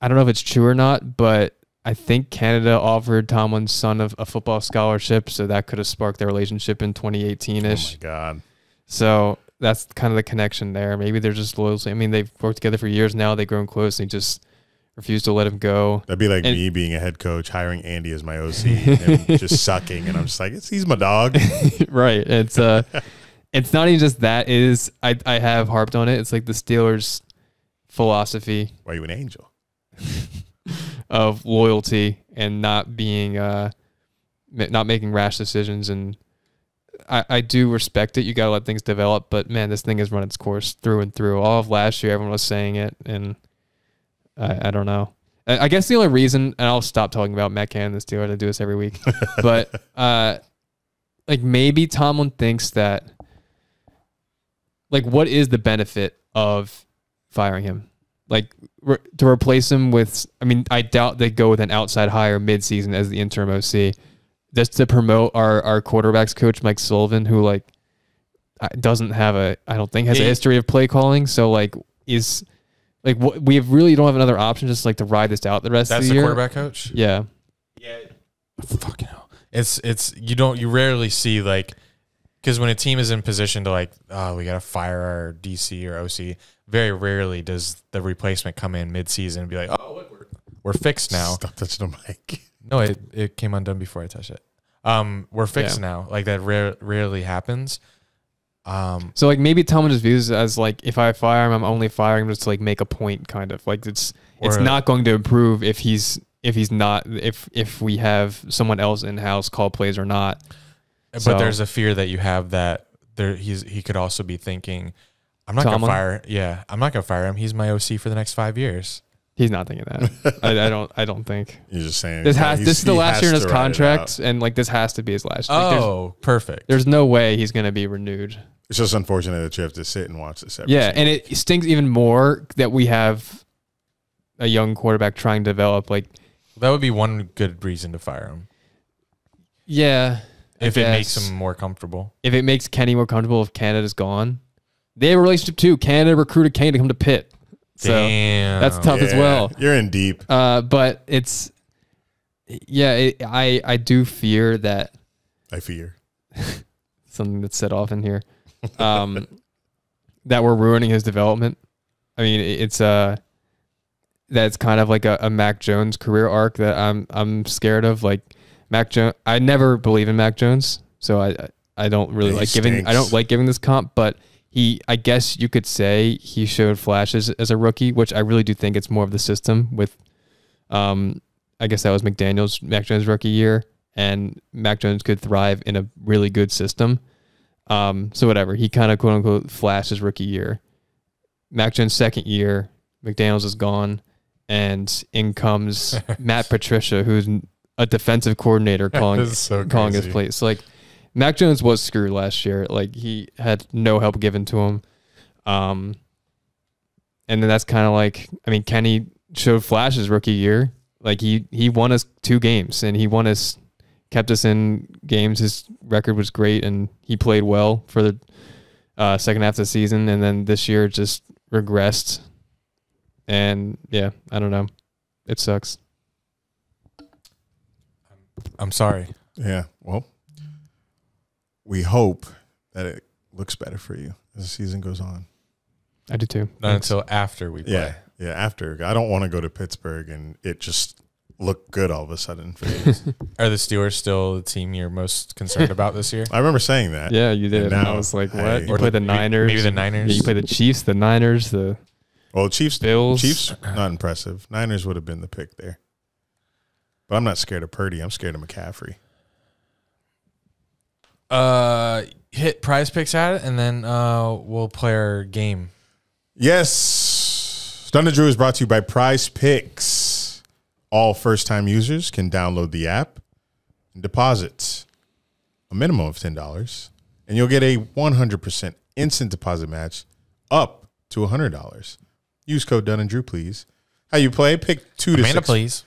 Speaker 8: I don't know if it's true or not, but I think Canada offered Tomlin's son a, a football scholarship, so that could have sparked their relationship in 2018
Speaker 1: Oh
Speaker 8: ish.
Speaker 1: my god.
Speaker 8: so that's kind of the connection there. Maybe they're just loyalty. I mean, they've worked together for years now. They've grown close. And he just refused to let him go.
Speaker 1: That'd be like
Speaker 8: And-
Speaker 1: me being a head coach, hiring Andy as my OC, and just sucking, and I'm just like, it's, he's my dog.
Speaker 8: right. It's uh, it's not even just that. It is I I have harped on it. It's like the Steelers' philosophy
Speaker 1: Why you an angel?
Speaker 8: of loyalty and not being uh not making rash decisions, and I, I do respect it. You got to let things develop, but man, this thing has run its course through and through. All of last year, everyone was saying it, and I, I don't know. I, I guess the only reason, and I'll stop talking about Matt Canada, the Steelers. I do this every week, but uh, like maybe Tomlin thinks that, like, what is the benefit of firing him? Like re- to replace him with, I mean, I doubt they go with an outside hire midseason as the interim OC, just to promote our our quarterbacks coach Mike Sullivan, who like doesn't have a, I don't think has a history of play calling. So like is like what we have really don't have another option just like to ride this out the rest
Speaker 7: That's
Speaker 8: of
Speaker 7: the year.
Speaker 8: That's the year.
Speaker 7: quarterback coach.
Speaker 8: Yeah.
Speaker 7: fucking hell. It's it's you don't you rarely see like because when a team is in position to like oh we gotta fire our DC or OC, very rarely does the replacement come in mid season and be like oh look we're we're fixed now.
Speaker 1: Stop touching the mic.
Speaker 7: No, it it came undone before I touched it. Um, we're fixed
Speaker 8: Yeah.
Speaker 7: now. Like that rare, rarely happens. Um,
Speaker 8: So like maybe just views as like if I fire him, I'm only firing him just to like make a point, kind of like it's it's not going to improve if he's if he's not if if we have someone else in house call plays or not.
Speaker 7: but
Speaker 8: So-
Speaker 7: there's a fear that you have that there he's he could also be thinking, I'm not
Speaker 8: Tomlin?
Speaker 7: gonna fire. Yeah, I'm not gonna fire him. He's my OC for the next five years.
Speaker 8: He's not thinking that. I, I don't. I don't think.
Speaker 1: You're just saying
Speaker 8: This has this is the last year in his
Speaker 1: to ride it
Speaker 8: contract, and like this has to be his last. like, there's-
Speaker 7: Oh, perfect.
Speaker 8: There's no way he's going to be renewed.
Speaker 1: It's just unfortunate that you have to sit and watch this. Every
Speaker 8: Yeah, and it stings even more that we have a young quarterback trying to develop. Like,
Speaker 7: That would be one good reason to fire him
Speaker 8: yeah,
Speaker 7: if it makes him more comfortable.
Speaker 8: if it makes Kenny more comfortable if Canada's gone. They have a relationship too. Canada recruited Kenny to come to Pitt. So
Speaker 7: Damn.
Speaker 8: that's tough as well.
Speaker 1: You're in deep.
Speaker 8: Uh, but it's yeah, it, I I do fear that
Speaker 1: I fear.
Speaker 8: something that's set off in here. Um, that we're ruining his development. I mean, it- it's uh that's kind of like a, a Mac Jones career arc that I'm I'm scared of. Like Mac Jones, I never believe in Mac Jones, so I I don't really
Speaker 1: he
Speaker 8: like giving I don't like giving this comp, but he I guess you could say he showed flashes as a rookie, which I really do think it's more of the system with um I guess that was McDaniels Mac Jones rookie year, and Mac Jones could thrive in a really good system. Um, so whatever, he kind of quote unquote flashed his rookie year. Mac Jones' second year, McDaniels is gone, and in comes Matt Patricia, who's a defensive coordinator calling
Speaker 7: so
Speaker 8: calling his. Like Mac Jones was screwed last year. Like he had no help given to him. Um, and then that's kind of like I mean Kenny showed flashes rookie year. Like he he won us two games and he won us kept us in games. His record was great and he played well for the uh, second half of the season. And then this year just regressed. And yeah, I don't know. It sucks.
Speaker 7: I'm sorry.
Speaker 1: Yeah. Well, we hope that it looks better for you as the season goes on.
Speaker 8: I do too.
Speaker 7: Not
Speaker 8: Thanks.
Speaker 7: until after we play.
Speaker 1: Yeah. Yeah. After, I don't want to go to Pittsburgh and it just look good all of a sudden for you.
Speaker 7: Are the Steelers still the team you're most concerned about this year?
Speaker 1: I remember saying that.
Speaker 8: Yeah, you did.
Speaker 1: And
Speaker 8: And
Speaker 1: now,
Speaker 8: I was like, what?
Speaker 1: hey,
Speaker 8: you play
Speaker 7: the-
Speaker 8: the
Speaker 7: maybe-
Speaker 8: Niners.
Speaker 7: maybe the Niners.
Speaker 8: Yeah, you play the Chiefs, the Niners, the
Speaker 1: Well, Chiefs,
Speaker 8: Bills.
Speaker 1: Chiefs, not impressive. Niners would have been the pick there. But I'm not scared of Purdy. I'm scared of McCaffrey.
Speaker 7: Uh, hit prize picks at it, and then uh, we'll play our game.
Speaker 1: Yes. Dunn and Drew is brought to you by Prize Picks. All first time users can download the app and deposit a minimum of $10, and you'll get a 100% instant deposit match up to $100. Use code Dunn and Drew, please. How you play? Pick two to
Speaker 7: Amanda,
Speaker 1: six.
Speaker 7: please.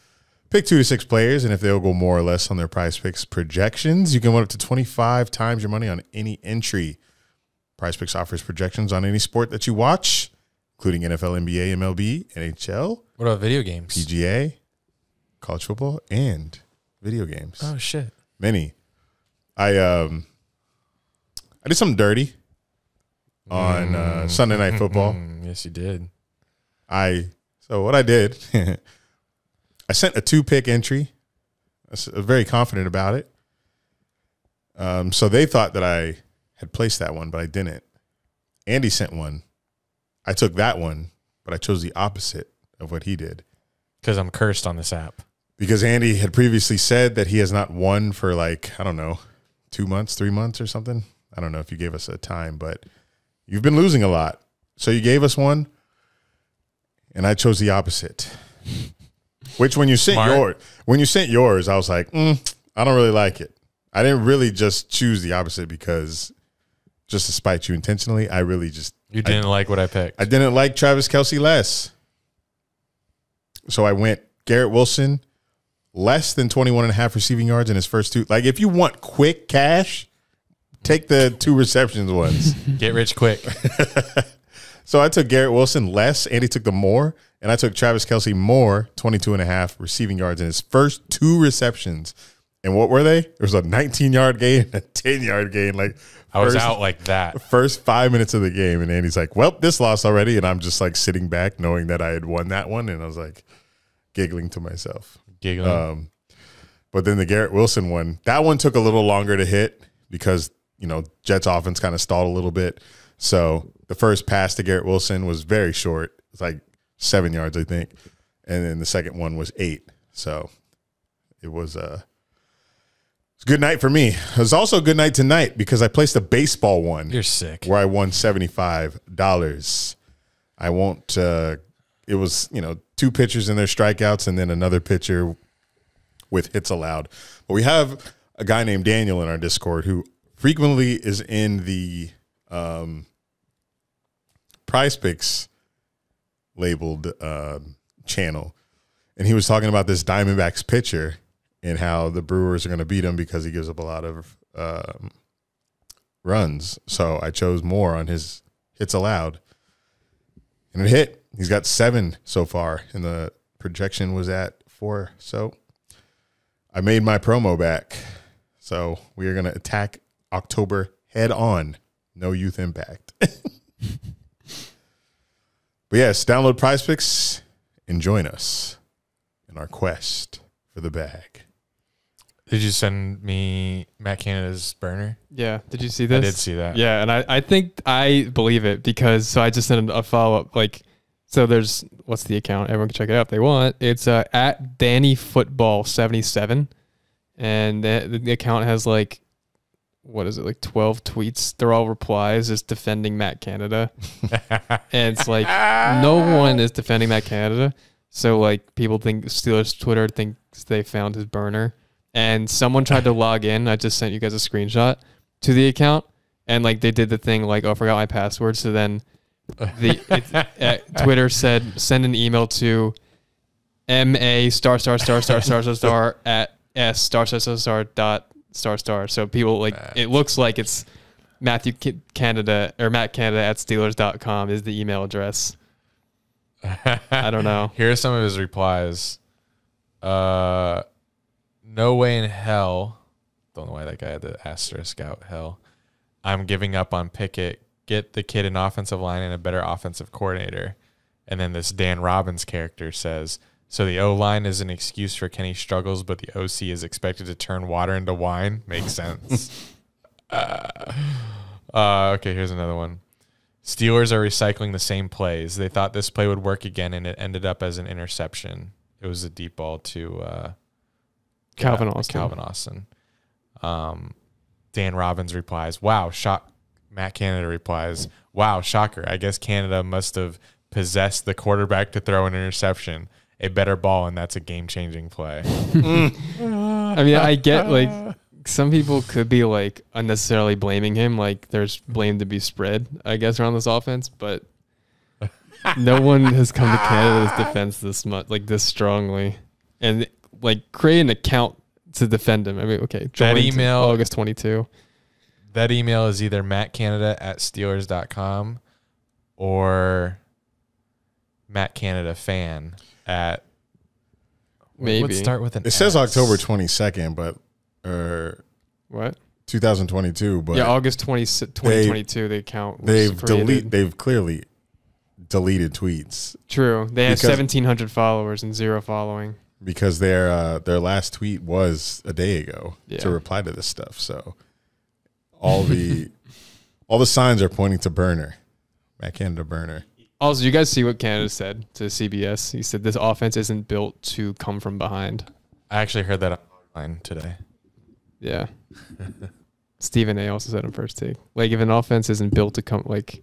Speaker 1: Pick two to six players, and if they'll go more or less on their prize picks projections, you can win up to 25 times your money on any entry. Prize Picks offers projections on any sport that you watch, including NFL, NBA, MLB, NHL,
Speaker 7: What about video games?
Speaker 1: PGA, college football, and video games.
Speaker 7: Oh shit!
Speaker 1: Many. I um I did something dirty on uh, Sunday Night Football.
Speaker 7: Mm, yes, you did.
Speaker 1: I so what I did, I sent a two pick entry. I was very confident about it. Um, so they thought that I had placed that one, but I didn't. Andy sent one. I took that one, but I chose the opposite of what he did.
Speaker 7: Because I'm cursed on this app.
Speaker 1: because Andy had previously said that he has not won for like I don't know, two months, three months, or something. I don't know if you gave us a time, but you've been losing a lot. So you gave us one, and I chose the opposite. Which when you sent
Speaker 7: Smart.
Speaker 1: yours, when you sent yours, I was like, mm, I don't really like it. I didn't really just choose the opposite because just to spite you intentionally. I really just
Speaker 7: You didn't like what I picked.
Speaker 1: I didn't like Travis Kelce less. So I went Garrett Wilson, less than 21 and a half receiving yards in his first two. Like, if you want quick cash, take the two receptions ones.
Speaker 7: Get rich quick.
Speaker 1: so I took Garrett Wilson less. Andy took the more. And I took Travis Kelce more, 22 and a half receiving yards in his first two receptions. And what were they? It was a 19 yard gain and a 10 yard gain. Like,
Speaker 7: I was
Speaker 1: first-
Speaker 7: out like that.
Speaker 1: first five minutes of the game, and Andy's like, "Well, this lost already," and I'm just like sitting back, knowing that I had won that one, and I was like giggling to myself.
Speaker 7: Giggling.
Speaker 1: Um, but then the Garrett Wilson one, that one took a little longer to hit because you know Jets offense kind of stalled a little bit. So the first pass to Garrett Wilson was very short. It's like seven yards, I think, and then the second one was eight. So it was uh a good night for me. It was also a good night tonight because I placed a baseball one
Speaker 7: You're sick.
Speaker 1: where I won seventy five dollars. I won't. Uh, it was you know two pitchers and their strikeouts, and then another pitcher with hits allowed. But we have a guy named Daniel in our Discord who frequently is in the um, Prize Picks labeled uh, channel, and he was talking about this Diamondbacks pitcher and how the Brewers are going to beat him because he gives up a lot of um, runs. So I chose more on his hits allowed, and it hit. He's got seven so far, and the projection was at four. So I made my promo back. So we are going to attack October head on. No youth impact. but yes, download Prize Picks and join us in our quest for the bag.
Speaker 7: Did you send me Matt Canada's burner?
Speaker 8: Yeah. Did you see this?
Speaker 7: I did see that.
Speaker 8: Yeah, and I, I think I believe it because so I just sent a follow up like so there's what's the account? Everyone can check it out if they want. It's uh, at Danny Football seventy seven, and the, the account has like what is it like twelve tweets? They're all replies just defending Matt Canada, and it's like no one is defending Matt Canada. So like people think Steelers Twitter thinks they found his burner, and someone tried to log in. I just sent you guys a screenshot to the account, and like they did the thing like oh I forgot my password. So then the it, uh, Twitter said send an email to ma star star star star star star star at s star star star star dot star star. So people like it looks like it's Matthew Ca- Canada or Matt Canada at Steelers.com is the email address. I don't know.
Speaker 7: Here are some of his replies. Uh, no way in hell. Don't know why that guy had the asterisk out. Hell, I'm giving up on Pickett. Get the kid an offensive line and a better offensive coordinator. And then this Dan Robbins character says, "So the O line is an excuse for Kenny's struggles, but the OC is expected to turn water into wine." Makes sense. uh, uh, okay, here's another one. Steelers are recycling the same plays. They thought this play would work again, and it ended up as an interception. It was a deep ball to uh,
Speaker 8: Calvin
Speaker 7: yeah,
Speaker 8: Austin.
Speaker 7: Calvin Austin. Um, Dan Robbins replies, "Wow, shock." Matt Canada replies, "Wow, shocker! I guess Canada must have possessed the quarterback to throw an interception. A better ball, and that's a game-changing play."
Speaker 8: I mean, I get like some people could be like unnecessarily blaming him, like there's blame to be spread, I guess, around this offense, but no one has come to Canada's defense this much, like this strongly, and like create an account to defend him. I mean, okay,
Speaker 7: That email-
Speaker 8: August twenty two.
Speaker 7: that email is either mattcanada at steelers.com or Matt Canada fan at
Speaker 8: Maybe.
Speaker 7: Let's start with an
Speaker 1: It says
Speaker 7: S.
Speaker 1: October 22nd, but or
Speaker 8: What?
Speaker 1: 2022, but
Speaker 8: yeah, August 20, 2022, the account was
Speaker 1: they've deleted. they've clearly deleted tweets
Speaker 8: True, they have seventeen hundred followers and zero following.
Speaker 1: because their uh, their last tweet was a day ago
Speaker 8: Yeah.
Speaker 1: to reply to this stuff. So all the all the signs are pointing to burner, Matt Canada burner.
Speaker 8: Also, you guys see what Canada said to CBS? He said this offense isn't built to come from behind.
Speaker 7: I actually heard that online today.
Speaker 8: Yeah. Stephen A. also said on first take. Like if an offense isn't built to come like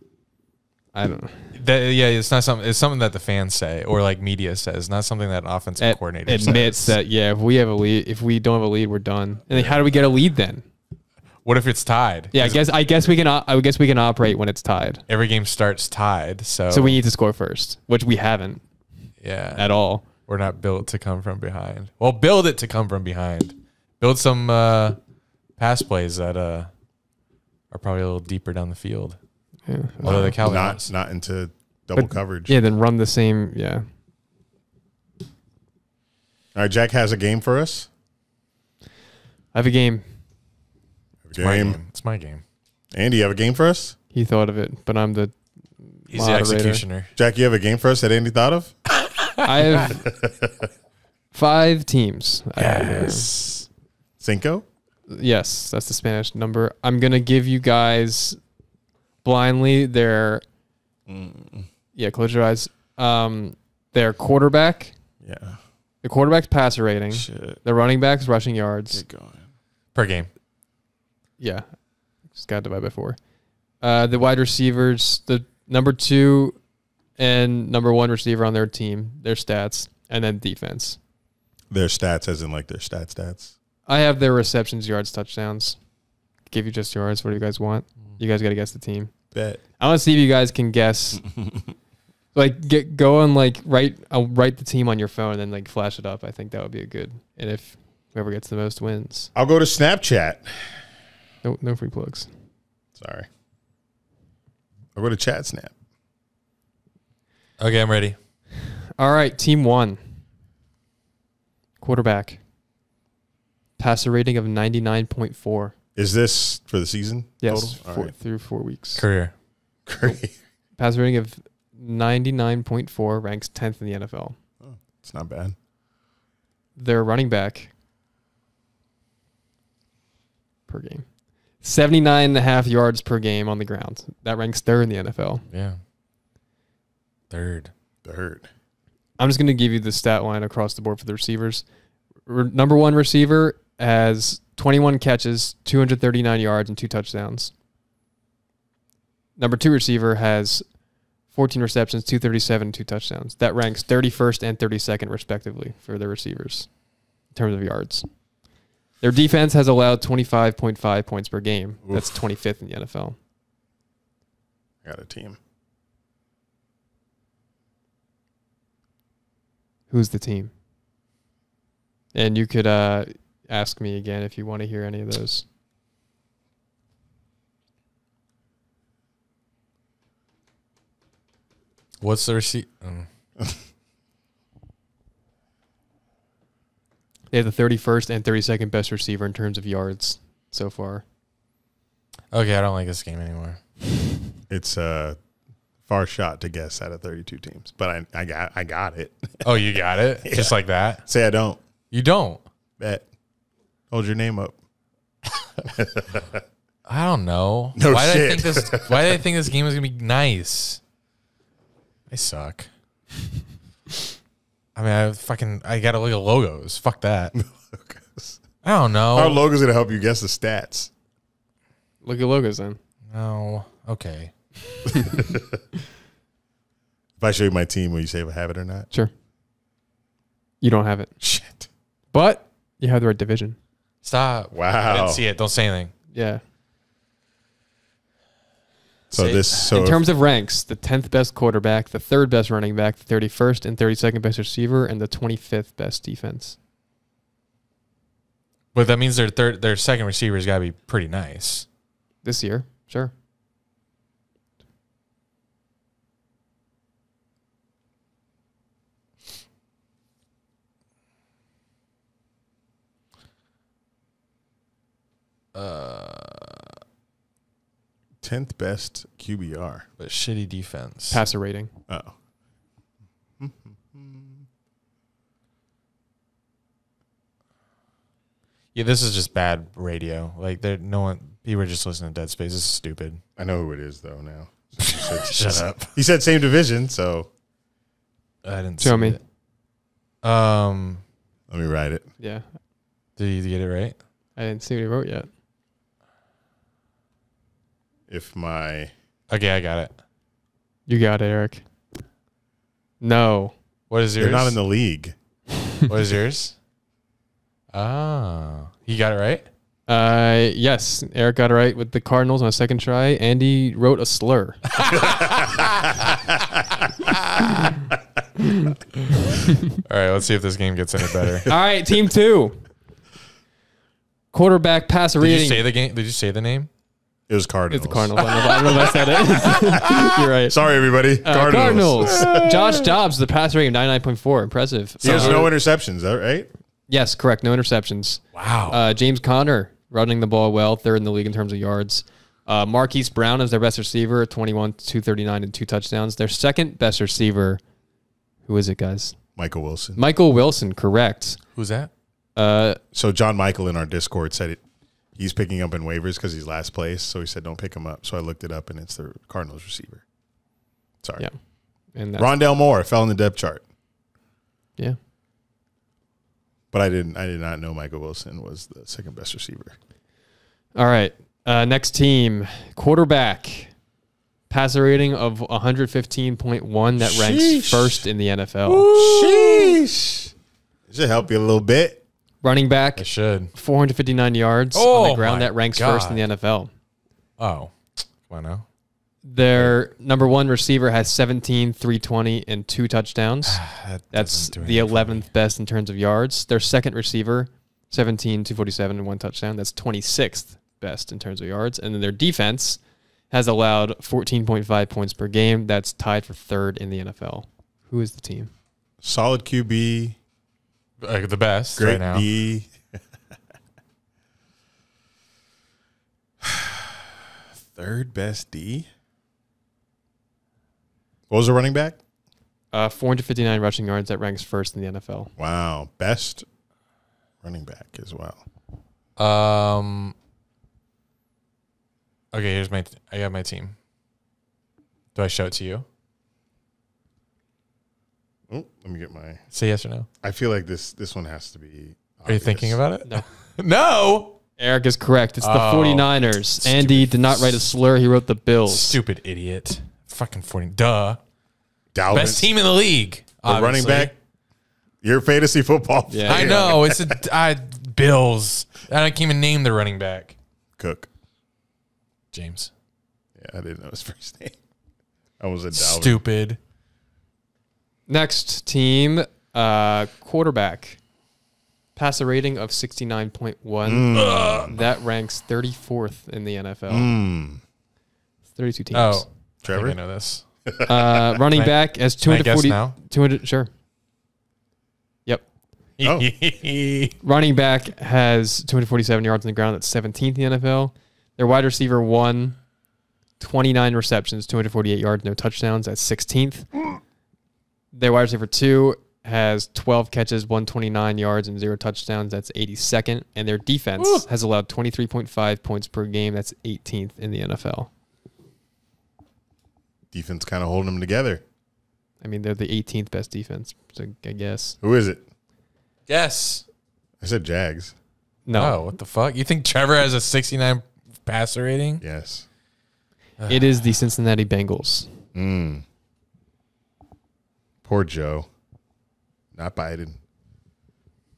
Speaker 8: I don't know.
Speaker 7: That, yeah, it's not something. It's something that the fans say or like media says, not something that offensive
Speaker 8: Ad-
Speaker 7: coordinator
Speaker 8: admits
Speaker 7: says.
Speaker 8: that yeah, if we have a lead if we don't have a lead, we're done. And then how do we get a lead then?
Speaker 7: What if it's tied?
Speaker 8: Yeah, I guess I guess we can o- I guess we can operate when it's tied.
Speaker 7: Every game starts tied, so
Speaker 8: So we need to score first, which we haven't
Speaker 7: yeah
Speaker 8: at all.
Speaker 7: We're not built to come from behind. Well, build it to come from behind. Build some uh, pass plays that uh, are probably a little deeper down the field.
Speaker 8: Yeah.
Speaker 7: What are the
Speaker 1: not
Speaker 7: Cowboys?
Speaker 1: not into double
Speaker 8: But-
Speaker 1: coverage.
Speaker 8: Yeah, then run the same yeah.
Speaker 1: All right, Jack has a game for us.
Speaker 8: I have a game.
Speaker 7: It's my
Speaker 1: Game.
Speaker 7: game. It's my game.
Speaker 1: Andy, you have a game for us?
Speaker 8: He thought of it, but I'm the
Speaker 7: He's the
Speaker 8: moderator.
Speaker 7: executioner.
Speaker 1: Jack, you have a game for us that Andy thought of?
Speaker 8: I have five teams. I have here.
Speaker 1: Yes. Cinco?
Speaker 8: Yes, that's the Spanish number. I'm gonna give you guys blindly their yeah, close your eyes. Um, their quarterback,
Speaker 1: Yeah.
Speaker 8: the quarterback's passer rating,
Speaker 1: Shit.
Speaker 8: the running back's rushing yards.
Speaker 1: Get going.
Speaker 7: per game.
Speaker 8: Yeah, just got to divide by four. Uh, the wide receivers, the number two and number one receiver on their team, their stats, and then defense.
Speaker 1: Their stats, as in like their stat stats.
Speaker 8: I have their receptions, yards, touchdowns. Give you just yards. What do you guys want? You guys got to guess the team.
Speaker 1: Bet.
Speaker 8: I want to see if you guys can guess. like, get go and like write. I'll write the team on your phone and then like flash it up. I think that would be a good. And if whoever gets the most wins,
Speaker 1: I'll go to Snapchat.
Speaker 8: No no free plugs.
Speaker 1: Sorry. I'll go to Chat Snap.
Speaker 7: Okay, I'm ready.
Speaker 8: All right, team one. Quarterback. Passer rating of ninety nine point four.
Speaker 1: Is this for the season?
Speaker 8: Yes,
Speaker 1: Total?
Speaker 8: Four,
Speaker 1: right.
Speaker 8: through four weeks.
Speaker 7: Career.
Speaker 1: Great.
Speaker 8: Passer rating of ninety nine point four ranks tenth in the NFL.
Speaker 1: Oh, It's not bad.
Speaker 8: Their running back per game. 79 and a half yards per game on the ground. That ranks third in the NFL.
Speaker 7: Yeah. Third.
Speaker 1: Third.
Speaker 8: I'm just going to give you the stat line across the board for the receivers. R- number one receiver has 21 catches, 239 yards, and two touchdowns. Number two receiver has 14 receptions, 237, and two touchdowns. That ranks 31st and 32nd, respectively, for the receivers in terms of yards. Their defense has allowed 25.5 points per game. That's 25th in the NFL.
Speaker 1: I got a team.
Speaker 8: Who's the team? And you could uh, ask me again if you want to hear any of those.
Speaker 7: What's the receipt? Um,
Speaker 8: They have the 31st and 32nd best receiver in terms of yards so far.
Speaker 7: okay, I don't like this game anymore.
Speaker 1: It's a far shot to guess out of 32 teams, but I, I got I got it.
Speaker 7: Oh, you got it? Just like that?
Speaker 1: Say I don't.
Speaker 7: You don't.
Speaker 1: Bet. Hold your name up.
Speaker 7: I don't know.
Speaker 1: No
Speaker 7: why did I
Speaker 1: shit.
Speaker 7: think this why did I think this game was gonna be nice? I suck. I mean I fucking I gotta look at logos. Fuck that. I don't know.
Speaker 1: Our logo's gonna help you guess the stats.
Speaker 8: Look at logos then.
Speaker 7: no. Okay.
Speaker 1: If I show you my team, will you say if I have it or not?
Speaker 8: Sure. You don't have it.
Speaker 1: Shit.
Speaker 8: But you have the right division.
Speaker 7: Stop. Wow. I
Speaker 1: Wow.
Speaker 7: didn't see it. Don't say anything.
Speaker 8: Yeah.
Speaker 1: So
Speaker 7: Say-
Speaker 1: this so
Speaker 8: in terms of ranks, the 10th best quarterback, the third best running back, the 31st and 32nd best receiver, and the 25th best defense.
Speaker 7: But that means their third their second receiver's gotta be pretty nice.
Speaker 8: This year, sure.
Speaker 1: Uh, tenth best QBR.
Speaker 7: But shitty defense.
Speaker 8: Passer rating.
Speaker 1: Oh.
Speaker 7: Yeah, this is just bad radio. Like there no one people are just listening to Dead Space. This is stupid.
Speaker 1: I know who it is though now. He said-
Speaker 7: Shut up.
Speaker 1: He said same division, so
Speaker 7: I didn't
Speaker 8: Show
Speaker 7: see
Speaker 8: me.
Speaker 7: it. Um
Speaker 1: Let me write it.
Speaker 8: Yeah,
Speaker 7: Did you get it right?
Speaker 8: I didn't see what he wrote yet.
Speaker 1: If my
Speaker 7: Okay, I got it.
Speaker 8: You got it, Eric. No.
Speaker 7: What is yours?
Speaker 1: they're not in the league.
Speaker 7: what is yours? Oh, you got it right.
Speaker 8: Uh, yes, Eric got it right with the Cardinals on a second try. Andy wrote a slur.
Speaker 7: All right, let's see if this game gets any better.
Speaker 8: All right, team two. Quarterback passer
Speaker 7: Did you say the game? Did you say the name?
Speaker 1: It was Cardinals.
Speaker 8: It's the Cardinals. I don't, know, I don't know if I said it. You're right.
Speaker 1: Sorry, everybody.
Speaker 8: Uh,
Speaker 1: Cardinals.
Speaker 8: Cardinals. Josh Dobbs, the pass rating of 99.4. Impressive.
Speaker 1: He has no interceptions, that right?
Speaker 8: Yes, correct. No interceptions.
Speaker 7: Wow.
Speaker 8: Uh, James Conner running the ball well, third in the league in terms of yards. Uh, Marquise Brown is their best receiver, 21, 239, and two touchdowns. Their second best receiver, who is it, guys?
Speaker 1: Michael Wilson.
Speaker 8: Michael Wilson, correct.
Speaker 7: Who's that?
Speaker 8: Uh,
Speaker 1: So John Michael in our Discord said it. He's picking up in waivers because he's last place. So he said, "Don't pick him up." So I looked it up, and it's the Cardinals receiver. Sorry.
Speaker 8: yeah. And that's,
Speaker 1: Rondale Moore fell in the depth chart,
Speaker 8: yeah.
Speaker 1: but I didn't. I did not know Michael Wilson was the second best receiver.
Speaker 8: All right. Uh, next team, quarterback. Passer rating of 115.1. That ranks
Speaker 1: Sheesh.
Speaker 8: first in the NFL.
Speaker 1: Sheesh. Should help you a little bit?
Speaker 8: Running back,
Speaker 7: I should.
Speaker 8: 459 yards on
Speaker 7: Oh
Speaker 8: the ground. That ranks first in the NFL.
Speaker 7: Oh, why on now.
Speaker 8: Their number one receiver has 17, 320, and two touchdowns.
Speaker 7: That
Speaker 8: That's
Speaker 7: do
Speaker 8: the
Speaker 7: anything for me.
Speaker 8: 11th best in terms of yards. Their second receiver, 17, 247, and one touchdown. That's 26th best in terms of yards. And then their defense has allowed 14.5 points per game. That's tied for third in the NFL. Who is the team?
Speaker 1: Solid QB,
Speaker 7: Like the best
Speaker 1: great
Speaker 7: right now.
Speaker 1: D. Third best D. What was the running back?
Speaker 8: Uh, 459 rushing yards. That ranks first in the NFL.
Speaker 1: Wow, best running back as well.
Speaker 7: Um. Okay, here's my. I got my team. Do I show it to you?
Speaker 1: Oh, let me get my.
Speaker 7: Say yes or no.
Speaker 1: I feel like this this one has to be.
Speaker 7: Are you thinking about it?
Speaker 8: No.
Speaker 7: no.
Speaker 8: Eric is correct. It's the
Speaker 7: Oh,
Speaker 8: 49ers. Andy did not write a slur. He wrote the Bills.
Speaker 7: Stupid idiot. Fucking forty. Duh.
Speaker 1: Dalvin,
Speaker 7: Best team in the league.
Speaker 1: the running
Speaker 7: obviously.
Speaker 1: back? Your fantasy football.
Speaker 8: Yeah.
Speaker 7: I know it's a I, Bills. I can't even name the running back.
Speaker 1: Cook.
Speaker 7: James.
Speaker 1: Yeah, I didn't know his first name. I was a Dalvin.
Speaker 7: Stupid.
Speaker 8: Next team, uh, quarterback. Passer rating of 69.1.
Speaker 1: Mm.
Speaker 8: That ranks 34th in the NFL.
Speaker 1: Mm.
Speaker 8: 32 teams.
Speaker 7: Oh,
Speaker 1: Trevor?
Speaker 7: I know this.
Speaker 8: Uh, running
Speaker 7: I-
Speaker 8: back has
Speaker 7: can I guess
Speaker 8: 240.
Speaker 7: now?
Speaker 8: 200, sure. Yep.
Speaker 1: Oh.
Speaker 8: Running back has 247 yards on the ground. That's 17th in the NFL. Their wide receiver one, 29 receptions, 248 yards, no touchdowns. That's 16th. Their wide receiver two has 12 catches, 129 yards, and zero touchdowns. That's 82nd. And their defense has allowed 23.5 points per game. That's 18th in the NFL.
Speaker 1: Defense kind of holding them together.
Speaker 8: I mean, they're the 18th best defense. So I guess
Speaker 1: Who is it?
Speaker 7: Guess.
Speaker 1: I said Jags.
Speaker 8: no,
Speaker 7: Oh, what the fuck? You think Trevor has a 69 passer rating?
Speaker 1: Yes.
Speaker 8: it is the Cincinnati Bengals.
Speaker 1: Mm. Poor Joe. Not Biden.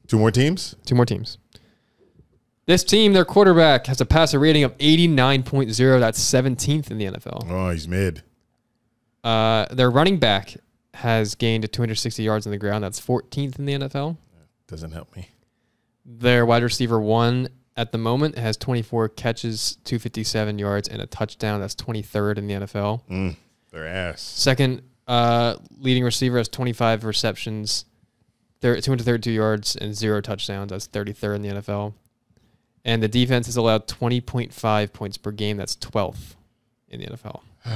Speaker 1: Two more teams?
Speaker 8: Two more teams. This team, their quarterback has a passer rating of 89.0. That's 17th in the NFL.
Speaker 1: Oh, he's mid.
Speaker 8: Uh, their running back has gained 260 yards on the ground. That's 14th in the NFL.
Speaker 1: Doesn't help me.
Speaker 8: Their wide receiver one at the moment has 24 catches, 257 yards, and a touchdown. That's 23rd in the NFL.
Speaker 1: Mm. Their ass.
Speaker 8: Second uh, leading receiver has 25 receptions, 232 yards, and zero touchdowns. That's 33rd in the NFL. And the defense has allowed 20.5 points per game. That's 12th in the NFL.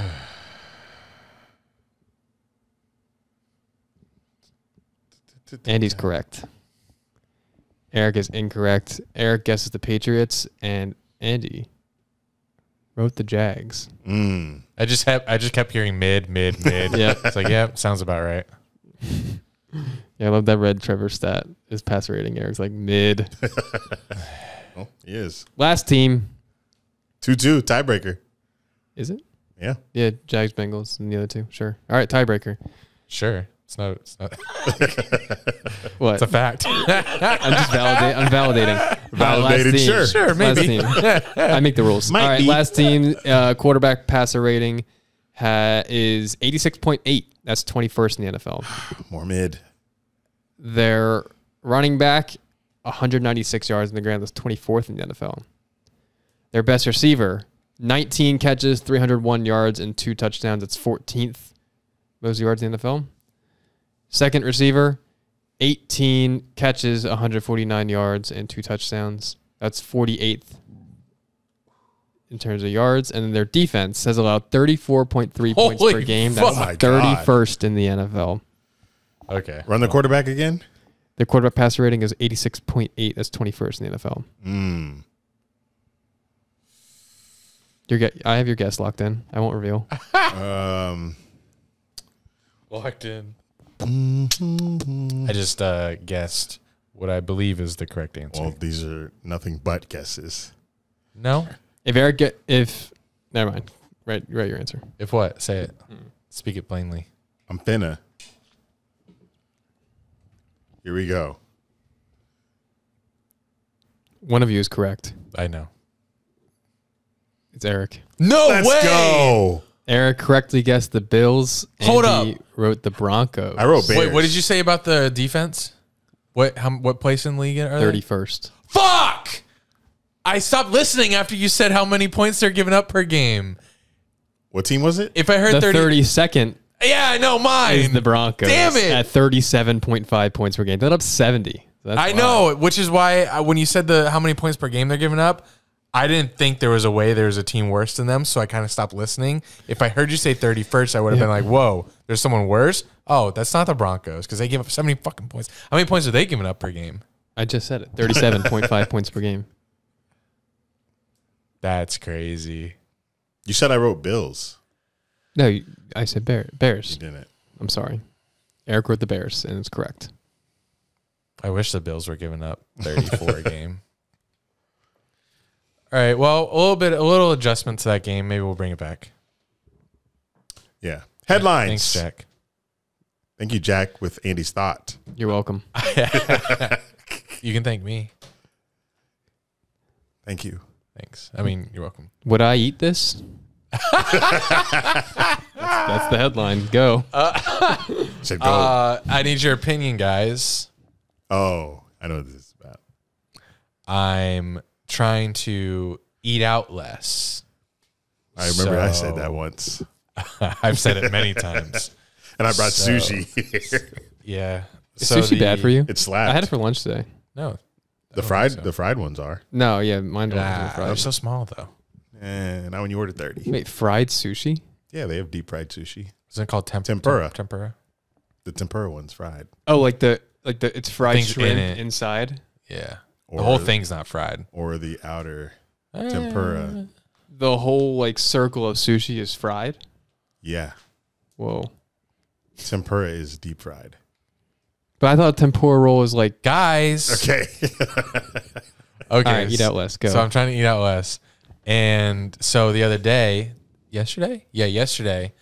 Speaker 8: Andy's correct. Eric is incorrect. Eric guesses the Patriots, and Andy wrote the Jags.
Speaker 1: Mm.
Speaker 7: I just have I just kept hearing mid, mid, mid.
Speaker 8: Yeah.
Speaker 7: It's like, yeah, sounds about right.
Speaker 8: Yeah, I love that red Trevor stat. His passer rating, Eric's like mid.
Speaker 1: Oh, he is.
Speaker 8: Last team,
Speaker 1: 2 2, tiebreaker.
Speaker 8: is it?
Speaker 1: Yeah.
Speaker 8: Yeah, Jags, Bengals, and the other two. Sure. All right, tiebreaker.
Speaker 7: Sure. It's not. It's not.
Speaker 8: What?
Speaker 7: It's a fact.
Speaker 8: I'm just validate. I'm validating. All right, last
Speaker 1: Validated,
Speaker 8: team.
Speaker 1: sure.
Speaker 7: Sure, maybe.
Speaker 8: I make the rules.
Speaker 1: Might
Speaker 8: All right,
Speaker 1: be.
Speaker 8: last team. Uh, quarterback passer rating ha- is 86.8. That's 21st in the NFL.
Speaker 1: More mid.
Speaker 8: Their running back, 196 yards in the ground. That's 24th in the NFL. Their best receiver, 19 catches, 301 yards, and two touchdowns. It's 14th most yards in the NFL. Second receiver, 18 catches, 149 yards, and two touchdowns. That's 48th in terms of yards. And then their defense has allowed 34.3 points
Speaker 7: Holy
Speaker 8: per game.
Speaker 1: fuck.
Speaker 8: That's
Speaker 1: My
Speaker 8: 31st in the NFL.
Speaker 7: okay.
Speaker 1: Run the quarterback again?
Speaker 8: Their quarterback passer rating is 86.8. That's 21st in the NFL.
Speaker 1: Mm.
Speaker 8: Your ge- I have your guess locked in. I won't reveal.
Speaker 1: Um,
Speaker 7: Locked in. I just uh, guessed what I believe is the correct answer.
Speaker 1: well, these are nothing but guesses.
Speaker 7: no.
Speaker 8: If Eric get if never mind. Write write your answer.
Speaker 7: If what? Say it. Speak it plainly.
Speaker 1: I'm finna. Here we go.
Speaker 8: One of you is correct.
Speaker 7: I know.
Speaker 8: It's Eric.
Speaker 7: No
Speaker 1: Let's
Speaker 7: way.
Speaker 1: go.
Speaker 8: Eric correctly guessed the Bills.
Speaker 7: Hold
Speaker 8: Andy
Speaker 7: up.
Speaker 8: Wrote the Broncos.
Speaker 1: I wrote Bears.
Speaker 7: Wait, what did you say about the defense? What? How, what place in the league are they?
Speaker 8: thirty first.
Speaker 7: Fuck! I stopped listening after you said how many points they're giving up per game.
Speaker 1: What team was it?
Speaker 7: If I heard
Speaker 8: The
Speaker 7: 30,
Speaker 8: thirty second
Speaker 7: yeah, I know mine.
Speaker 8: is the Broncos.
Speaker 7: Damn it.
Speaker 8: At thirty seven point five points per game. They're up seventy. So that's
Speaker 7: I
Speaker 8: a lot.
Speaker 7: know, which is why I, when you said the how many points per game they're giving up, I didn't think there was a way there was a team worse than them, so I kind of stopped listening. If I heard you say 31st, I would have
Speaker 8: Yeah.
Speaker 7: been like, "Whoa, there's someone worse." Oh, that's not the Broncos because they give up 70 fucking points. How many points are they giving up per game?
Speaker 8: I just said it. Thirty seven point five points per game.
Speaker 7: That's crazy.
Speaker 1: You said I wrote Bills.
Speaker 8: No, you- I said Bear,
Speaker 1: You
Speaker 8: Bears.
Speaker 1: didn't.
Speaker 8: I'm sorry. Eric wrote the Bears, and it's correct.
Speaker 7: I wish the Bills were giving up 34 a game. All right, well, a little bit, a little adjustment to that game. Maybe we'll bring it back.
Speaker 1: Yeah. Headlines.
Speaker 7: Thanks, Jack.
Speaker 1: Thank you, Jack, with Andy's thought.
Speaker 8: You're welcome.
Speaker 7: You can thank me.
Speaker 1: Thank you.
Speaker 7: Thanks. I mean, you're welcome.
Speaker 8: Would I eat this? that's, that's the headline. Go.
Speaker 1: Said go.
Speaker 7: Uh, I need your opinion, guys.
Speaker 1: oh, I know what this is about.
Speaker 7: I'm trying to eat out less.
Speaker 1: I remember I said that once.
Speaker 7: I've said it many times.
Speaker 1: And I brought
Speaker 7: So-
Speaker 1: sushi.
Speaker 7: Yeah.
Speaker 8: Is
Speaker 7: So
Speaker 8: sushi
Speaker 7: the-
Speaker 8: bad for you?
Speaker 1: It slapped.
Speaker 8: I had it for lunch today.
Speaker 7: No.
Speaker 1: the fried the fried ones are.
Speaker 8: No, yeah, mine don't
Speaker 7: Ah,
Speaker 8: have
Speaker 7: they're so small though.
Speaker 1: And not when you order 30.
Speaker 8: Wait, fried sushi?
Speaker 1: Yeah, they have deep fried sushi.
Speaker 7: Isn't it called temp-
Speaker 1: Tempura.
Speaker 7: temp- tempura.
Speaker 1: The tempura one's fried.
Speaker 8: Oh, like the like the it's fried
Speaker 7: Things in
Speaker 8: shrimp
Speaker 7: it.
Speaker 8: inside.
Speaker 7: Yeah.
Speaker 1: Or
Speaker 7: the whole thing's not fried.
Speaker 1: Or the outer tempura.
Speaker 8: Eh, the whole like circle of sushi is fried.
Speaker 1: Yeah.
Speaker 8: Whoa.
Speaker 1: Tempura is deep fried.
Speaker 8: But I thought tempura roll is like
Speaker 7: Guys.
Speaker 1: Okay.
Speaker 7: Okay.
Speaker 8: All right, eat out less. Go.
Speaker 7: So I'm trying to eat out less. And so the other day, yesterday? Yeah, yesterday,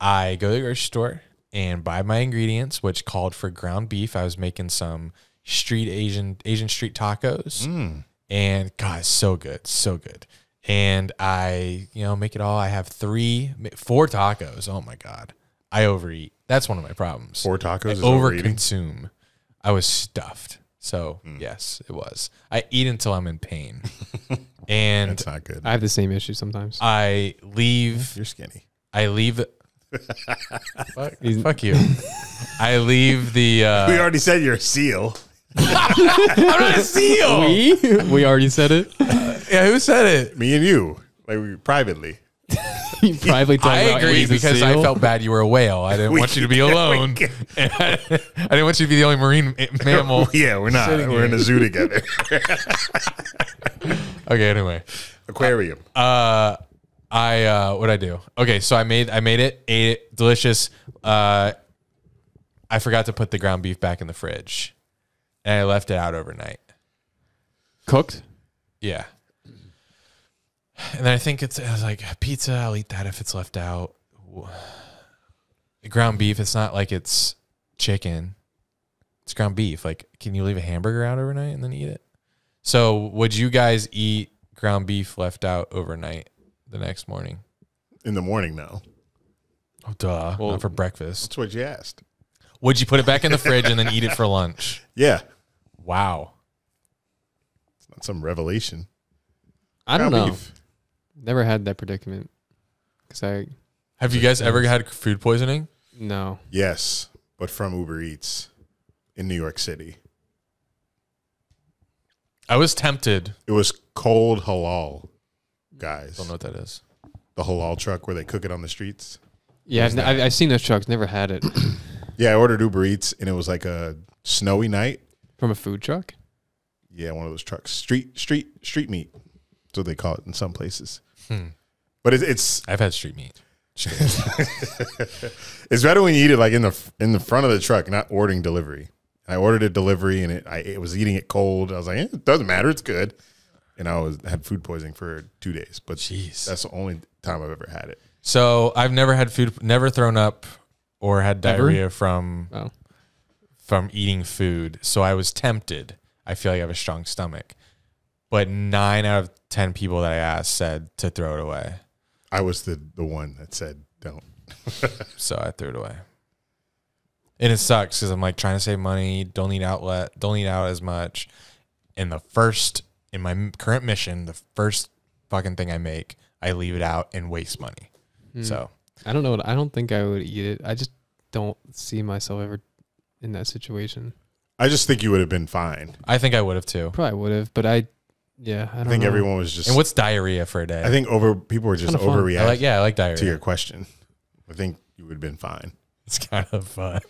Speaker 7: I go to the grocery store and buy my ingredients, which called for ground beef. I was making some street Asian Asian street tacos.
Speaker 1: Mm.
Speaker 7: And God, it's so good. So good. And I, you know, make it all. I have three, four tacos. Oh my God. I overeat. That's one of my problems.
Speaker 1: Four tacos
Speaker 7: I
Speaker 1: is
Speaker 7: overconsume. I was stuffed. So
Speaker 1: Hmm.
Speaker 7: yes, it was. I eat until I'm in pain, and
Speaker 1: That's not good.
Speaker 8: I have the same issue sometimes.
Speaker 7: I leave.
Speaker 1: You're skinny.
Speaker 7: I leave. fuck, fuck you. I leave the. Uh,
Speaker 1: we already said you're a seal.
Speaker 7: I'm not a seal.
Speaker 8: we we already said it.
Speaker 7: Yeah, who said it?
Speaker 1: Me and you. Like we privately.
Speaker 8: You privately talk
Speaker 7: I
Speaker 8: about
Speaker 7: agree
Speaker 8: Andy's a
Speaker 7: because I
Speaker 8: seal.
Speaker 7: felt bad you were a whale. I didn't
Speaker 1: We-
Speaker 7: want you to be alone.
Speaker 1: we-
Speaker 7: And I, I didn't want you to be the only marine ma- mammal.
Speaker 1: yeah, we're not.
Speaker 7: sitting
Speaker 1: We're in a zoo together.
Speaker 7: Okay, anyway.
Speaker 1: Aquarium.
Speaker 7: Uh, I uh, what I do? Okay, so I made I made it, ate it, delicious. Uh, I I forgot to put the ground beef back in the fridge, and I left it out overnight.
Speaker 8: Cooked?
Speaker 7: Yeah. And then I think it's I was like pizza. I'll eat that if it's left out. Ground beef. It's not like it's chicken. It's ground beef. Like, can you leave a hamburger out overnight and then eat it? So, would you guys eat ground beef left out overnight the next morning?
Speaker 1: In the morning, no.
Speaker 7: Oh, duh.
Speaker 8: Well-
Speaker 7: not for breakfast.
Speaker 1: That's what you asked.
Speaker 7: Would you put it back in the fridge and then eat it for lunch?
Speaker 1: Yeah.
Speaker 7: Wow.
Speaker 1: It's not some revelation.
Speaker 8: I don't
Speaker 1: Ground
Speaker 8: know.
Speaker 1: beef.
Speaker 8: Never had that predicament. Because I,
Speaker 7: Have you guys ever had food poisoning?
Speaker 8: no.
Speaker 1: Yes, but from Uber Eats in New York City.
Speaker 7: I was tempted.
Speaker 1: It was cold halal, guys.
Speaker 7: Don't know what that is.
Speaker 1: The halal truck where they cook it on the streets.
Speaker 8: Yeah, I've, I've, I've seen those trucks. Never had it.
Speaker 1: Yeah, I ordered Uber Eats and it was like a snowy night.
Speaker 8: From a food truck?
Speaker 1: Yeah, one of those trucks. Street street street meat. That's what they call it in some places.
Speaker 7: Hmm.
Speaker 1: But it, it's
Speaker 7: I've had street meat.
Speaker 1: it's better when you eat it like in the in the front of the truck, not ordering delivery. I ordered a delivery and it I it was eating it cold. I was like, eh, it doesn't matter, it's good. And I was had food poisoning for two days. But
Speaker 7: Jeez.
Speaker 1: that's the only time I've ever had it.
Speaker 7: So I've never had food, never thrown up or had
Speaker 8: Ever?
Speaker 7: diarrhea from
Speaker 8: Oh.
Speaker 7: From eating food. So I was tempted. I feel like I have a strong stomach, but nine out of ten people that I asked said to throw it away.
Speaker 1: I was the the one that said don't.
Speaker 7: So I threw it away. And it sucks because I'm like trying to save money, don't eat outlet, don't eat out as much. And the first in my current mission, the first fucking thing I make, I leave it out and waste money. Hmm. So
Speaker 8: I don't know. What, I don't think I would eat it. I just don't see myself ever in that situation.
Speaker 1: I just think you would have been fine.
Speaker 7: I think I would have too.
Speaker 8: Probably would have, but I, yeah, I
Speaker 1: I
Speaker 8: don't
Speaker 1: think
Speaker 8: know.
Speaker 1: everyone was just
Speaker 7: And what's diarrhea for a day?
Speaker 1: I think over people were just overreacting
Speaker 7: like yeah, I like diarrhea.
Speaker 1: to your question. I think you would have been fine.
Speaker 7: It's kind of fun.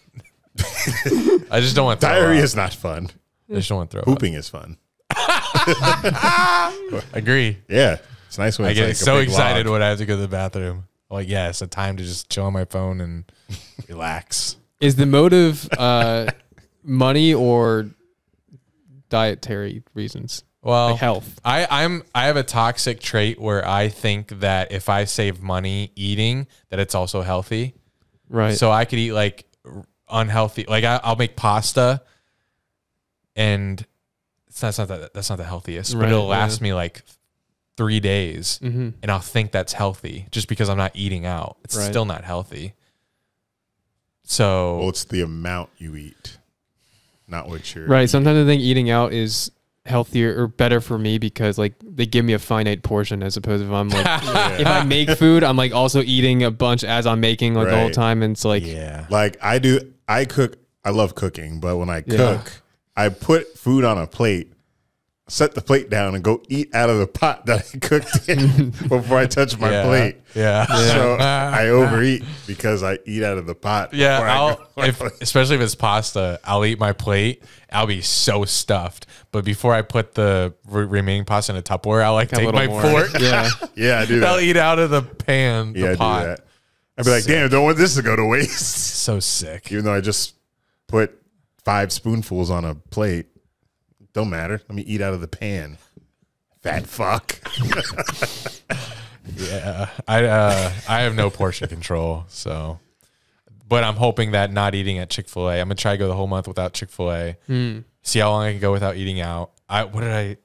Speaker 7: I just don't want
Speaker 1: Diarrhea is not fun.
Speaker 7: I just don't want to throw up.
Speaker 1: Pooping is fun.
Speaker 7: Agree.
Speaker 1: Yeah. It's nice when
Speaker 7: I
Speaker 1: it's
Speaker 7: get
Speaker 1: like
Speaker 7: so excited
Speaker 1: log.
Speaker 7: when I have to go to the bathroom. Like, yeah, it's a time to just chill on my phone and relax.
Speaker 8: Is the motive uh, money or dietary reasons?
Speaker 7: Well,
Speaker 8: Like health.
Speaker 7: I, I'm I have a toxic trait where I think that if I save money eating, that it's also healthy.
Speaker 8: Right.
Speaker 7: So I could eat like unhealthy, like I, I'll make pasta, and it's not, it's not that that's not the healthiest,
Speaker 8: right, but
Speaker 7: it'll
Speaker 8: yeah.
Speaker 7: last me like three days,
Speaker 8: hmm
Speaker 7: and I'll think that's healthy just because I'm not eating out. It's
Speaker 8: Right.
Speaker 7: still not healthy. So
Speaker 1: Well, it's the amount you eat, not what you're
Speaker 8: Right. Sometimes I think eating out is healthier or better for me because like they give me a finite portion as opposed if I'm like if I make food, I'm like also eating a bunch as I'm making like the whole time, and it's like
Speaker 7: yeah,
Speaker 1: Like I do, I cook. I love cooking, but when I
Speaker 8: Yeah.
Speaker 1: cook, I put food on a plate, set the plate down, and go eat out of the pot that I cooked in before I touch my
Speaker 7: yeah,
Speaker 1: plate.
Speaker 7: yeah,
Speaker 1: So I overeat because I eat out of the pot.
Speaker 7: Yeah,
Speaker 1: I
Speaker 7: I'll,
Speaker 1: go to my
Speaker 7: if, especially if it's pasta, I'll eat my plate. I'll be so stuffed. But before I put the re- remaining pasta in a Tupperware, I'll like
Speaker 8: a
Speaker 7: take
Speaker 8: little
Speaker 7: my
Speaker 8: more.
Speaker 7: fork.
Speaker 8: yeah.
Speaker 1: yeah, I do that.
Speaker 7: I'll eat out of the pan,
Speaker 1: yeah, I
Speaker 7: the
Speaker 1: do
Speaker 7: pot.
Speaker 1: that. I'd be like, damn, don't want this to go to waste.
Speaker 7: So sick.
Speaker 1: Even though I just put five spoonfuls on a plate, don't matter. Let me eat out of the pan. Fat fuck.
Speaker 7: Yeah, I uh, I have no portion control, so. But I'm hoping that not eating at Chick Fil A, I'm gonna try to go the whole month without Chick Fil A.
Speaker 8: Hmm.
Speaker 7: See how long I can go without eating out. I what did I?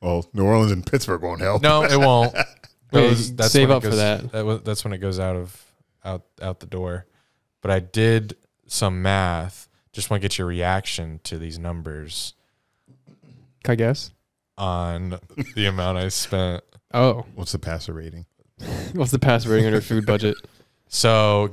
Speaker 1: Well, New Orleans and Pittsburgh won't help.
Speaker 7: No, it won't.
Speaker 8: Wait,
Speaker 7: Those-
Speaker 8: save
Speaker 7: when it
Speaker 8: up for that.
Speaker 7: that that's when it goes out of out out the door. But I did some math. Just want to get your reaction to these numbers
Speaker 8: I guess.
Speaker 7: on the amount I spent.
Speaker 8: Oh,
Speaker 1: What's the passer rating?
Speaker 8: what's the pass rating on your food budget?
Speaker 7: So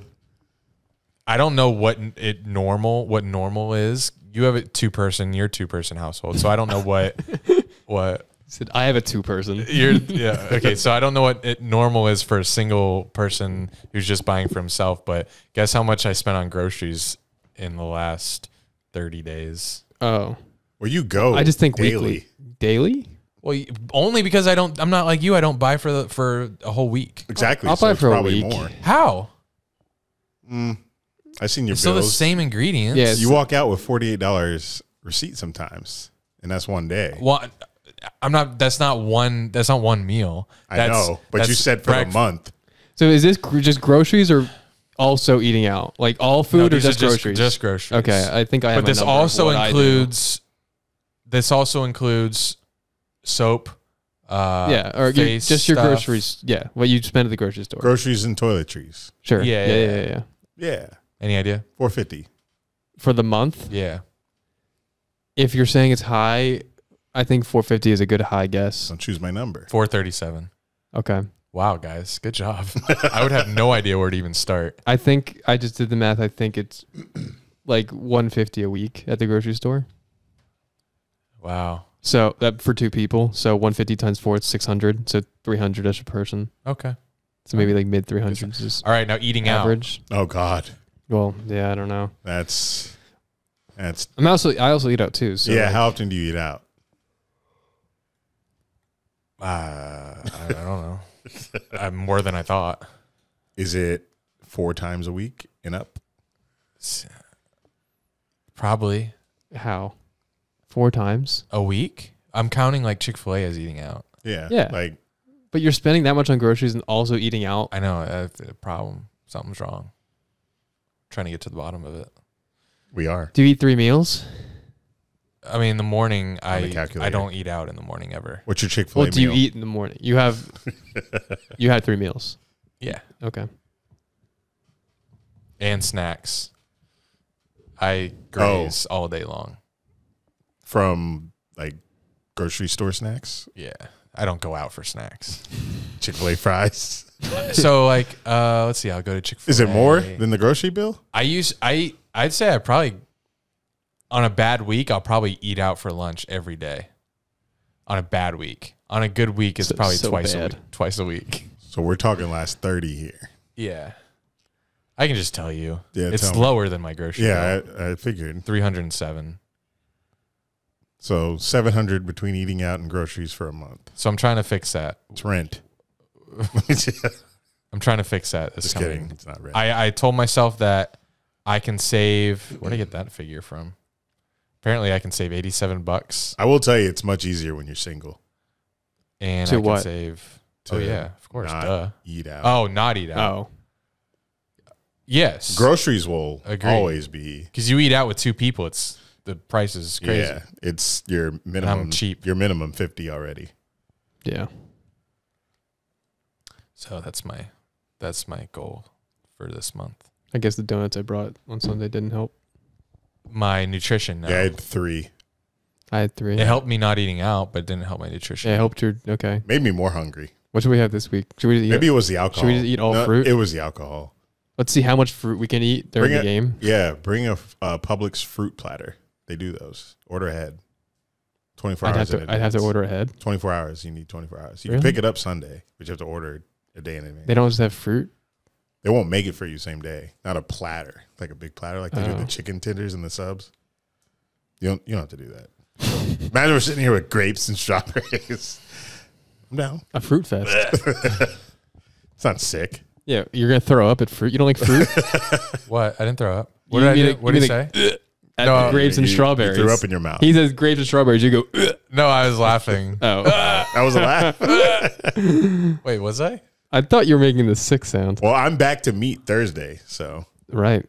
Speaker 7: I don't know what n- it normal what normal is. You have a two person, you're two person household. So I don't know what what
Speaker 8: Said I have a two person.
Speaker 7: you're yeah okay. So I don't know what it normal is for a single person who's just buying for himself. But guess how much I spent on groceries in the last thirty days.
Speaker 8: Oh,
Speaker 1: Well, you go.
Speaker 8: I just think
Speaker 1: daily.
Speaker 8: weekly. Daily?
Speaker 7: Well, only because I don't. I'm not like you. I don't buy for the for a whole week.
Speaker 1: Exactly.
Speaker 8: I'll
Speaker 1: so
Speaker 8: buy
Speaker 1: it's
Speaker 8: for a
Speaker 1: probably
Speaker 8: week.
Speaker 1: more.
Speaker 7: How?
Speaker 1: Mm, I've seen your
Speaker 7: It's still the same ingredients.
Speaker 8: Yeah,
Speaker 1: You walk out with forty eight dollars receipt sometimes, and that's one day.
Speaker 7: Well, I'm not. That's not one. That's not one meal.
Speaker 1: I know, but you said for
Speaker 7: breakf-
Speaker 1: a month.
Speaker 8: So is this just groceries or also eating out? Like all
Speaker 7: No,
Speaker 8: food or
Speaker 7: these
Speaker 8: just groceries?
Speaker 7: Just groceries.
Speaker 8: Okay, I think I have
Speaker 7: But
Speaker 8: a
Speaker 7: this
Speaker 8: number
Speaker 7: also
Speaker 8: what I
Speaker 7: includes. This also includes soap. Uh,
Speaker 8: yeah, or your,
Speaker 7: face
Speaker 8: just your
Speaker 7: stuff.
Speaker 8: groceries. Yeah, what you spend at the grocery store.
Speaker 1: Groceries and toiletries.
Speaker 8: sure.
Speaker 7: Yeah,
Speaker 8: Yeah,
Speaker 7: yeah,
Speaker 8: yeah,
Speaker 7: yeah.
Speaker 8: yeah, yeah.
Speaker 1: Yeah,
Speaker 7: Any idea?
Speaker 1: four fifty.
Speaker 8: For the month,
Speaker 7: Yeah.
Speaker 8: if you're saying it's high, I think 450 is a good high guess.
Speaker 1: Don't choose my number.
Speaker 7: Four thirty-seven.
Speaker 8: Okay.
Speaker 7: Wow, guys, good job. I would have no idea where to even start.
Speaker 8: I think I just did the math. I think it's like 150 a week at the grocery store.
Speaker 7: Wow.
Speaker 8: So that for two people. So 150 times four, it's 600. So 300 ish a person.
Speaker 7: Okay.
Speaker 8: So maybe like mid 300s is
Speaker 7: All right, now eating out.
Speaker 8: average.
Speaker 1: Oh God,
Speaker 8: Well, yeah, I don't know.
Speaker 1: that's that's
Speaker 8: I'm also I also eat out too. So
Speaker 1: yeah.
Speaker 8: like,
Speaker 1: How often do you eat out?
Speaker 7: Uh, I, I don't know. I'm more than I thought.
Speaker 1: Is it four times a week and up?
Speaker 7: Probably
Speaker 8: how four times?
Speaker 7: a week. I'm counting like Chick Fil A as eating out.
Speaker 1: Yeah,
Speaker 8: Yeah.
Speaker 1: Like
Speaker 8: But you're spending that much on groceries and also eating out.
Speaker 7: I know that's a problem. Something's wrong. trying to get to the bottom of it.
Speaker 1: we are.
Speaker 8: Do you eat three meals?
Speaker 7: I mean, in the morning,
Speaker 1: the
Speaker 7: I
Speaker 1: calculator.
Speaker 7: I don't eat out in the morning ever.
Speaker 1: What's your Chick Fil A
Speaker 8: What do you eat in the morning? You have you had three meals.
Speaker 7: Yeah,
Speaker 8: Okay.
Speaker 7: and snacks. I
Speaker 1: Oh.
Speaker 7: graze all day long.
Speaker 1: From like grocery store snacks?
Speaker 7: Yeah, I don't go out for snacks.
Speaker 1: Chick Fil A fries.
Speaker 7: so like, uh, let's see. I'll go to Chick Fil A.
Speaker 1: Is it more than the grocery bill?
Speaker 7: I use I I'd say I probably on a bad week I'll probably eat out for lunch every day. On a bad week. On a good week it's
Speaker 8: So-
Speaker 7: probably
Speaker 8: so
Speaker 7: twice a week. Twice a week.
Speaker 1: So we're talking last thirty here.
Speaker 7: Yeah. I can just tell you.
Speaker 1: Yeah,
Speaker 7: it's
Speaker 1: tell me.
Speaker 7: lower than my grocery
Speaker 1: Yeah. I, I figured.
Speaker 7: 307.
Speaker 1: So seven hundred between eating out and groceries for a month.
Speaker 7: So I'm trying to fix that.
Speaker 1: It's rent.
Speaker 7: I'm trying to fix that this
Speaker 1: Just
Speaker 7: coming.
Speaker 1: kidding. It's not rent.
Speaker 7: I, I told myself that I can save where did I get that figure from? Apparently I can save 87 bucks
Speaker 1: I will tell you, it's much easier when you're single.
Speaker 7: and
Speaker 8: To
Speaker 7: I can
Speaker 8: what?
Speaker 7: save
Speaker 1: To
Speaker 7: Oh yeah, of course.
Speaker 1: not
Speaker 7: Duh.
Speaker 1: Eat out.
Speaker 7: Oh, not eat out.
Speaker 8: Oh.
Speaker 7: Yes.
Speaker 1: Groceries will
Speaker 7: Agreed.
Speaker 1: always be.
Speaker 7: Because you eat out with two people, it's the price is crazy.
Speaker 1: Yeah, it's your minimum
Speaker 7: cheap.
Speaker 1: Your minimum fifty already.
Speaker 8: Yeah.
Speaker 7: So that's my that's my goal for this month.
Speaker 8: I guess the donuts I brought on Sunday didn't help.
Speaker 7: My nutrition. No.
Speaker 1: Yeah, I had three.
Speaker 8: I had three.
Speaker 7: it helped me not eating out, but it didn't help my nutrition.
Speaker 8: Yeah, I helped your okay.
Speaker 1: Made me more hungry.
Speaker 8: What should we have this week? Should we eat,
Speaker 1: Maybe it was the alcohol.
Speaker 8: Should we just eat all
Speaker 1: No,
Speaker 8: fruit?
Speaker 1: It was the alcohol.
Speaker 8: Let's see how much fruit we can eat during
Speaker 1: Bring
Speaker 8: the
Speaker 1: a-
Speaker 8: game.
Speaker 1: Yeah, bring a uh, Publix fruit platter. They do those. Order ahead. Twenty four
Speaker 8: I'd
Speaker 1: hours.
Speaker 8: have to I'd have to order ahead.
Speaker 1: Twenty four hours. You need twenty four hours. You
Speaker 8: Really?
Speaker 1: can pick it up Sunday, but you have to order it a day in advance.
Speaker 8: They don't just have fruit.
Speaker 1: They won't make it for you same day. Not a platter, like a big platter, like they do
Speaker 8: Oh.
Speaker 1: the chicken tenders and the subs. You don't. You don't have to do that. Imagine we're sitting here with grapes and strawberries. I'm down.
Speaker 8: A fruit fest.
Speaker 1: It's not sick.
Speaker 8: yeah, you're gonna throw up at fruit. You don't like fruit?
Speaker 7: What? I didn't throw up. What
Speaker 8: You
Speaker 7: did I do?
Speaker 8: like-
Speaker 7: What
Speaker 8: you
Speaker 7: did he
Speaker 8: mean
Speaker 7: say?
Speaker 8: Like, at
Speaker 7: No,
Speaker 8: the grapes and
Speaker 1: you- you
Speaker 8: strawberries.
Speaker 1: threw up in your mouth.
Speaker 8: He says grapes and strawberries. You go. "Ugh."
Speaker 7: No, I was laughing.
Speaker 8: Oh,
Speaker 1: That was a laugh.
Speaker 7: Wait, was I?
Speaker 8: I thought you were making the sick sound.
Speaker 1: well, I'm back to meat Thursday, so
Speaker 8: Right.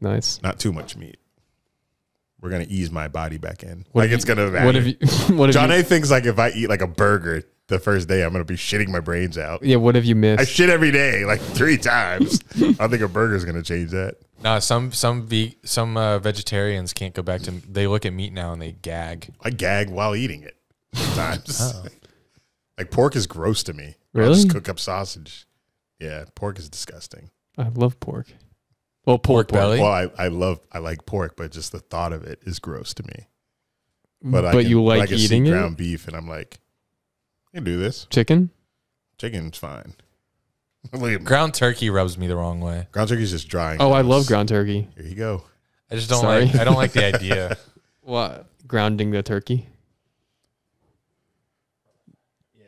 Speaker 8: Nice.
Speaker 1: not too much meat. We're gonna ease my body back in.
Speaker 8: What
Speaker 1: like
Speaker 8: if
Speaker 1: it's
Speaker 8: you-
Speaker 1: gonna.
Speaker 8: What if you? What if
Speaker 1: John
Speaker 8: you?
Speaker 1: A thinks like if I eat like a burger the first day, I'm gonna be shitting my brains out.
Speaker 8: Yeah. What have you missed?
Speaker 1: I shit every day, like three times. I don't think a burger's gonna change that.
Speaker 7: No, some some ve- some uh, vegetarians can't go back to. They look at meat now and they gag.
Speaker 1: I gag while eating it sometimes. like pork is gross to me. I'll
Speaker 8: Really?
Speaker 1: just cook up sausage. Yeah, pork is disgusting.
Speaker 8: I love pork. Well,
Speaker 7: Pork
Speaker 8: pork.
Speaker 7: belly?
Speaker 1: Well, I, I love I like pork, but just the thought of it is gross to me. But, I
Speaker 8: But
Speaker 1: can,
Speaker 8: you
Speaker 1: but
Speaker 8: like
Speaker 1: I can see
Speaker 8: eating it?
Speaker 1: ground beef, and I'm like, I can do this.
Speaker 8: Chicken.
Speaker 1: Chicken's fine. Look at me.
Speaker 7: Ground turkey rubs me the wrong way.
Speaker 1: ground turkey's just dry.
Speaker 8: Oh, I
Speaker 1: gross.
Speaker 8: love ground turkey.
Speaker 1: Here you go.
Speaker 7: I just don't
Speaker 8: Sorry.
Speaker 7: like. I don't like the idea.
Speaker 8: What? Grounding the turkey. Yeah.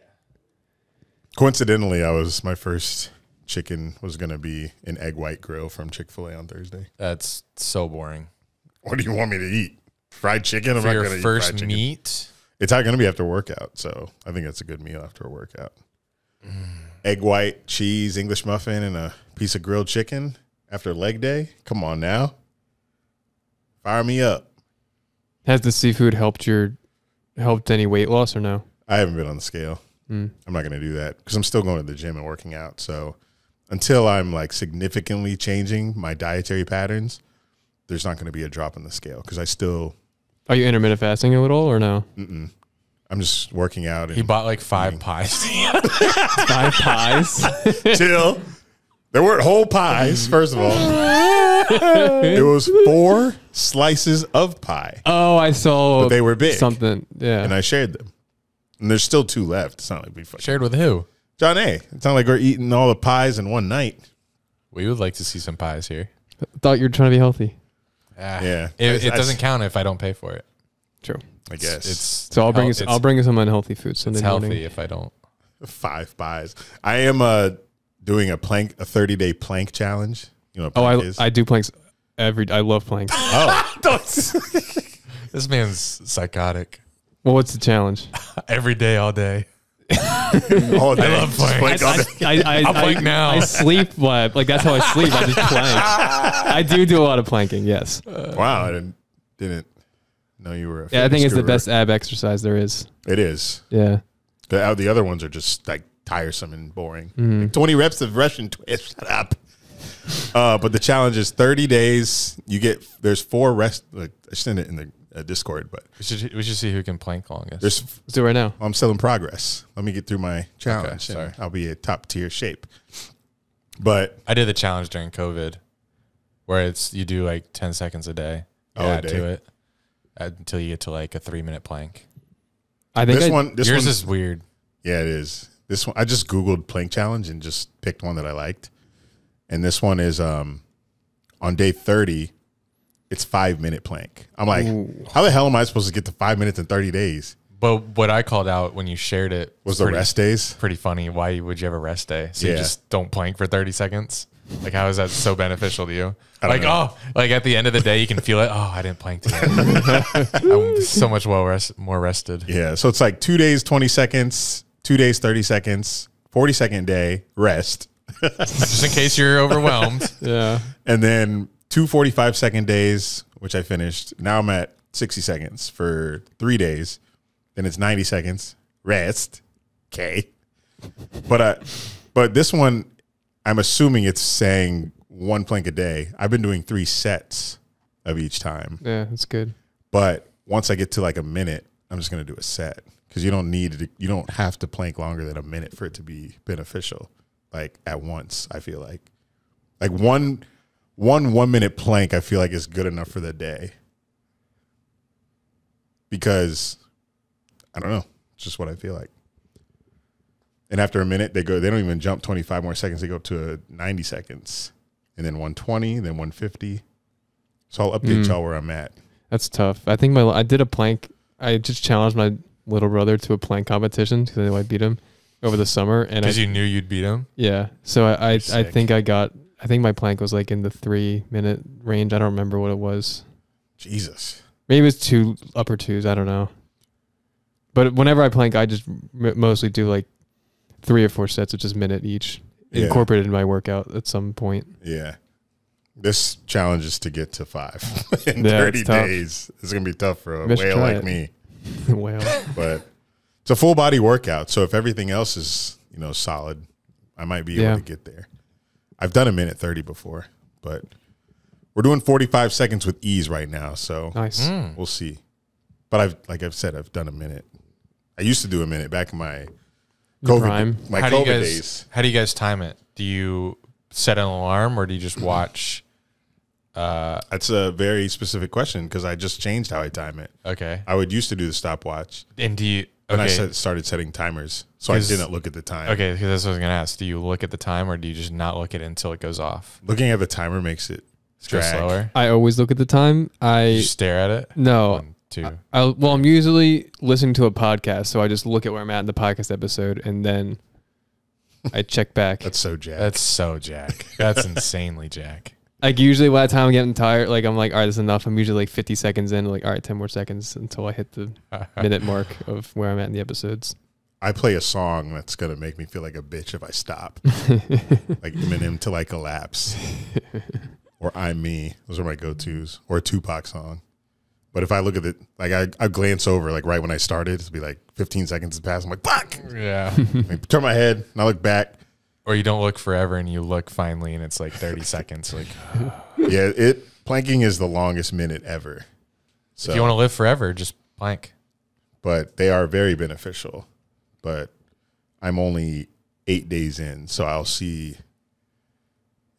Speaker 1: Coincidentally, I was my first chicken was going to be an egg white grill from Chick Fil A on Thursday.
Speaker 7: That's so boring.
Speaker 1: What do you want me to eat? Fried chicken? I'm
Speaker 7: For
Speaker 1: not
Speaker 7: your
Speaker 1: gonna eat
Speaker 7: first
Speaker 1: fried chicken.
Speaker 7: meat,
Speaker 1: It's not going to be after a workout, so I think that's a good meal after a workout.
Speaker 7: Mm.
Speaker 1: Egg white, cheese, English muffin, and a piece of grilled chicken after leg day. Come on now, fire me up.
Speaker 8: Has the seafood helped your helped any weight loss or no?
Speaker 1: I haven't been on the scale.
Speaker 8: Mm.
Speaker 1: I'm not going to do that because I'm still going to the gym and working out. So until I'm like significantly changing my dietary patterns, there's not going to be a drop in the scale because I still
Speaker 8: Are you intermittent fasting a little or no?
Speaker 1: Mm-mm. I'm just working out. And
Speaker 7: he bought like five pies.
Speaker 8: Five pies.
Speaker 1: Chill. There weren't whole pies, first of all. it was four slices of pie,
Speaker 8: Oh, I saw.
Speaker 1: but they were big.
Speaker 8: Something. Yeah.
Speaker 1: And I shared them. And there's still two left. It's not like we fucking.
Speaker 7: Shared with who?
Speaker 1: John A. It's not like we're eating all the pies in one night.
Speaker 7: We would like to see some pies here.
Speaker 8: Thought you were trying to be healthy.
Speaker 7: Ah,
Speaker 1: Yeah.
Speaker 7: it, it
Speaker 1: I-
Speaker 7: doesn't count if I don't pay for it.
Speaker 8: True.
Speaker 1: I guess.
Speaker 7: It's
Speaker 8: So I'll bring you. I'll bring you some unhealthy food
Speaker 7: It's healthy
Speaker 8: morning.
Speaker 7: if I don't.
Speaker 1: Five pies. I am uh, doing a plank, a 30 day plank challenge. You know what
Speaker 8: Oh, I
Speaker 1: is?
Speaker 8: I do planks every. I love planks.
Speaker 7: Oh, this man's psychotic.
Speaker 8: well, what's the challenge?
Speaker 7: Every day, all day.
Speaker 1: all day.
Speaker 7: love
Speaker 1: Just
Speaker 7: plank.
Speaker 1: plank all day.
Speaker 8: I, I,
Speaker 7: I'll
Speaker 8: I,
Speaker 7: plank now.
Speaker 8: I sleep like, like that's how I sleep. I just plank. I do do a lot of planking. Yes.
Speaker 1: Wow, I didn't didn't know you were. A
Speaker 8: Yeah, I think it's the
Speaker 1: guru.
Speaker 8: best ab exercise there is.
Speaker 1: It is.
Speaker 8: Yeah.
Speaker 1: The, uh, the other ones are just like tiresome and boring.
Speaker 8: Mm-hmm.
Speaker 1: Like 20 reps of Russian twist. Shut up. Uh, but the challenge is 30 days. You get there's four rest. Like, I sent it in the uh, Discord, but
Speaker 7: We should we should see who can plank longest.
Speaker 1: there's
Speaker 8: Let's do it right now.
Speaker 1: I'm still in progress. Let me get through my challenge.
Speaker 7: sorry.
Speaker 1: I'll be a top tier shape. But
Speaker 7: I did the challenge during COVID, where it's you do like ten seconds a day. You
Speaker 1: Oh, a
Speaker 7: add
Speaker 1: day.
Speaker 7: to it until you get to like a three minute plank.
Speaker 8: I think
Speaker 1: this
Speaker 8: I,
Speaker 1: one, this
Speaker 7: Yours
Speaker 1: one,
Speaker 7: is weird.
Speaker 1: yeah, it is. This one, I just googled plank challenge and just picked one that I liked, and this one is um on day 30. It's five minute plank. I'm like, how the hell am I supposed to get to five minutes in 30 days?
Speaker 7: But what I called out when you shared it
Speaker 1: Was the
Speaker 7: pretty-
Speaker 1: rest days?
Speaker 7: pretty funny. Why would you have a rest day? So you just don't plank for 30 seconds? Like, how is that so beneficial to you? Like,
Speaker 1: know.
Speaker 7: oh, like at the end of the day, you can feel it. Oh, I didn't plank today. I'm so much well rest, more rested.
Speaker 1: Yeah. So it's like two days, 20 seconds, two days, 30 seconds, 40 second day, rest.
Speaker 7: Just in case you're overwhelmed.
Speaker 8: yeah.
Speaker 1: and then two 45 second days, which I finished. Now I'm at 60 seconds for three days. Then it's 90 seconds, rest. Okay. But I, but this one, I'm assuming it's saying one plank a day. I've been doing three sets of each time.
Speaker 8: Yeah, that's good.
Speaker 1: But once I get to like a minute, I'm just gonna do a set because you don't need to, you don't have to plank longer than a minute for it to be beneficial. Like at once, I feel like like one one one minute plank, I feel like is good enough for the day because I don't know, it's just what I feel like. And after a minute, they go. They don't even jump 25 more seconds. They go up to uh, 90 seconds, and then 120, then 150. So I'll update
Speaker 8: Mm.
Speaker 1: y'all where I'm at.
Speaker 8: That's tough. I think my I did a plank. I just challenged my little brother to a plank competition because I knew I beat him over the summer, and
Speaker 7: Because you knew you'd beat him.
Speaker 8: yeah. So I I, I think I got. I think my plank was like in the three minute range. I don't remember what it was.
Speaker 1: Jesus.
Speaker 8: Maybe it's two upper twos. I don't know. But whenever I plank, I just m- mostly do like three or four sets of just minute each,
Speaker 1: Yeah.
Speaker 8: incorporated in my workout at some point.
Speaker 1: Yeah. This challenge is to get to five in
Speaker 8: Yeah,
Speaker 1: 30
Speaker 8: it's
Speaker 1: days. It's going to be tough for a whale like
Speaker 8: it.
Speaker 1: me.
Speaker 8: well,
Speaker 1: But it's a full body workout. So if everything else is, you know, solid, I might be able
Speaker 8: Yeah.
Speaker 1: to get there. I've done a minute 30 before, but we're doing 45 seconds with ease right now. So
Speaker 8: nice.
Speaker 1: we'll see. But I've, like I've said, I've done a minute. I used to do a minute back in my COVID,
Speaker 8: prime.
Speaker 1: my
Speaker 7: how
Speaker 1: COVID
Speaker 7: do you guys
Speaker 1: days.
Speaker 7: how do you guys time it? Do you set an alarm or do you just watch? Uh,
Speaker 1: That's a very specific question because I just changed how I time it.
Speaker 7: okay.
Speaker 1: I would used to do the stopwatch,
Speaker 7: And do you?
Speaker 1: And I set, started setting timers, so I didn't look at the time.
Speaker 7: Okay, because that's what I was gonna ask. Do you look at the time or do you just not look at it until it goes off?
Speaker 1: looking at the timer makes it
Speaker 7: Go
Speaker 1: drag.
Speaker 7: slower.
Speaker 8: I always look at the time.
Speaker 7: You
Speaker 8: I
Speaker 7: stare at it.
Speaker 8: no.
Speaker 7: One, two.
Speaker 8: I, well, I'm usually listening to a podcast, so I just look at where I'm at in the podcast episode, and then I check back.
Speaker 1: That's so jack.
Speaker 7: That's so Jack. That's insanely Jack.
Speaker 8: Like usually by the time I'm getting tired, like I'm like, all right, this is enough. I'm usually like 50 seconds in, like, all right, 10 more seconds until I hit the minute mark of where I'm at in the episodes.
Speaker 1: I play a song that's gonna make me feel like a bitch if I stop. like Eminem till I collapse. or I'm me. Those are my go tos. Or a Tupac song. But if I look at it, like I, I glance over, like right when I started, it'll be like 15 seconds has passed. I'm like, fuck.
Speaker 7: Yeah.
Speaker 1: I turn my head and I look back.
Speaker 7: Or you don't look forever and you look finally and it's like 30 seconds. Like,
Speaker 1: Yeah, it planking is the longest minute ever. So,
Speaker 7: if you want to live forever, just plank.
Speaker 1: but they are very beneficial. But I'm only eight days in, so I'll see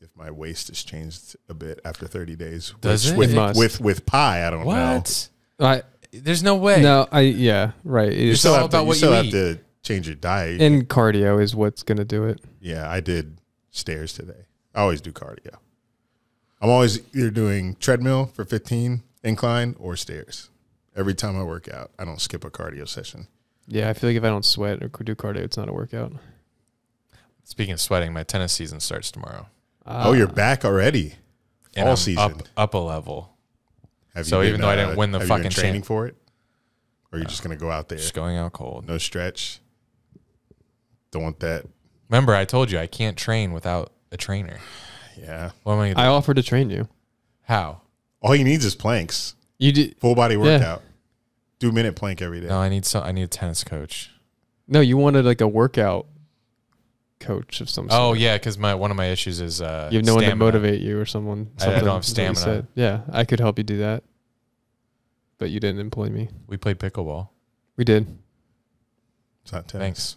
Speaker 1: if my waist has changed a bit after 30 days.
Speaker 7: Does
Speaker 1: Which
Speaker 7: it?
Speaker 1: With,
Speaker 8: It must.
Speaker 1: with with pie, I don't know.
Speaker 7: What?
Speaker 8: I,
Speaker 7: There's no way.
Speaker 8: no, I, yeah, right.
Speaker 1: You
Speaker 8: It's,
Speaker 1: still
Speaker 7: all
Speaker 1: have to,
Speaker 7: about
Speaker 1: you
Speaker 7: what
Speaker 1: still
Speaker 7: you
Speaker 1: have
Speaker 7: eat.
Speaker 1: to change your diet.
Speaker 8: and cardio is what's going to do it.
Speaker 1: yeah, I did stairs today. I always do cardio. I'm always either doing treadmill for 15 incline or stairs. Every time I work out, I don't skip a cardio session.
Speaker 8: Yeah, I feel like if I don't sweat or do cardio, it's not a workout.
Speaker 7: Speaking of sweating, my tennis season starts tomorrow. Ah.
Speaker 1: oh, you're back already.
Speaker 7: And
Speaker 1: All
Speaker 7: I'm
Speaker 1: season.
Speaker 7: Up, up a level.
Speaker 1: Have
Speaker 7: So
Speaker 1: you
Speaker 7: even though I didn't uh, win the
Speaker 1: have you been
Speaker 7: fucking
Speaker 1: training
Speaker 7: champ-
Speaker 1: for it, or are you just gonna go out there?
Speaker 7: Just going out cold.
Speaker 1: No stretch. Don't want that.
Speaker 7: Remember, I told you I can't train without a trainer.
Speaker 1: Yeah.
Speaker 7: What am I
Speaker 8: I
Speaker 7: gonna do?
Speaker 8: offered to train you.
Speaker 7: How?
Speaker 1: All he needs is planks.
Speaker 8: You did
Speaker 1: Full body
Speaker 8: Yeah.
Speaker 1: workout. Do a minute plank every day.
Speaker 7: No, I need some. I need a tennis coach.
Speaker 8: no, you wanted like a workout coach of some sort.
Speaker 7: Oh yeah, because my one of my issues is uh,
Speaker 8: you have no one to motivate you or someone.
Speaker 7: I- I don't have
Speaker 8: is what you
Speaker 7: stamina.
Speaker 8: said. Yeah, I could help you do that, but you didn't employ me.
Speaker 7: We played pickleball.
Speaker 8: We did.
Speaker 1: It's not tennis.
Speaker 7: Thanks.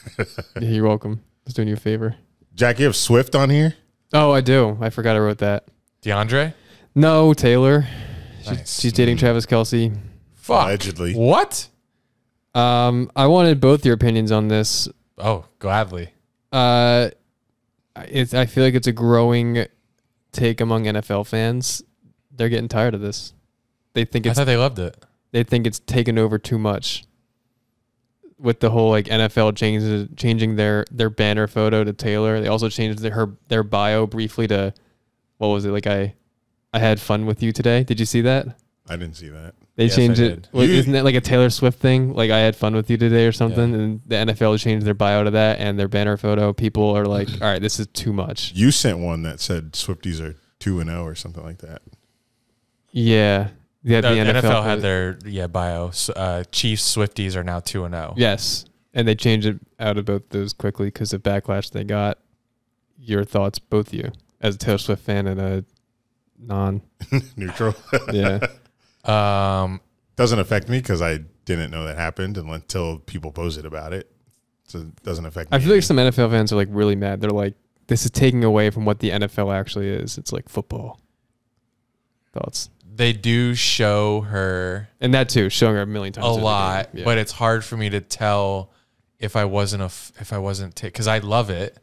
Speaker 8: Yeah, you're welcome. I was doing you a favor.
Speaker 1: Jack, you have Swift on here?
Speaker 8: Oh, I do. I forgot I wrote that.
Speaker 7: DeAndre.
Speaker 8: No, Taylor. She's,
Speaker 7: Nice.
Speaker 8: she's dating Travis Kelce.
Speaker 7: Fuck.
Speaker 1: Allegedly.
Speaker 7: What?
Speaker 8: Um, I wanted both your opinions on this.
Speaker 7: Oh, gladly.
Speaker 8: Uh, it's. I feel like it's a growing take among NFL fans. They're getting tired of this. They think
Speaker 7: I
Speaker 8: it's.
Speaker 7: thought they loved it.
Speaker 8: they think it's taken over too much. With the whole like NFL changes changing their their banner photo to Taylor, they also changed their her their bio briefly to what was it like I I had fun with you today. Did you see that?
Speaker 1: I didn't see that.
Speaker 8: They
Speaker 7: Yes,
Speaker 8: changed
Speaker 7: I
Speaker 8: it.
Speaker 7: Did.
Speaker 8: Well, isn't that like a Taylor Swift thing? Like I had fun with you today or something, and the NFL changed their bio to that and their banner photo. People are like, "All right, this is too much."
Speaker 1: You sent one that said Swifties are two and zero or something like that.
Speaker 8: Yeah, yeah.
Speaker 7: The,
Speaker 8: The,
Speaker 7: NFL, had their yeah bio. Uh, Chiefs Swifties are now two and oh. zero.
Speaker 8: yes, and they changed it out of both those quickly because of backlash they got. Your thoughts, both of you, as a Taylor Swift fan and a non.
Speaker 1: Neutral.
Speaker 8: Yeah,
Speaker 7: Um,
Speaker 1: doesn't affect me because I didn't know that happened until people posted about it. So it doesn't affect me.
Speaker 8: I feel like some NFL fans are like really mad. They're like, "This is taking away from what the NFL actually is. It's like football." Thoughts.
Speaker 7: They do show her
Speaker 8: And that too, showing her a million times
Speaker 7: a lot.
Speaker 8: Yeah.
Speaker 7: but it's hard for me to tell if I wasn't a f- if I wasn't because I love it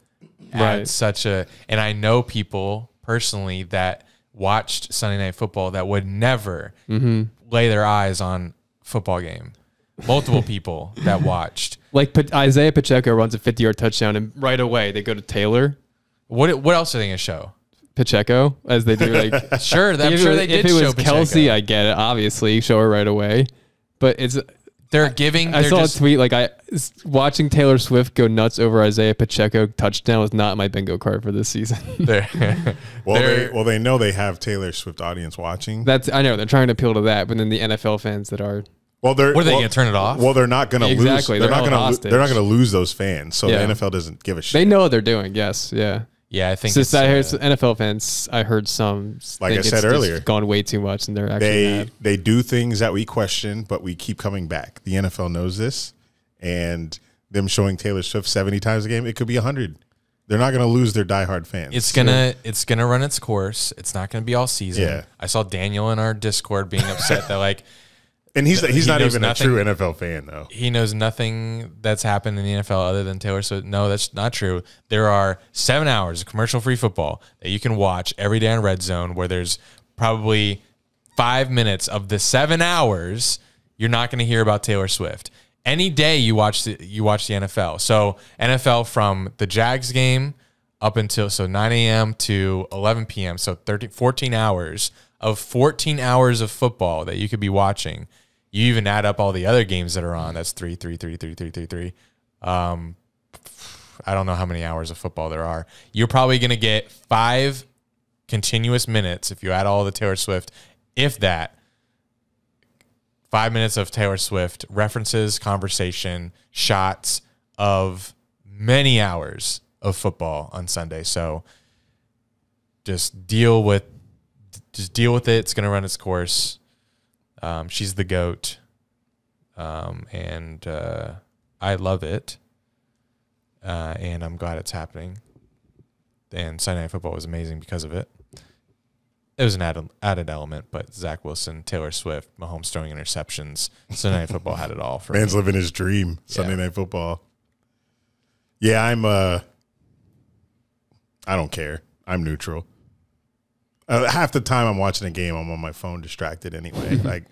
Speaker 8: Right.
Speaker 7: such a and I know people personally that watched Sunday Night Football that would never
Speaker 8: Mm-hmm.
Speaker 7: lay their eyes on football game. Multiple people that watched.
Speaker 8: like Isaiah Pacheco runs a 50 yard touchdown, and right away they go to Taylor
Speaker 7: What what else are they gonna show?
Speaker 8: Pacheco as they do. Like,
Speaker 7: Sure, I'm
Speaker 8: if
Speaker 7: sure
Speaker 8: it,
Speaker 7: they did
Speaker 8: If it
Speaker 7: show
Speaker 8: was
Speaker 7: Kelce,
Speaker 8: I get it. Obviously, show her right away. But it's
Speaker 7: They're giving.
Speaker 8: I
Speaker 7: they're
Speaker 8: saw
Speaker 7: just,
Speaker 8: a tweet like I watching Taylor Swift go nuts over Isaiah Pacheco touchdown was not my bingo card for this season.
Speaker 7: They're,
Speaker 1: well, they
Speaker 7: they're-
Speaker 1: well they know they have Taylor Swift audience watching.
Speaker 8: That's I know they're trying to appeal to that, but then the NFL fans that are
Speaker 1: well, they're
Speaker 7: What are they
Speaker 1: well,
Speaker 7: gonna turn it off?
Speaker 1: Well, they're not going to
Speaker 8: Exactly,
Speaker 1: lose. They're,
Speaker 8: they're
Speaker 1: not going to.
Speaker 8: hostage.
Speaker 1: They're not going to lose those fans. So
Speaker 8: Yeah.
Speaker 1: the NFL doesn't give a shit.
Speaker 8: they know what they're doing. Yes, yeah.
Speaker 7: Yeah, I think
Speaker 8: Since
Speaker 7: it's,
Speaker 8: I heard
Speaker 7: uh,
Speaker 8: NFL fans, I heard some
Speaker 1: Like I said
Speaker 8: it's
Speaker 1: earlier,
Speaker 8: gone way too much, and they're actually
Speaker 1: they
Speaker 8: mad.
Speaker 1: they do things that we question, but we keep coming back. The NFL knows this, and them showing Taylor Swift seventy times a game, it could be hundred. They're not going to lose their diehard fans.
Speaker 7: It's gonna it's gonna run its course. It's not gonna be all season.
Speaker 1: Yeah.
Speaker 7: I saw Daniel in our Discord being upset that like
Speaker 1: and he's he's
Speaker 7: he
Speaker 1: not even
Speaker 7: nothing.
Speaker 1: a true NFL fan though.
Speaker 7: he knows nothing that's happened in the NFL other than Taylor Swift. No, that's not true. There are seven hours of commercial free football that you can watch every day on Red Zone where there's probably five minutes of the seven hours you're not going to hear about Taylor Swift. any day you watch the you watch the NFL. So NFL from the Jags game up until so 9 a.m. to 11 p.m. So 13, 14 hours of 14 hours of football that you could be watching. You even add up all the other games that are on. That's three, three, three, three, three, three, three. Um, I don't know how many hours of football there are. You're probably going to get five continuous minutes if you add all the Taylor Swift, if that. Five minutes of Taylor Swift references, conversation, shots of many hours of football on Sunday. So just deal with just deal with it. It's going to run its course. Um, she's the goat, um, and uh, I love it. Uh, and I'm glad it's happening. And Sunday Night Football was amazing because of it. It was an added, added element, but Zach Wilson, Taylor Swift, Mahomes throwing interceptions, Sunday Night Football had it all for
Speaker 1: Man's
Speaker 7: me.
Speaker 1: living his dream. Sunday
Speaker 7: Yeah.
Speaker 1: night football. Yeah, I'm. uh I don't care. I'm neutral. Uh, half the time I'm watching a game, I'm on my phone, distracted anyway. like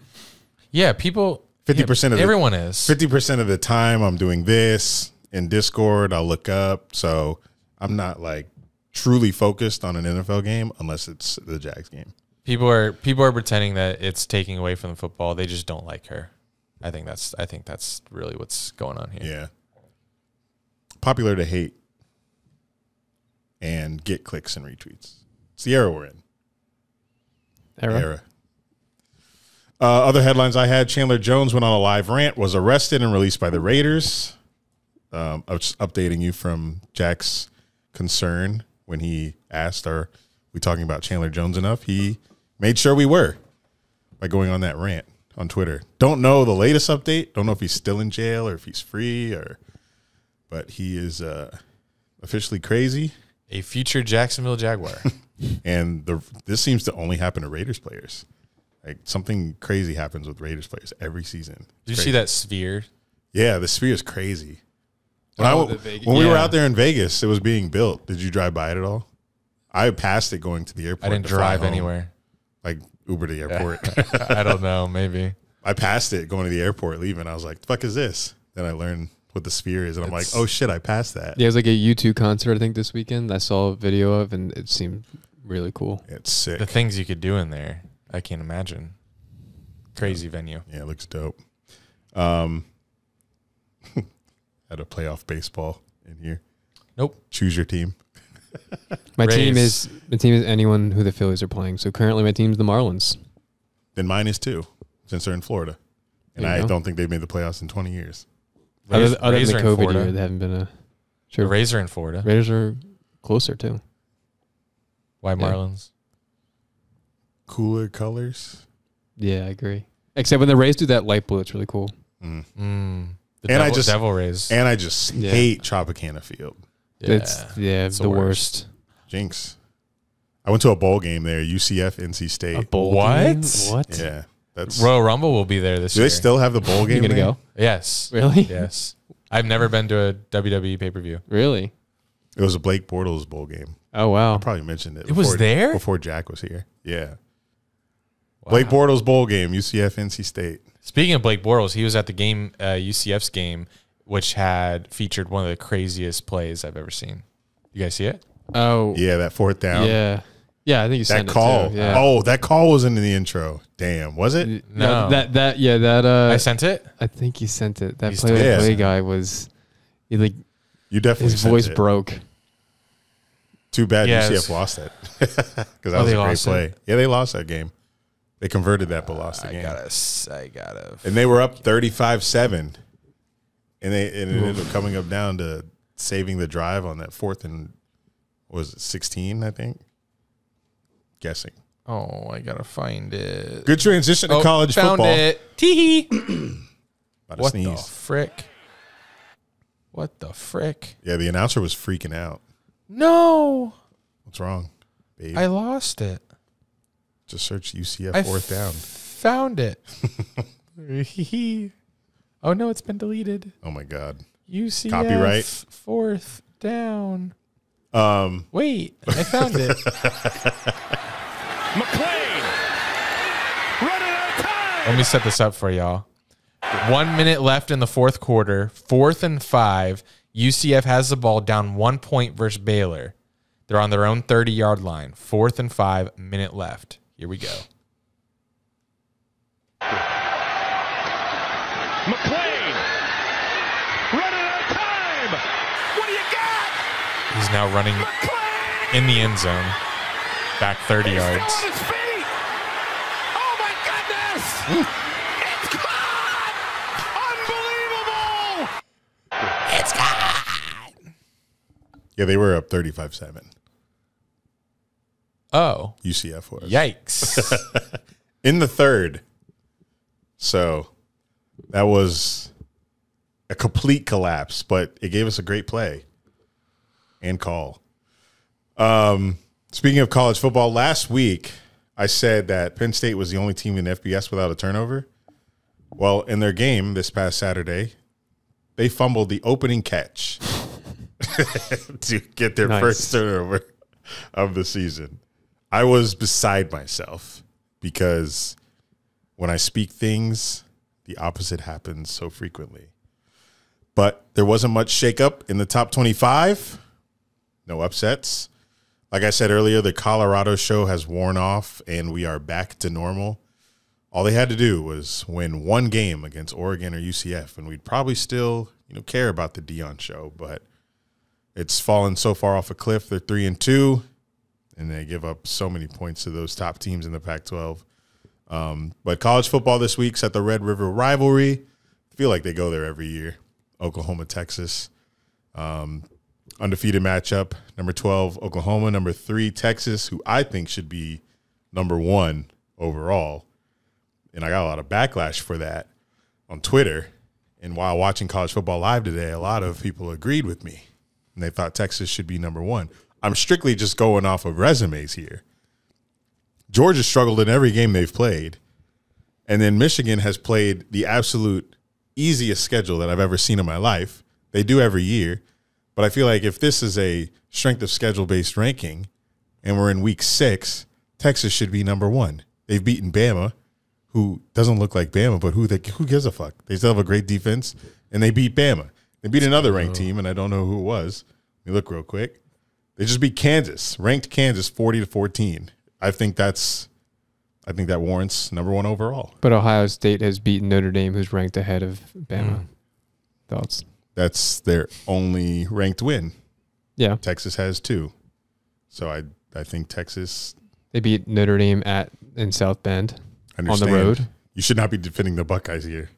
Speaker 7: Yeah, people.
Speaker 1: fifty percent of the,
Speaker 7: everyone is.
Speaker 1: fifty percent of the time I'm doing this in Discord. I'll look up, so I'm not like truly focused on an NFL game unless it's the Jags game.
Speaker 7: People are people are pretending that it's taking away from the football. They just don't like her. I think that's I think that's really what's going on here.
Speaker 1: Yeah. Popular to hate and get clicks and retweets. It's the era we're in.
Speaker 8: Era.
Speaker 1: Uh, other headlines I had Chandler Jones went on a live rant, was arrested and released by the Raiders. Um, I was updating you from Jack's concern when he asked, Are we talking about Chandler Jones enough? He made sure we were by going on that rant on Twitter. Don't know the latest update. Don't know if he's still in jail or if he's free or, but he is uh, officially crazy.
Speaker 7: A future Jacksonville Jaguar.
Speaker 1: and the this seems to only happen to Raiders players. Like something crazy happens with Raiders players every season.
Speaker 7: Did you
Speaker 1: It's
Speaker 7: see that sphere?
Speaker 1: Yeah, the sphere is crazy. When,
Speaker 8: Oh,
Speaker 1: I,
Speaker 8: Vegas-
Speaker 1: when we were out there in Vegas, it was being built. Did you drive by it at all? I passed it going to the airport.
Speaker 7: I didn't drive
Speaker 1: home.
Speaker 7: anywhere.
Speaker 1: Like Uber to the airport.
Speaker 7: I don't know. Maybe.
Speaker 1: I passed it going to the airport, leaving. I was like, "The fuck is this?" Then I learned what the sphere is, and I'm like, "Oh shit, I passed that."
Speaker 8: Yeah, it was like a U2 concert, I think, this weekend. I saw a video of, and it seemed really cool.
Speaker 1: It's sick.
Speaker 7: The things you could do in there, I can't imagine. Crazy venue.
Speaker 1: Yeah, it looks dope. Um, had a playoff baseball in here.
Speaker 7: Nope.
Speaker 1: Choose your team.
Speaker 8: My team is my team is anyone who the Phillies are playing. So currently, my team's the Marlins.
Speaker 1: Then mine is too, since they're in Florida, and I
Speaker 8: go.
Speaker 1: don't think they've made the playoffs in 20 years.
Speaker 8: Other,
Speaker 7: Rays-
Speaker 8: other
Speaker 7: Rays
Speaker 8: than the COVID year, they haven't been a.
Speaker 7: The
Speaker 8: Sure,
Speaker 7: Rays are in Florida.
Speaker 8: Raiders are closer too.
Speaker 7: Why Marlins?
Speaker 1: Cooler colors.
Speaker 8: Yeah, I agree. Except when the Rays do that light blue, it's really cool.
Speaker 7: Mm. The
Speaker 1: And
Speaker 7: devil,
Speaker 1: I just-
Speaker 7: Devil Rays.
Speaker 1: And I just
Speaker 8: Yeah.
Speaker 1: hate Tropicana Field.
Speaker 7: yeah.
Speaker 8: It's yeah,
Speaker 7: It's
Speaker 8: the,
Speaker 7: the
Speaker 8: worst.
Speaker 1: Jinx. I went to a bowl game there, UCF, NC State.
Speaker 8: A bowl
Speaker 7: What?
Speaker 8: game? What?
Speaker 1: yeah, that's.
Speaker 7: Royal Rumble will be there this
Speaker 1: do
Speaker 7: year.
Speaker 1: Do they still have the bowl game?
Speaker 8: You gonna
Speaker 1: there?
Speaker 8: go?
Speaker 7: Yes.
Speaker 8: Really?
Speaker 7: Yes. I've never been to a WWE pay per view.
Speaker 8: Really?
Speaker 1: It was a Blake Bortles bowl game.
Speaker 8: Oh wow.
Speaker 1: I probably mentioned it.
Speaker 7: It was there?
Speaker 1: before Jack was here. Yeah, Blake Bortles bowl game, UCF, NC State.
Speaker 7: Speaking of Blake Bortles, he was at the game, uh, UCF's game, which had featured one of the craziest plays I've ever seen. You guys see it?
Speaker 8: Oh
Speaker 1: Yeah, that fourth down.
Speaker 8: yeah. Yeah, I think you
Speaker 1: that call.
Speaker 8: It too. Yeah.
Speaker 1: Oh, that call was in the intro. Damn, was it?
Speaker 7: No.
Speaker 8: that that yeah that uh
Speaker 7: I sent it.
Speaker 8: I think you sent it. That
Speaker 7: He's
Speaker 8: play by play guy was he like
Speaker 1: You definitely.
Speaker 8: his
Speaker 1: sent
Speaker 8: voice
Speaker 1: it.
Speaker 8: broke.
Speaker 1: Too bad
Speaker 7: Yes.
Speaker 1: UCF lost it because that
Speaker 7: Oh,
Speaker 1: was a great play.
Speaker 7: it?
Speaker 1: Yeah, they lost that game. They converted that, but uh, lost the
Speaker 7: I
Speaker 1: game.
Speaker 7: gotta. I gotta.
Speaker 1: and they were up 35-7 and they and it ended up coming up down to saving the drive on that fourth and was it 16 i think guessing
Speaker 7: Oh, I gotta find it.
Speaker 1: good transition to
Speaker 7: Oh,
Speaker 1: college
Speaker 7: found
Speaker 1: football
Speaker 7: it. Tee What the frick? What the frick?
Speaker 1: yeah the announcer was freaking out
Speaker 7: No,
Speaker 1: what's wrong babe
Speaker 7: I lost it.
Speaker 1: just search ucf
Speaker 7: I
Speaker 1: fourth down
Speaker 7: Found it. oh no, it's been deleted.
Speaker 1: oh my god
Speaker 7: UCF
Speaker 1: Copyright.
Speaker 7: fourth down.
Speaker 1: um
Speaker 7: Wait, I found it.
Speaker 4: McClain running out of time.
Speaker 7: Let me set this up for y'all. One minute left in the fourth quarter. Fourth and five. UCF has the ball down one point versus Baylor. They're on their own 30 yard line. Fourth and five. Minute left. Here we go.
Speaker 4: McClain running out of time. What do you got?
Speaker 7: He's now running in the end zone. Back 30 yards.
Speaker 4: On his feet. Oh my goodness! It's gone! Unbelievable!
Speaker 7: It's gone.
Speaker 1: Yeah, they were up 35 7.
Speaker 7: Oh.
Speaker 1: UCF was.
Speaker 7: Yikes.
Speaker 1: In the third. So that was a complete collapse, but it gave us a great play and call. Um, speaking of college football, last week I said that Penn State was the only team in FBS without a turnover. Well, in their game this past Saturday, they fumbled the opening catch to get their
Speaker 8: Nice.
Speaker 1: first turnover of the season. I was beside myself because when I speak things, the opposite happens so frequently. But there wasn't much shakeup in the top 25. No upsets. Like I said earlier, the Colorado show has worn off and we are back to normal. All they had to do was win one game against Oregon or UCF, and we'd probably still, you know, care about the Dion show. But it's fallen so far off a cliff. They're three and two, and they give up so many points to those top teams in the Pac-12. Um, but college football this week's at the Red River rivalry. I feel like they go there every year. Oklahoma, Texas. Um, undefeated matchup. Number 12, Oklahoma. Number three, Texas, who I think should be number one overall. And I got a lot of backlash for that on Twitter. And while watching college football live today, a lot of people agreed with me. And they thought Texas should be number one. I'm strictly just going off of resumes here. Georgia struggled in every game they've played. And then Michigan has played the absolute easiest schedule that I've ever seen in my life. They do every year. But I feel like if this is a strength of schedule based ranking and we're in week six, Texas should be number one. They've beaten Bama, who doesn't look like Bama, but who they, who gives a fuck? They still have a great defense, and they beat Bama. They beat another ranked oh. team, and I don't know who it was. Let me look real quick. They just beat Kansas, ranked Kansas forty to fourteen. I think that's, I think that warrants number one overall.
Speaker 8: But Ohio State has beaten Notre Dame, who's ranked ahead of Bama. Hmm. Thoughts?
Speaker 1: That's their only ranked win.
Speaker 8: Yeah.
Speaker 1: Texas has two, so I I think Texas
Speaker 8: They beat Notre Dame at in South Bend on the road.
Speaker 1: You should not be defending the Buckeyes here.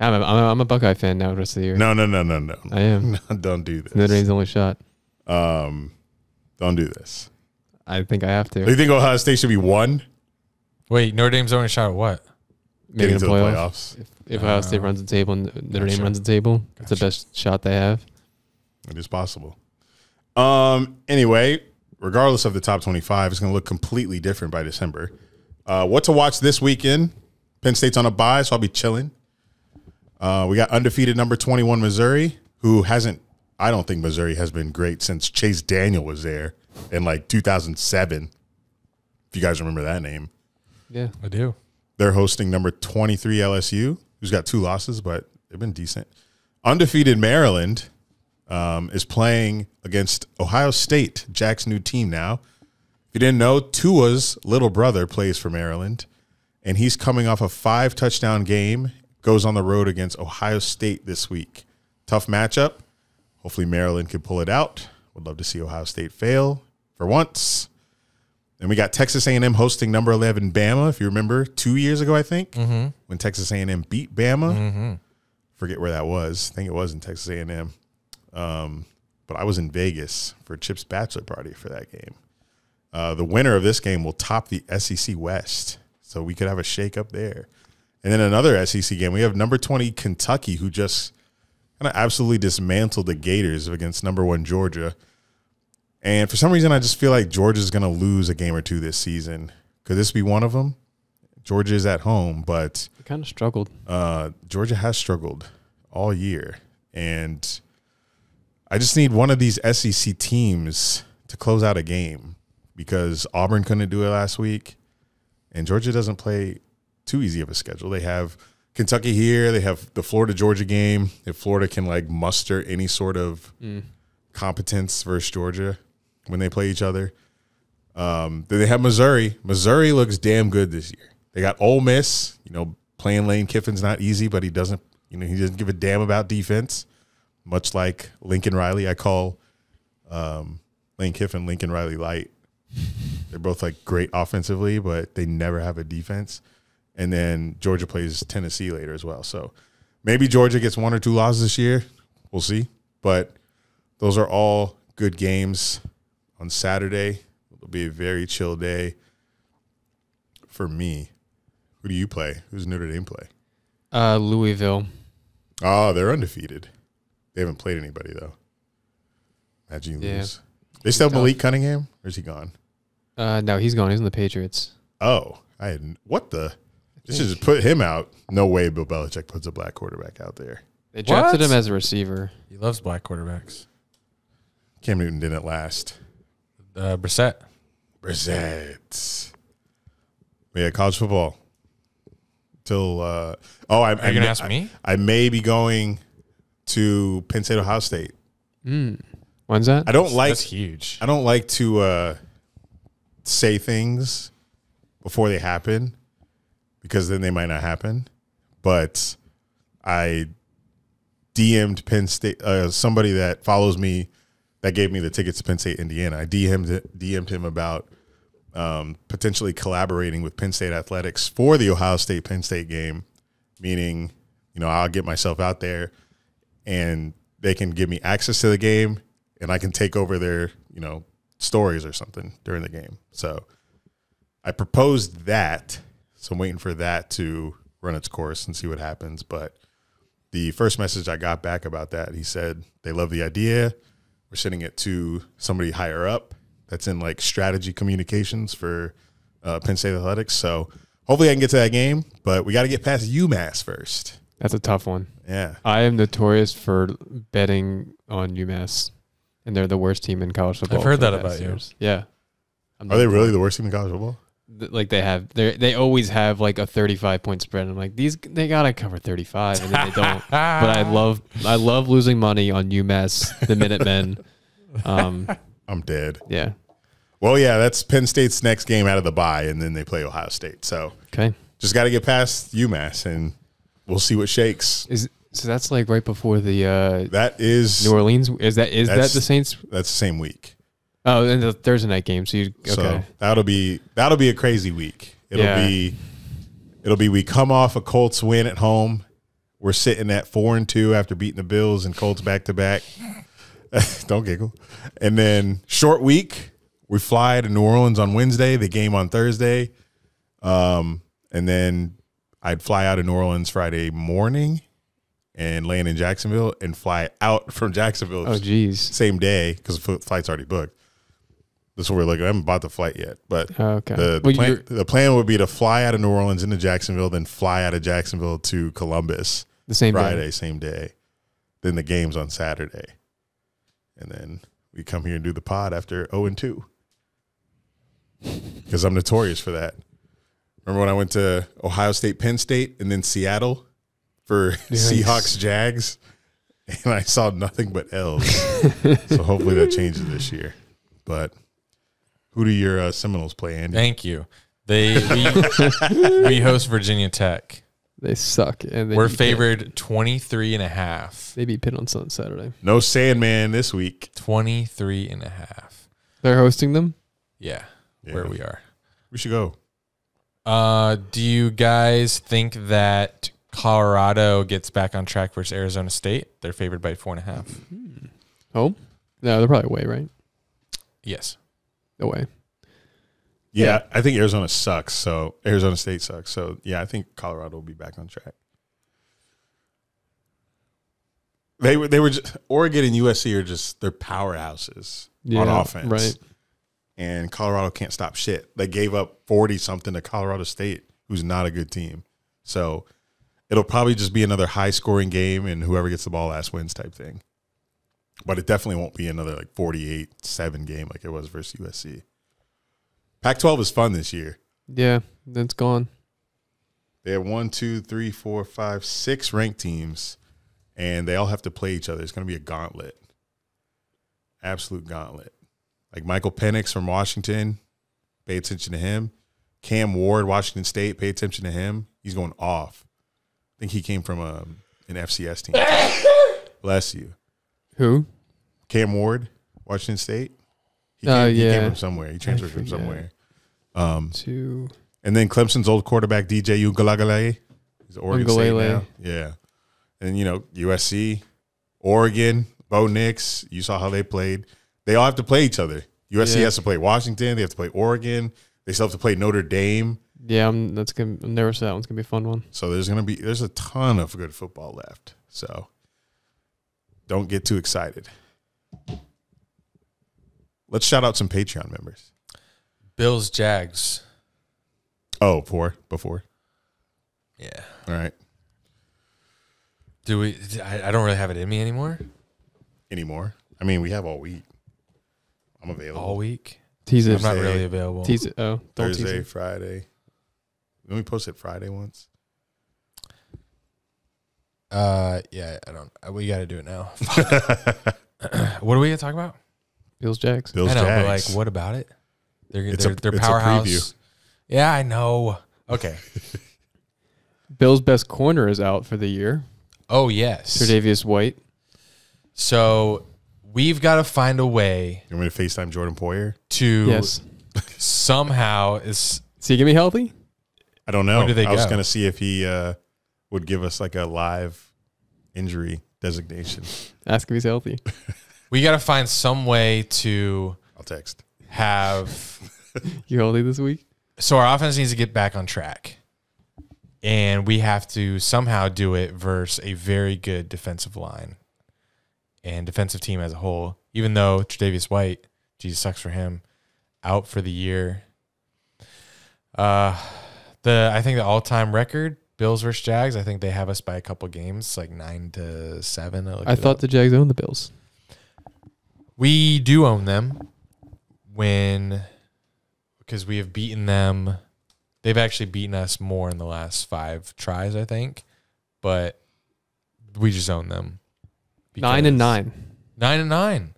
Speaker 8: I'm a, I'm a, I'm a Buckeye fan now the rest of the year.
Speaker 1: No, no, no, no, no.
Speaker 8: I am.
Speaker 1: No, don't do this.
Speaker 8: Notre Dame's only shot.
Speaker 1: Um, don't do this.
Speaker 8: I think I have to.
Speaker 1: Do you think Ohio State should be one?
Speaker 7: Wait, Notre Dame's only shot at what?
Speaker 8: Making the playoffs.
Speaker 1: playoffs.
Speaker 8: If, if Ohio State
Speaker 7: Uh,
Speaker 8: runs the table and Notre Dame
Speaker 1: gotcha.
Speaker 8: runs the table, it's the best shot they have.
Speaker 1: It is possible. Um. Anyway, regardless of the top twenty-five, it's going to look completely different by December. Uh, what to watch this weekend? Penn State's on a bye, so I'll be chilling. Uh, we got undefeated number twenty-one Missouri, who hasn't. I don't think Missouri has been great since Chase Daniel was there in like 2007. If you guys remember that name.
Speaker 8: Yeah.
Speaker 7: I do.
Speaker 1: They're hosting number 23 LSU, who's got two losses, but they've been decent. Undefeated Maryland um, is playing against Ohio State, Jack's new team now. If you didn't know, Tua's little brother plays for Maryland, and he's coming off a five touchdown game, goes on the road against Ohio State this week. Tough matchup. Hopefully, Maryland can pull it out. Would love to see Ohio State fail for once. And we got Texas A&M hosting number 11 Bama, if you remember, two years ago, I think,
Speaker 7: Mhm.
Speaker 1: when Texas A&M beat Bama.
Speaker 7: Mhm.
Speaker 1: Forget where that was. I think it was in Texas A&M. Um, but I was in Vegas for Chip's bachelor party for that game. Uh, the winner of this game will top the SEC West, so we could have a shake up there. And then another SEC game. We have number 20 Kentucky, who just kind of absolutely dismantled the Gators against number one Georgia. And for some reason, I just feel like Georgia's going to lose a game or two this season. Could this be one of them? Georgia is at home, but
Speaker 8: They kind of struggled.
Speaker 1: uh, Georgia has struggled all year, and I just need one of these SEC teams to close out a game because Auburn couldn't do it last week, and Georgia doesn't play too easy of a schedule. They have Kentucky here. They have the Florida Georgia game. If Florida can like muster any sort of
Speaker 8: Mm.
Speaker 1: competence versus Georgia when they play each other. Um, then they have Missouri. Missouri looks damn good this year. They got Ole Miss. You know, playing Lane Kiffin's not easy, but he doesn't. You know, he doesn't give a damn about defense. Much like Lincoln Riley, I call um, Lane Kiffin Lincoln Riley light. They're both like great offensively, but they never have a defense. And then Georgia plays Tennessee later as well. So maybe Georgia gets one or two losses this year. We'll see. But those are all good games on Saturday. It'll be a very chill day for me. Who do you play? Who's Notre Dame play?
Speaker 8: Uh, Louisville.
Speaker 1: Oh, they're undefeated. They haven't played anybody though. Imagine you
Speaker 8: Yeah.
Speaker 1: lose. They still have Malik Cunningham, or is he gone?
Speaker 8: Uh, no, he's gone. He's in the Patriots.
Speaker 1: Oh, I had what the? They should just put him out. No way, Bill Belichick puts a black quarterback out there.
Speaker 8: They drafted
Speaker 7: What?
Speaker 8: him as a receiver.
Speaker 7: He loves black quarterbacks.
Speaker 1: Cam Newton didn't last.
Speaker 7: Uh, Brissett.
Speaker 1: Brissett. Yeah, college football. Till uh, oh, I,
Speaker 7: Are you gonna ask me?
Speaker 1: I, may be going to Penn State, Ohio State.
Speaker 8: Mm. When's that?
Speaker 1: I don't like
Speaker 7: That's huge.
Speaker 1: I don't like to uh, say things before they happen because then they might not happen. But I DM'd Penn State uh, somebody that follows me that gave me the tickets to Penn State, Indiana. I DM'd DM'd him about um, potentially collaborating with Penn State athletics for the Ohio State Penn State game, meaning you know I'll get myself out there and they can give me access to the game and I can take over their, you know, stories or something during the game. So I proposed that. So I'm waiting for that to run its course and see what happens. But the first message I got back about that, he said they love the idea. We're sending it to somebody higher up that's in like strategy communications for uh, Penn State athletics. So hopefully I can get to that game, but we got to get past UMass first.
Speaker 8: That's a tough one.
Speaker 1: Yeah.
Speaker 8: I am notorious for betting on UMass, and they're the worst team in college football.
Speaker 7: heard
Speaker 8: for the
Speaker 7: that
Speaker 8: past
Speaker 7: about you.
Speaker 8: years. Yeah. I'm
Speaker 1: Are they really the worst team in college football?
Speaker 8: Th- Like they have, they they always have like a 35 point spread. I'm like these, they gotta cover 35, and then they don't. but I love, I love losing money on UMass, the Minutemen. Um,
Speaker 1: I'm dead.
Speaker 8: yeah.
Speaker 1: Well, yeah, that's Penn State's next game out of the bye, and then they play Ohio State. So
Speaker 8: Okay.
Speaker 1: just got to get past UMass, and we'll see what shakes.
Speaker 8: Is so that's like right before the uh,
Speaker 1: That is
Speaker 8: New Orleans. Is that is that the Saints?
Speaker 1: That's the same week.
Speaker 8: Oh, and the Thursday night game. So you okay?
Speaker 1: So that'll be that'll be a crazy week. It'll
Speaker 8: Yeah.
Speaker 1: be it'll be we come off a Colts win at home. We're sitting at four and two after beating the Bills and Colts back to back. Don't giggle. And then short week, we fly to New Orleans on Wednesday. The game on Thursday, um, and then I'd fly out of New Orleans Friday morning and land in Jacksonville and fly out from Jacksonville.
Speaker 8: Oh, geez.
Speaker 1: same day because the flight's already booked. This is what we're looking. I haven't bought the flight yet, but
Speaker 8: Oh, okay.
Speaker 1: the the,
Speaker 8: Well,
Speaker 1: plan, the plan would be to fly out of New Orleans into Jacksonville, then fly out of Jacksonville to Columbus
Speaker 8: The same day.
Speaker 1: Friday, same day. Then the game's on Saturday, and then we come here and do the pod after zero and two because I'm notorious for that. Remember when I went to Ohio State, Penn State, and then Seattle for Seahawks Jags, and I saw nothing but L's. so hopefully that changes this year. But who do your uh, Seminoles play, Andy?
Speaker 7: Thank you. They we, we host Virginia Tech.
Speaker 8: They suck, and they
Speaker 7: We're
Speaker 8: beat Pitt.
Speaker 7: favored 23 and a half.
Speaker 8: They beat Pitt on Sun- Saturday.
Speaker 1: No Sandman this week.
Speaker 7: 23 and a half.
Speaker 8: They're hosting them.
Speaker 7: Yeah,
Speaker 1: Yeah.
Speaker 7: where we are.
Speaker 1: We should go.
Speaker 7: Uh, do you guys think that Colorado gets back on track versus Arizona State? They're favored by four and a half.
Speaker 8: Oh, no, they're probably away, right?
Speaker 7: Yes.
Speaker 8: Away.
Speaker 1: Yeah, I think Arizona sucks. So Arizona State sucks. So yeah, I think Colorado will be back on track. They were they were just, Oregon and USC are just they're powerhouses on offense,
Speaker 8: right.
Speaker 1: And Colorado can't stop shit. They gave up forty something to Colorado State, who's not a good team. So it'll probably just be another high scoring game, and whoever gets the ball last wins type thing. But it definitely won't be another like 48-7 game like it was versus USC. Pac-12 is fun this year.
Speaker 8: Yeah, that's gone.
Speaker 1: They have one, two, three, four, five, six ranked teams, and they all have to play each other. It's going to be a gauntlet, absolute gauntlet. Like Michael Penix from Washington, pay attention to him. Cam Ward, Washington State, pay attention to him. He's going off. I think he came from um, an FCS team. Bless you.
Speaker 8: Who?
Speaker 1: Cam Ward, Washington State. He
Speaker 8: Oh,
Speaker 1: came, he came from somewhere. He transferred from somewhere. Um,
Speaker 8: To
Speaker 1: and then Clemson's old quarterback DJ Uiagalelei. He's Oregon State now. Yeah. And you know, USC, Oregon, Bo Nix, you saw how they played. They all have to play each other. USC
Speaker 8: Yeah.
Speaker 1: has to play Washington, they have to play Oregon, they still have to play Notre Dame.
Speaker 8: yeah, I'm, that's gonna. I'm nervous. That one's gonna be a fun one.
Speaker 1: So there's gonna be there's a ton of good football left. So don't get too excited. Let's shout out some Patreon members.
Speaker 7: Bills Jags.
Speaker 1: Oh, before before.
Speaker 7: Yeah.
Speaker 1: All right.
Speaker 7: Do we? I, I don't really have it in me anymore.
Speaker 1: Anymore. I mean, we have all week. I'm available.
Speaker 7: All week.
Speaker 8: Tease it.
Speaker 7: I'm not
Speaker 1: Thursday,
Speaker 7: really available.
Speaker 8: Tease it. Oh, don't tease
Speaker 1: Thursday,
Speaker 8: it.
Speaker 1: Friday. Let me post it Friday once.
Speaker 7: Uh, yeah. I don't. uh, We got to do it now. what are we gonna talk about?
Speaker 8: Bills Jags.
Speaker 1: Bills
Speaker 7: I know, but
Speaker 1: Jags.
Speaker 7: like, what about it? They're
Speaker 1: It's
Speaker 7: they're,
Speaker 1: a-
Speaker 7: they're
Speaker 1: it's a
Speaker 7: powerhouse. Yeah, I know. Okay.
Speaker 8: Bills' best corner is out for the year.
Speaker 7: Oh yes.
Speaker 8: Tre'Davious White.
Speaker 7: So we've got to find a way
Speaker 1: You want me to FaceTime Jordan Poyer?
Speaker 7: to
Speaker 8: Yes.
Speaker 7: somehow is
Speaker 8: Is he gonna be healthy?
Speaker 1: I don't know.
Speaker 7: When do they
Speaker 1: I was going to see if he uh, would give us like a live injury designation.
Speaker 8: Ask if he's healthy.
Speaker 7: we got to find some way to
Speaker 1: I'll text.
Speaker 7: have
Speaker 8: You healthy this week?
Speaker 7: so our offense needs to get back on track. And we have to somehow do it versus a very good defensive line and defensive team as a whole. Even though Tre'Davious White, Jesus sucks for him, out for the year. Uh, the I think the all time record Bills versus Jags. I think they have us by a couple games, like nine to seven. looked
Speaker 8: I thought
Speaker 7: up.
Speaker 8: the Jags owned the Bills.
Speaker 7: We do own them when because we have beaten them. They've actually beaten us more in the last five tries, I think, but we just own them.
Speaker 8: Nine and nine.
Speaker 7: Nine and nine.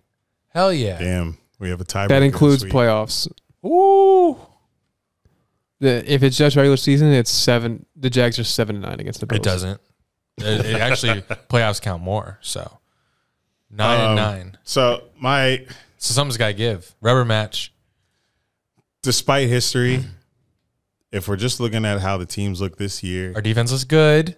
Speaker 7: Hell yeah!
Speaker 1: Damn. We have a tie.
Speaker 8: That includes playoffs.
Speaker 7: Ooh,
Speaker 8: The, if it's just regular season, it's seven. The Jags are seven and nine against the Bills.
Speaker 7: it doesn't. It, it actually playoffs count more. So nine
Speaker 1: Um,
Speaker 7: and nine.
Speaker 1: So my,
Speaker 7: So something's got to give. Rubber match.
Speaker 1: despite history, if we're just looking at how the teams look this year,
Speaker 7: Our defense is good.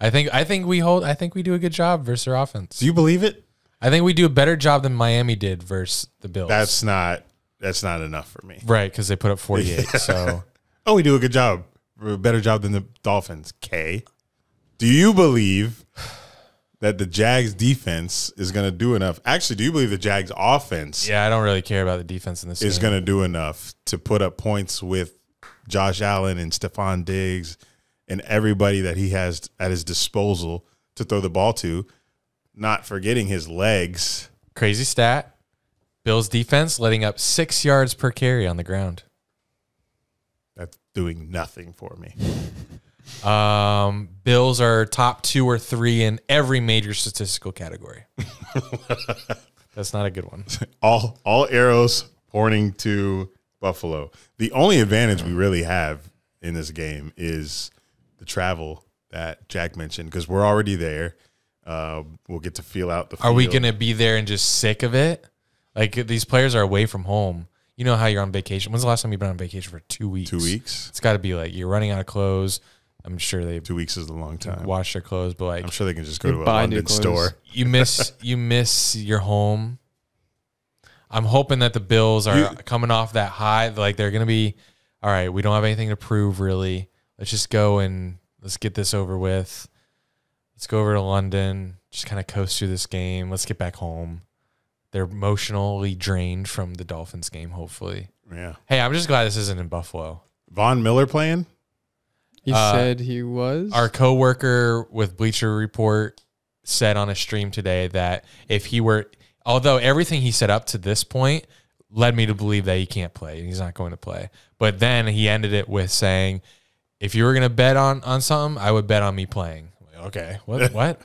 Speaker 7: I think. I think we hold. I think we do a good job versus their offense.
Speaker 1: do you believe it?
Speaker 7: I think we do a better job than Miami did versus the Bills.
Speaker 1: That's not. That's not enough for me.
Speaker 7: right because they put up 48. So
Speaker 1: Oh, we do a good job. A better job than the Dolphins. K. Do you believe that the Jags defense is going to do enough? Actually, do you believe the Jags offense
Speaker 7: yeah, I don't really care about the defense in this.
Speaker 1: is
Speaker 7: game.
Speaker 1: going to do enough to put up points with Josh Allen and Stefon Diggs and everybody that he has at his disposal to throw the ball to, not forgetting his legs.
Speaker 7: crazy stat. Bills defense letting up six yards per carry on the ground.
Speaker 1: Doing nothing for me.
Speaker 7: Um, Bills are top two or three in every major statistical category. That's not a good one.
Speaker 1: all all arrows pointing to Buffalo. The only advantage we really have in this game is the travel that Jack mentioned because we're already there. Uh, we'll get to feel out the.
Speaker 7: Are we going to be there and just sick of it? Like these players are away from home. You know how you're on vacation. When's the last time you've been on vacation for two weeks?
Speaker 1: two weeks?
Speaker 7: It's got to be like you're running out of clothes. I'm sure they
Speaker 1: Two weeks is a long time.
Speaker 7: wash their clothes, but like
Speaker 1: I'm sure they can just go to a
Speaker 8: buy
Speaker 1: London store.
Speaker 7: you miss you miss your home. I'm hoping that the Bills are
Speaker 1: You-
Speaker 7: coming off that high. Like they're gonna be all right. We don't have anything to prove really. Let's just go and let's get this over with. Let's go over to London. Just kind of coast through this game. Let's get back home. They're emotionally drained from the Dolphins game. Hopefully.
Speaker 1: Yeah,
Speaker 7: Hey, I'm just glad this isn't in Buffalo.
Speaker 1: Von Miller playing.
Speaker 8: He
Speaker 7: Uh,
Speaker 8: said he was.
Speaker 7: Our coworker with Bleacher Report said on a stream today that if he were, although everything he said up to this point led me to believe that he can't play and he's not going to play. But then he ended it with saying, if you were gonna bet on on something, I would bet on me playing. Like, okay, what what?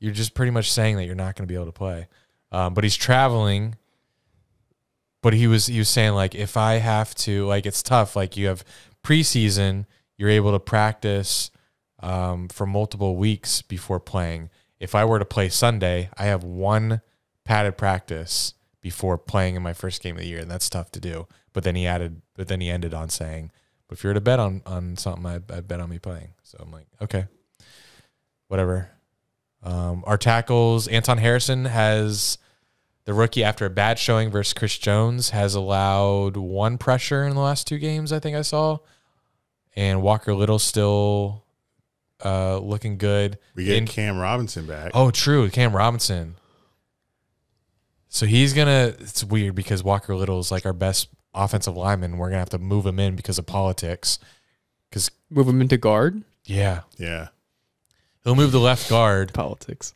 Speaker 7: You're just pretty much saying that you're not gonna be able to play. Um, but he's traveling. But he was he was saying like if I have to like it's tough like you have preseason you're able to practice um, for multiple weeks before playing. If I were to play Sunday, I have one padded practice before playing in my first game of the year, and that's tough to do. But then he added, but then he ended on saying, "But if you were to bet on on something, I I bet on me playing." So I'm like, okay, whatever. Um, our tackles, Anton Harrison has the rookie after a bad showing versus Chris Jones has allowed one pressure in the last two games. I think I saw, and Walker Little still uh, looking good.
Speaker 1: We get
Speaker 7: In-
Speaker 1: Cam Robinson back.
Speaker 7: Oh, true. Cam Robinson. So he's gonna. It's weird because Walker Little is like our best offensive lineman. We're gonna have to move him in because of politics. Because
Speaker 8: Move him into guard.
Speaker 7: yeah,
Speaker 1: yeah.
Speaker 7: he'll move the left guard.
Speaker 8: Politics.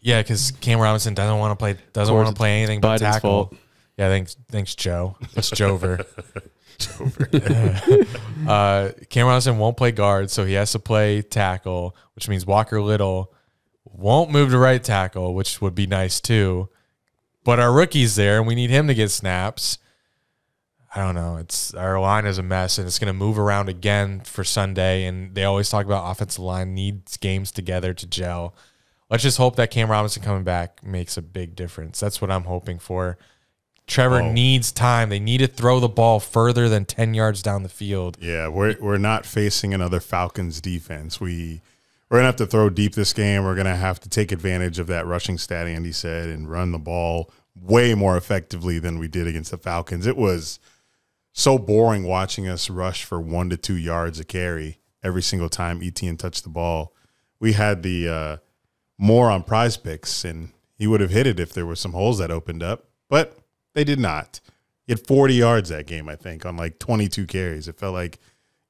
Speaker 7: Yeah, because Cam Robinson doesn't want to play. Doesn't want to play anything but
Speaker 8: Biden's
Speaker 7: tackle.
Speaker 8: fault.
Speaker 7: Yeah, thanks, thanks, Joe. That's Jover. uh, Cam Robinson won't play guard, so he has to play tackle, which means Walker Little won't move to right tackle, which would be nice too. But our rookie's there, and we need him to get snaps. I don't know. It's our line is a mess, and it's going to move around again for Sunday. And they always talk about offensive line needs games together to gel. Let's just hope that Cam Robinson coming back makes a big difference. That's what I'm hoping for. Trevor
Speaker 1: Oh.
Speaker 7: needs time. They need to throw the ball further than 10 yards down the field.
Speaker 1: Yeah, we're we're not facing another Falcons defense. We we're gonna have to throw deep this game. We're gonna have to take advantage of that rushing stat Andy said and run the ball way more effectively than we did against the Falcons. It was so boring watching us rush for one to two yards a carry every single time Etienne touched the ball. We had the uh, more on PrizePicks, and he would have hit it if there were some holes that opened up, but they did not. He had 40 yards that game, I think, on like 22 carries. It felt like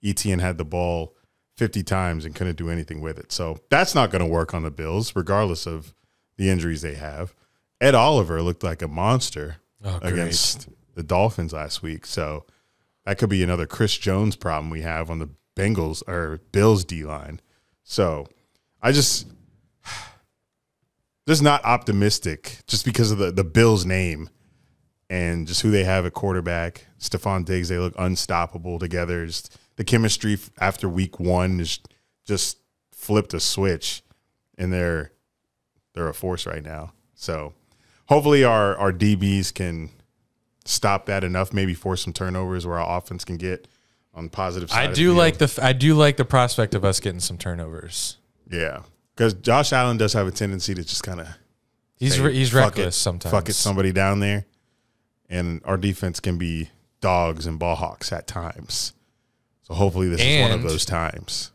Speaker 1: Etienne had the ball 50 times and couldn't do anything with it. So that's not going to work on the Bills, regardless of the injuries they have. Ed Oliver looked like a monster
Speaker 7: Oh,
Speaker 1: against the Dolphins last week. So that could be another Chris Jones problem we have on the Bengals or Bills D line. So I just just not optimistic just because of the, the Bills name and just who they have at quarterback. Stefon Diggs, they look unstoppable together. Just the chemistry after week one is just flipped a switch and they're they're a force right now. So hopefully our our DBs can stop that enough, maybe force some turnovers where our offense can get on the positive side.
Speaker 7: I do like the I do like the prospect of us getting some turnovers.
Speaker 1: Yeah, because Josh Allen does have a tendency to just kind of
Speaker 7: He's re- he's reckless sometimes.
Speaker 1: Fuck it, somebody down there, and our defense can be dogs and ball hawks at times. So hopefully this is one of those times.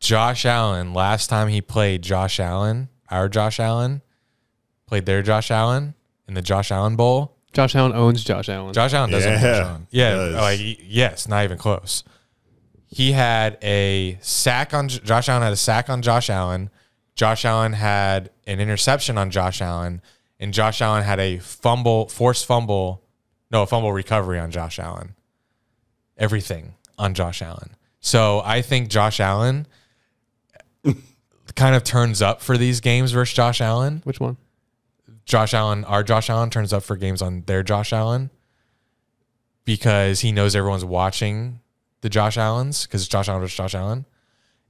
Speaker 7: Josh Allen, last time he played Josh Allen, our Josh Allen, played their Josh Allen in the Josh Allen Bowl.
Speaker 8: Josh Allen owns Josh Allen.
Speaker 7: Josh Allen doesn't.
Speaker 1: Yeah,
Speaker 7: Yeah, Josh Allen. yeah,
Speaker 1: does.
Speaker 7: like yes, not even close. He had a sack on Josh Allen. Had a sack on Josh Allen. Josh Allen had an interception on Josh Allen, and Josh Allen had a fumble, forced fumble, no, a fumble recovery on Josh Allen. Everything on Josh Allen. So I think Josh Allen kind of turns up for these games versus Josh Allen.
Speaker 8: Which one?
Speaker 7: Josh Allen, our Josh Allen turns up for games on their Josh Allen because he knows everyone's watching the Josh Allens because Josh Allen versus Josh Allen.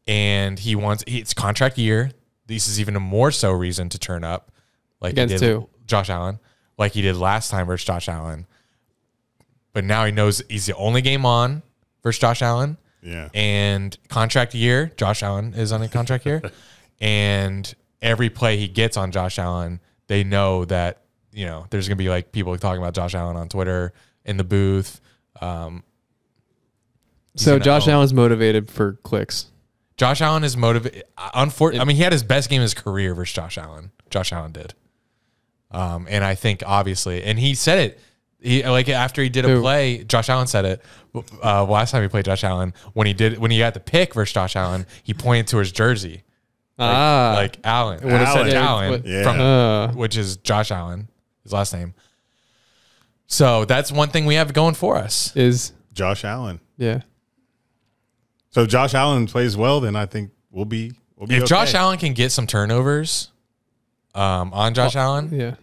Speaker 7: And he wants it's contract year. This is even a more so reason to turn up. Like
Speaker 8: Against
Speaker 7: he did
Speaker 8: who?
Speaker 7: Josh Allen. Like he did last time versus Josh Allen. But now he knows he's the only game on versus Josh Allen.
Speaker 1: Yeah.
Speaker 7: And contract year, Josh Allen is on a contract year. and every play he gets on Josh Allen, they know that, you know, there's going to be like people talking about Josh Allen on Twitter in the booth. Um, he's
Speaker 8: So Josh
Speaker 7: own-
Speaker 8: Allen's motivated for clicks.
Speaker 7: Josh Allen is motivated. Unfortunately, I mean, he had his best game of his career versus Josh Allen. Josh Allen did. Um, and I think obviously, and he said it. He like after he did a
Speaker 8: Who?
Speaker 7: play, Josh Allen said it. Uh, last time he played Josh Allen, when he did when he got the pick versus Josh Allen, he pointed to his jersey, like,
Speaker 8: ah,
Speaker 7: like Allen,
Speaker 8: What it
Speaker 1: said,
Speaker 7: Allen,
Speaker 1: yeah,
Speaker 7: Allen
Speaker 1: Yeah.
Speaker 7: from
Speaker 8: uh,
Speaker 7: which is Josh Allen, his last name. So that's one thing we have going for us.
Speaker 8: is
Speaker 1: Josh Allen.
Speaker 8: yeah.
Speaker 1: So if Josh Allen plays well, then I think we'll be we'll be
Speaker 7: If
Speaker 1: okay.
Speaker 7: Josh Allen can get some turnovers um, on Josh Allen,
Speaker 8: Yeah.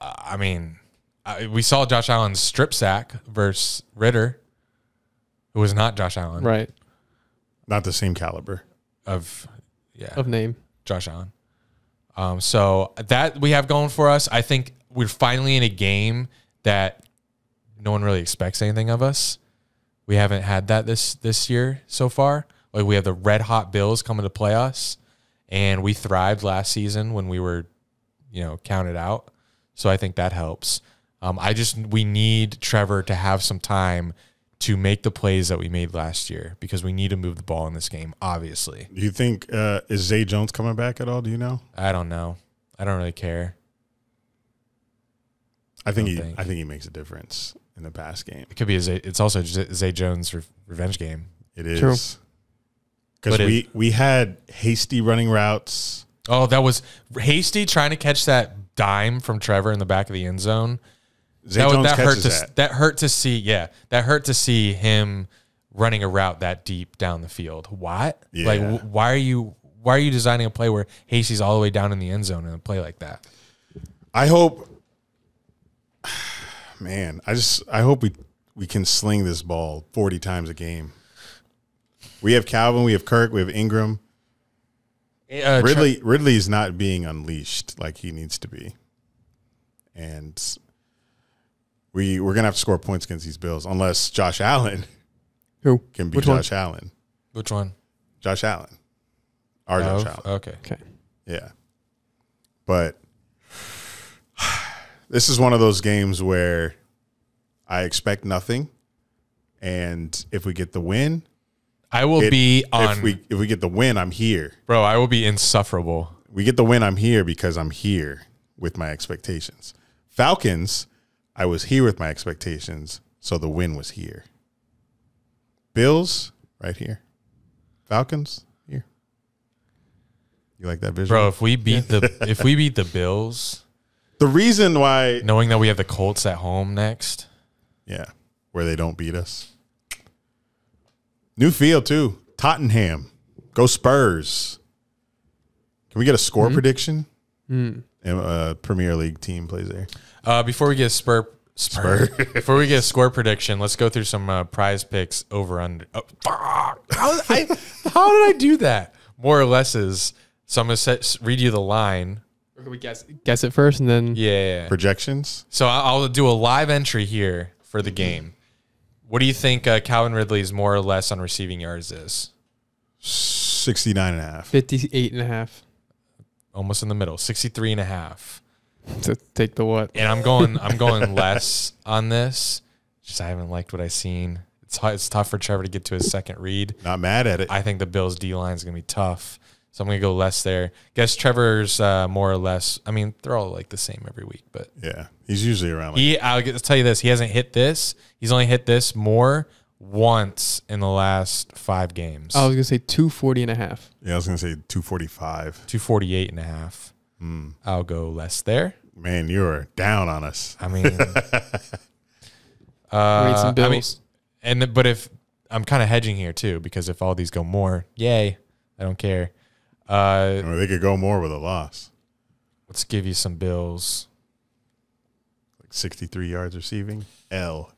Speaker 7: I mean, I, we saw Josh Allen's strip sack versus Ridder, who was not Josh Allen.
Speaker 8: Right.
Speaker 1: not the same caliber.
Speaker 7: Of yeah,
Speaker 8: Of name.
Speaker 7: Josh Allen. Um, so that we have going for us. I think we're finally in a game that no one really expects anything of us. We haven't had that this this year so far. Like we have the red hot Bills coming to play us, and we thrived last season when we were, you know, counted out. So I think that helps. Um, I just we need Trevor to have some time to make the plays that we made last year because we need to move the ball in this game. Obviously,
Speaker 1: Do you think uh, is Zay Jones coming back at all? Do you know?
Speaker 7: I don't know. I don't really care.
Speaker 1: I think
Speaker 7: Don't
Speaker 1: he
Speaker 7: think.
Speaker 1: I think he makes a difference in the pass game.
Speaker 7: It could be a Zay, it's also Z- Zay Jones' re- revenge game.
Speaker 1: It is because
Speaker 7: But it-
Speaker 1: we we had Hasty running routes.
Speaker 7: Oh, that was Hasty trying to catch that dime from Trevor in the back of the end zone.
Speaker 1: Zay
Speaker 7: that,
Speaker 1: Jones
Speaker 7: that hurt to
Speaker 1: that.
Speaker 7: that hurt to see. Yeah, that hurt to see him running a route that deep down the field. What? Like,
Speaker 1: Yeah.
Speaker 7: wh- why are you why are you designing a play where Hasty's all the way down in the end zone in a play like that?
Speaker 1: I hope, man. I just I hope we we can sling this ball forty times a game. We have Calvin, we have Kirk, we have Engram.
Speaker 7: Uh, Tre-
Speaker 1: Ridley Ridley's not being unleashed like he needs to be, and we we're gonna have to score points against these Bills unless Josh Allen
Speaker 8: Who?
Speaker 1: can be
Speaker 8: Which one?
Speaker 1: Josh Allen.
Speaker 7: which one?
Speaker 1: Josh Allen, our
Speaker 7: Oh,
Speaker 1: Josh Allen.
Speaker 7: okay.
Speaker 8: Okay.
Speaker 1: Yeah. But this is one of those games where I expect nothing. And if we get the win,
Speaker 7: I will
Speaker 1: it-
Speaker 7: be on,
Speaker 1: if we if we get the win, I'm here.
Speaker 7: bro. I will be insufferable.
Speaker 1: We get the win, I'm here because I'm here with my expectations. Falcons, I was here with my expectations, so the win was here. Bills, right here. Falcons, here. You like that vision?
Speaker 7: Bro, if we beat the if we beat the Bills,
Speaker 1: The reason why
Speaker 7: knowing that we have the Colts at home next,
Speaker 1: Yeah, where they don't beat us. New field too. Tottenham. Go Spurs. Can we get a score prediction? And a Premier League team plays there.
Speaker 7: Uh, before we get spur, spur, before we get a score prediction, let's go through some uh, PrizePicks over under. Oh, fuck. How, I, how did I do that? More or less is so. I'm gonna set, read you the line.
Speaker 8: Or can we guess guess it first and then
Speaker 7: Yeah, yeah, yeah.
Speaker 1: Projections.
Speaker 7: So I- I'll do a live entry here for the game. What do you think uh, Calvin Ridley's more or less on receiving yards is?
Speaker 1: 69 and a half.
Speaker 8: 58 and a half
Speaker 7: Almost in the middle, 63 and a half.
Speaker 8: to take the what?
Speaker 7: And I'm going I'm going less on this. Just I haven't liked what I've seen. It's hu- it's tough for Trevor to get to his second read.
Speaker 1: Not mad at it.
Speaker 7: I think the Bills D line is going to be tough. So I'm going to go less there. Guess Trevor's uh, more or less. I mean, they're all like the same every week, but
Speaker 1: yeah. He's usually around like
Speaker 7: he. I'll get, tell you this: he hasn't hit this. He's only hit this more once in the last five games.
Speaker 8: I was going to say 240 and a half.
Speaker 1: Yeah, I was gonna say 245.
Speaker 7: 248 and a half. I'll go less there.
Speaker 1: Man, you're down on us.
Speaker 7: I mean,
Speaker 8: Rate
Speaker 7: uh,
Speaker 8: some
Speaker 7: I mean,
Speaker 8: bills.
Speaker 7: and the- but if I'm kind of hedging here too, because if all these go more, yay, I don't care. Uh,
Speaker 1: I mean, they could go more with a loss.
Speaker 7: let's give you some bills.
Speaker 1: Like 63 yards receiving. L.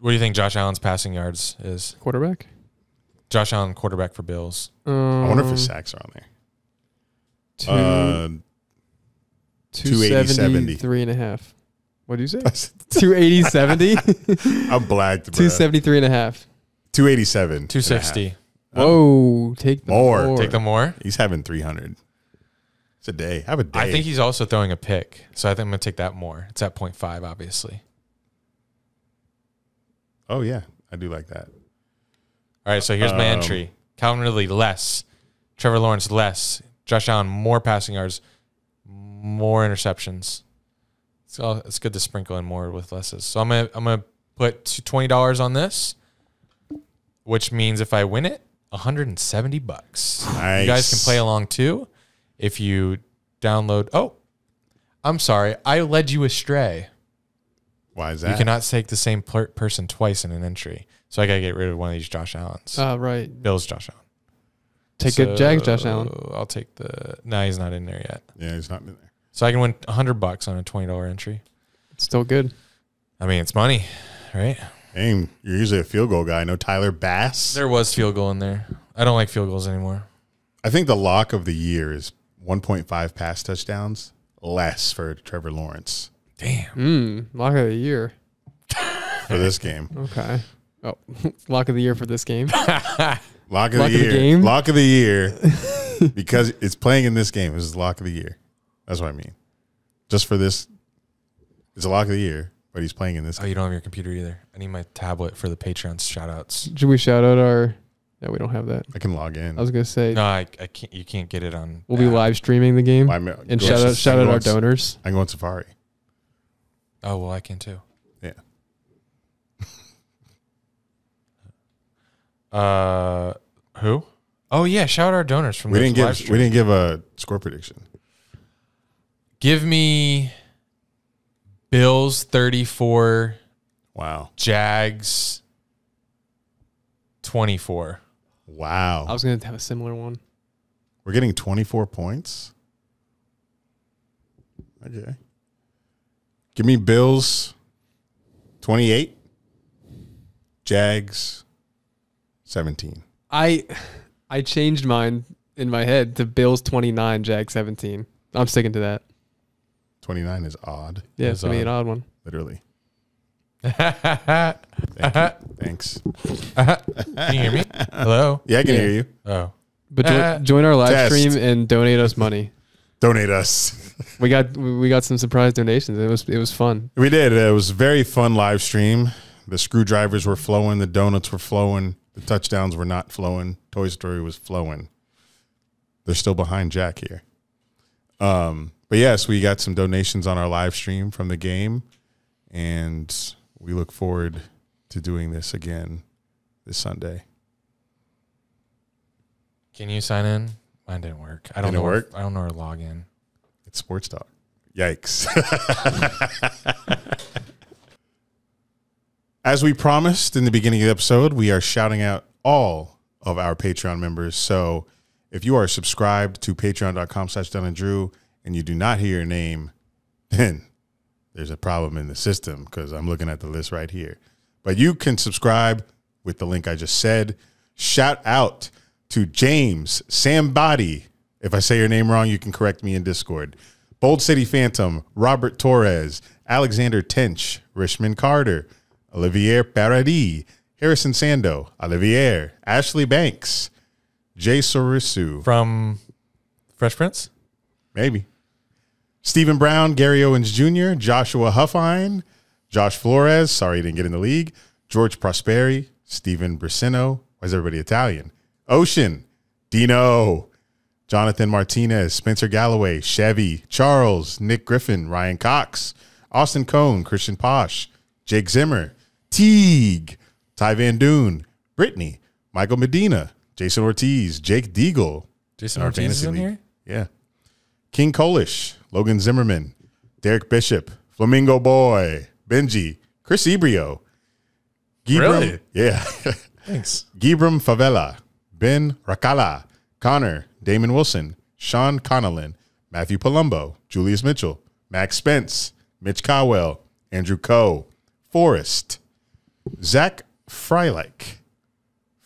Speaker 7: What do you think Josh Allen's passing yards is?
Speaker 8: Quarterback?
Speaker 7: Josh Allen, quarterback for Bills.
Speaker 8: Um,
Speaker 1: I wonder if his sacks are on there.
Speaker 8: two,
Speaker 1: Uh, 280,
Speaker 8: 273 and a half. What do you say? 280, 70?
Speaker 1: I'm blacked, bro.
Speaker 8: 273 and a half.
Speaker 1: 287.
Speaker 7: 260.
Speaker 8: Whoa, take the
Speaker 1: More.
Speaker 7: Take the more.
Speaker 1: He's having 300. It's a day. Have a day.
Speaker 7: I think he's also throwing a pick. So I think I'm going to take that more. It's at 0.5, obviously.
Speaker 1: Oh, yeah. I do like that.
Speaker 7: All right, so here's my
Speaker 1: Um,
Speaker 7: entry. Calvin Ridley, less. Trevor Lawrence, less. Josh Allen, more passing yards, more interceptions. So it's good to sprinkle in more with lesses. So I'm gonna I'm gonna put twenty dollars on this, which means if I win it, 170 bucks. You guys can play along too. If you download, oh, I'm sorry, I led you astray.
Speaker 1: Why is that?
Speaker 7: You cannot take the same per- person twice in an entry. So I got to get rid of one of these Josh Allens.
Speaker 8: Uh, right.
Speaker 7: Bill's Josh Allen.
Speaker 8: Take a Jags Josh Allen.
Speaker 7: I'll take the. No, he's not in there yet.
Speaker 1: yeah, he's not in there.
Speaker 7: So I can win hundred bucks on a twenty dollar entry.
Speaker 8: It's still good.
Speaker 7: I mean, it's money, right?
Speaker 1: Aim, you're usually a field goal guy. No Tyler Bass.
Speaker 7: There was field goal in there. I don't like field goals anymore.
Speaker 1: I think the lock of the year is 1.5 pass touchdowns less for Trevor Lawrence
Speaker 7: Damn.
Speaker 8: Mm, lock of the year.
Speaker 1: for this game.
Speaker 8: Okay. Oh, lock of the year for this game.
Speaker 1: Lock of
Speaker 8: Lock
Speaker 1: the
Speaker 8: of the
Speaker 1: year.
Speaker 8: game?
Speaker 1: Lock of the year. because it's playing in this game. This is lock of the year. That's what I mean. Just for this, it's a lock of the year, but he's playing in this
Speaker 7: Oh,
Speaker 1: game.
Speaker 7: you don't have your computer either. I need my tablet for the Patreon shout outs.
Speaker 8: Should we shout out our? No, we don't have that.
Speaker 1: I can log in.
Speaker 8: I was gonna say
Speaker 7: No, I, I can't. You can't get it on.
Speaker 8: we'll be
Speaker 7: app.
Speaker 8: live streaming the game
Speaker 1: Why, ma-
Speaker 8: and shout out shout
Speaker 1: I
Speaker 8: out our donors.
Speaker 1: I can go on Safari.
Speaker 7: Oh well, I can too.
Speaker 1: Yeah.
Speaker 7: Uh, who? Oh yeah, shout out our donors from
Speaker 1: We didn't give
Speaker 7: stream.
Speaker 1: we didn't give a score prediction.
Speaker 7: Give me Bills thirty four,
Speaker 1: Wow.
Speaker 7: Jags twenty four.
Speaker 1: Wow.
Speaker 8: I was gonna have a similar one.
Speaker 1: We're getting 24 points. Okay. Give me Bills 28, Jags 17.
Speaker 8: I I changed mine in my head to Bills twenty nine, Jags seventeen. I'm sticking to that.
Speaker 1: 29 is odd,
Speaker 8: Yeah,
Speaker 7: That's
Speaker 8: it's gonna be an
Speaker 7: odd.
Speaker 8: odd one.
Speaker 1: literally.
Speaker 7: Thanks.
Speaker 1: Can you.
Speaker 7: Hear me? Hello.
Speaker 1: Yeah, I can
Speaker 8: Yeah.
Speaker 1: hear you.
Speaker 7: Oh,
Speaker 8: But join,
Speaker 7: Uh,
Speaker 8: join our live
Speaker 1: test.
Speaker 8: stream and donate us money.
Speaker 1: Donate us.
Speaker 8: We got we got some surprise donations. It was it was fun.
Speaker 1: we did. It was a very fun live stream. The screwdrivers were flowing, the donuts were flowing, the touchdowns were not flowing. Toy Story was flowing. They're still behind Jack here. Um, but yes, we got some donations on our live stream from the game, and we look forward to doing this again this Sunday.
Speaker 7: can you sign in? Mine didn't work. I don't
Speaker 1: Didn't
Speaker 7: know.
Speaker 1: work?
Speaker 7: I don't know where to log in.
Speaker 1: It's sports talk. Yikes. As we promised in the beginning of the episode, we are shouting out all of our Patreon members. So if you are subscribed to patreon.com slash Dunn and Drew and you do not hear your name, then there's a problem in the system because I'm looking at the list right here. But you can subscribe with the link I just said. Shout out to James Sambody. If I say your name wrong, you can correct me in Discord. Bold City Phantom, Robert Torres, Alexander Tench, Richmond Carter, Olivier Paradis, Harrison Sando, Olivier, Ashley Banks, Jay Sorisu,
Speaker 7: From Fresh Prince.
Speaker 1: maybe. Stephen Brown, Gary Owens Jr., Joshua Huffine, Josh Flores, sorry he didn't get in the league, George Prosperi, Stephen Brissino, why is everybody Italian? Ocean, Dino, Jonathan Martinez, Spencer Galloway, Chevy, Charles, Nick Griffin, Ryan Cox, Austin Cohn, Christian Posh, Jake Zimmer, Teague, Ty Van Doon, Brittany, Michael Medina, Jason Ortiz, Jake Deagle.
Speaker 7: Jason Ortiz is in
Speaker 1: league.
Speaker 7: here?
Speaker 1: Yeah. King Kolish, Logan Zimmerman, Derek Bishop, Flamingo Boy, Benji, Chris Ebrio, Gibram,
Speaker 7: Really?
Speaker 1: yeah,
Speaker 7: Thanks.
Speaker 1: Gibram Favela, Ben Rakala, Connor, Damon Wilson, Sean Connellan, Matthew Palumbo, Julius Mitchell, Max Spence, Mitch Cowell, Andrew Coe, Forrest, Zach Freilich,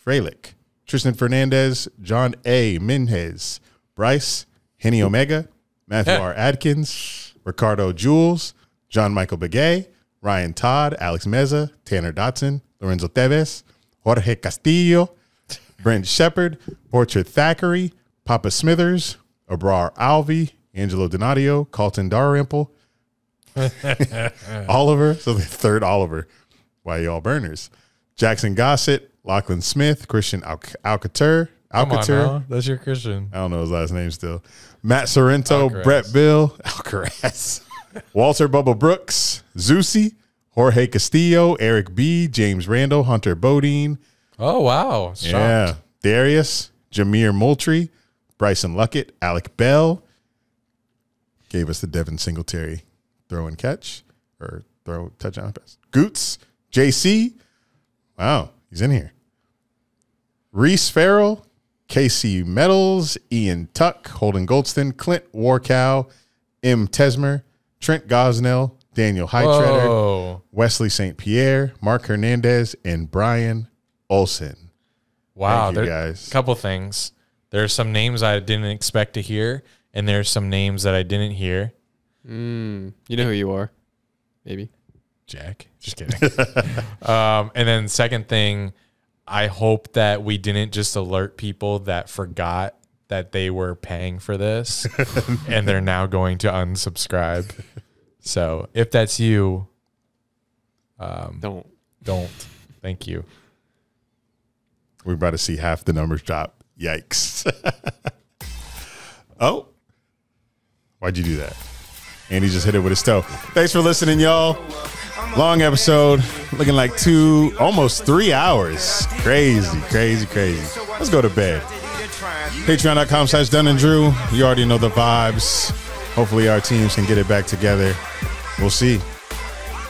Speaker 1: Freilich, Tristan Fernandez, John A. Minhez, Bryce, Henny Omega, Matthew R. Adkins, Ricardo Jules, John Michael Begay, Ryan Todd, Alex Meza, Tanner Dotson, Lorenzo Teves, Jorge Castillo, Brent Shepard, Portrait Thackeray, Papa Smithers, Abrar Alvi, Angelo Donadio, Carlton Dalrymple, Oliver, so the third Oliver. Why y'all burners? Jackson Gossett, Lachlan Smith, Christian Al- Alcatur,
Speaker 7: Come on
Speaker 1: Alcatur.
Speaker 7: now. That's your Christian.
Speaker 1: I don't know his last name still. Matt Sorrento,
Speaker 7: Alcaraz.
Speaker 1: Brett Bill, Alcaraz, Walter Bubba Brooks, Zusi, Jorge Castillo, Eric B, James Randall, Hunter Bodine,
Speaker 7: Oh wow. Shocked.
Speaker 1: yeah, Darius, Jameer Moultrie, Bryson Luckett, Alec Bell gave us the Devin Singletary throw and catch or throw touchdown pass. Goots, JC. Wow, he's in here. Reese Farrell, KC Metals, Ian Tuck, Holden Goldston, Clint Warcow, M. Tesmer, Trent Gosnell, Daniel Heitretter,
Speaker 7: Whoa.
Speaker 1: Wesley St. Pierre, Mark Hernandez, and Brian Olson.
Speaker 7: Wow,
Speaker 1: Thank you,
Speaker 7: there-
Speaker 1: guys.
Speaker 7: Couple things. There's some names I didn't expect to hear, and there's some names that I didn't hear.
Speaker 8: Mm, you know who you are, maybe.
Speaker 7: Jack. Just kidding. um, and then second thing, I hope that we didn't just alert people that forgot that they were paying for this and they're now going to unsubscribe. So if that's you, um,
Speaker 8: Don't.
Speaker 7: don't. Thank you.
Speaker 1: We're about to see half the numbers drop. Yikes. oh. Why'd you do that? Andy just hit it with his toe. Thanks for listening, y'all. Long episode, looking like two, almost three hours. Crazy, crazy, crazy. Let's go to bed. Patreon.com slash Dunn and Drew. You already know the vibes. Hopefully our teams can get it back together. We'll see.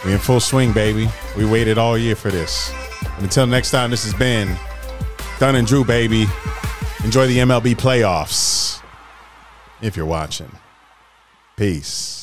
Speaker 1: We in full swing, baby. We waited all year for this. And until next time, this has been Dunn and Drew, baby. Enjoy the MLB playoffs if you're watching. Peace.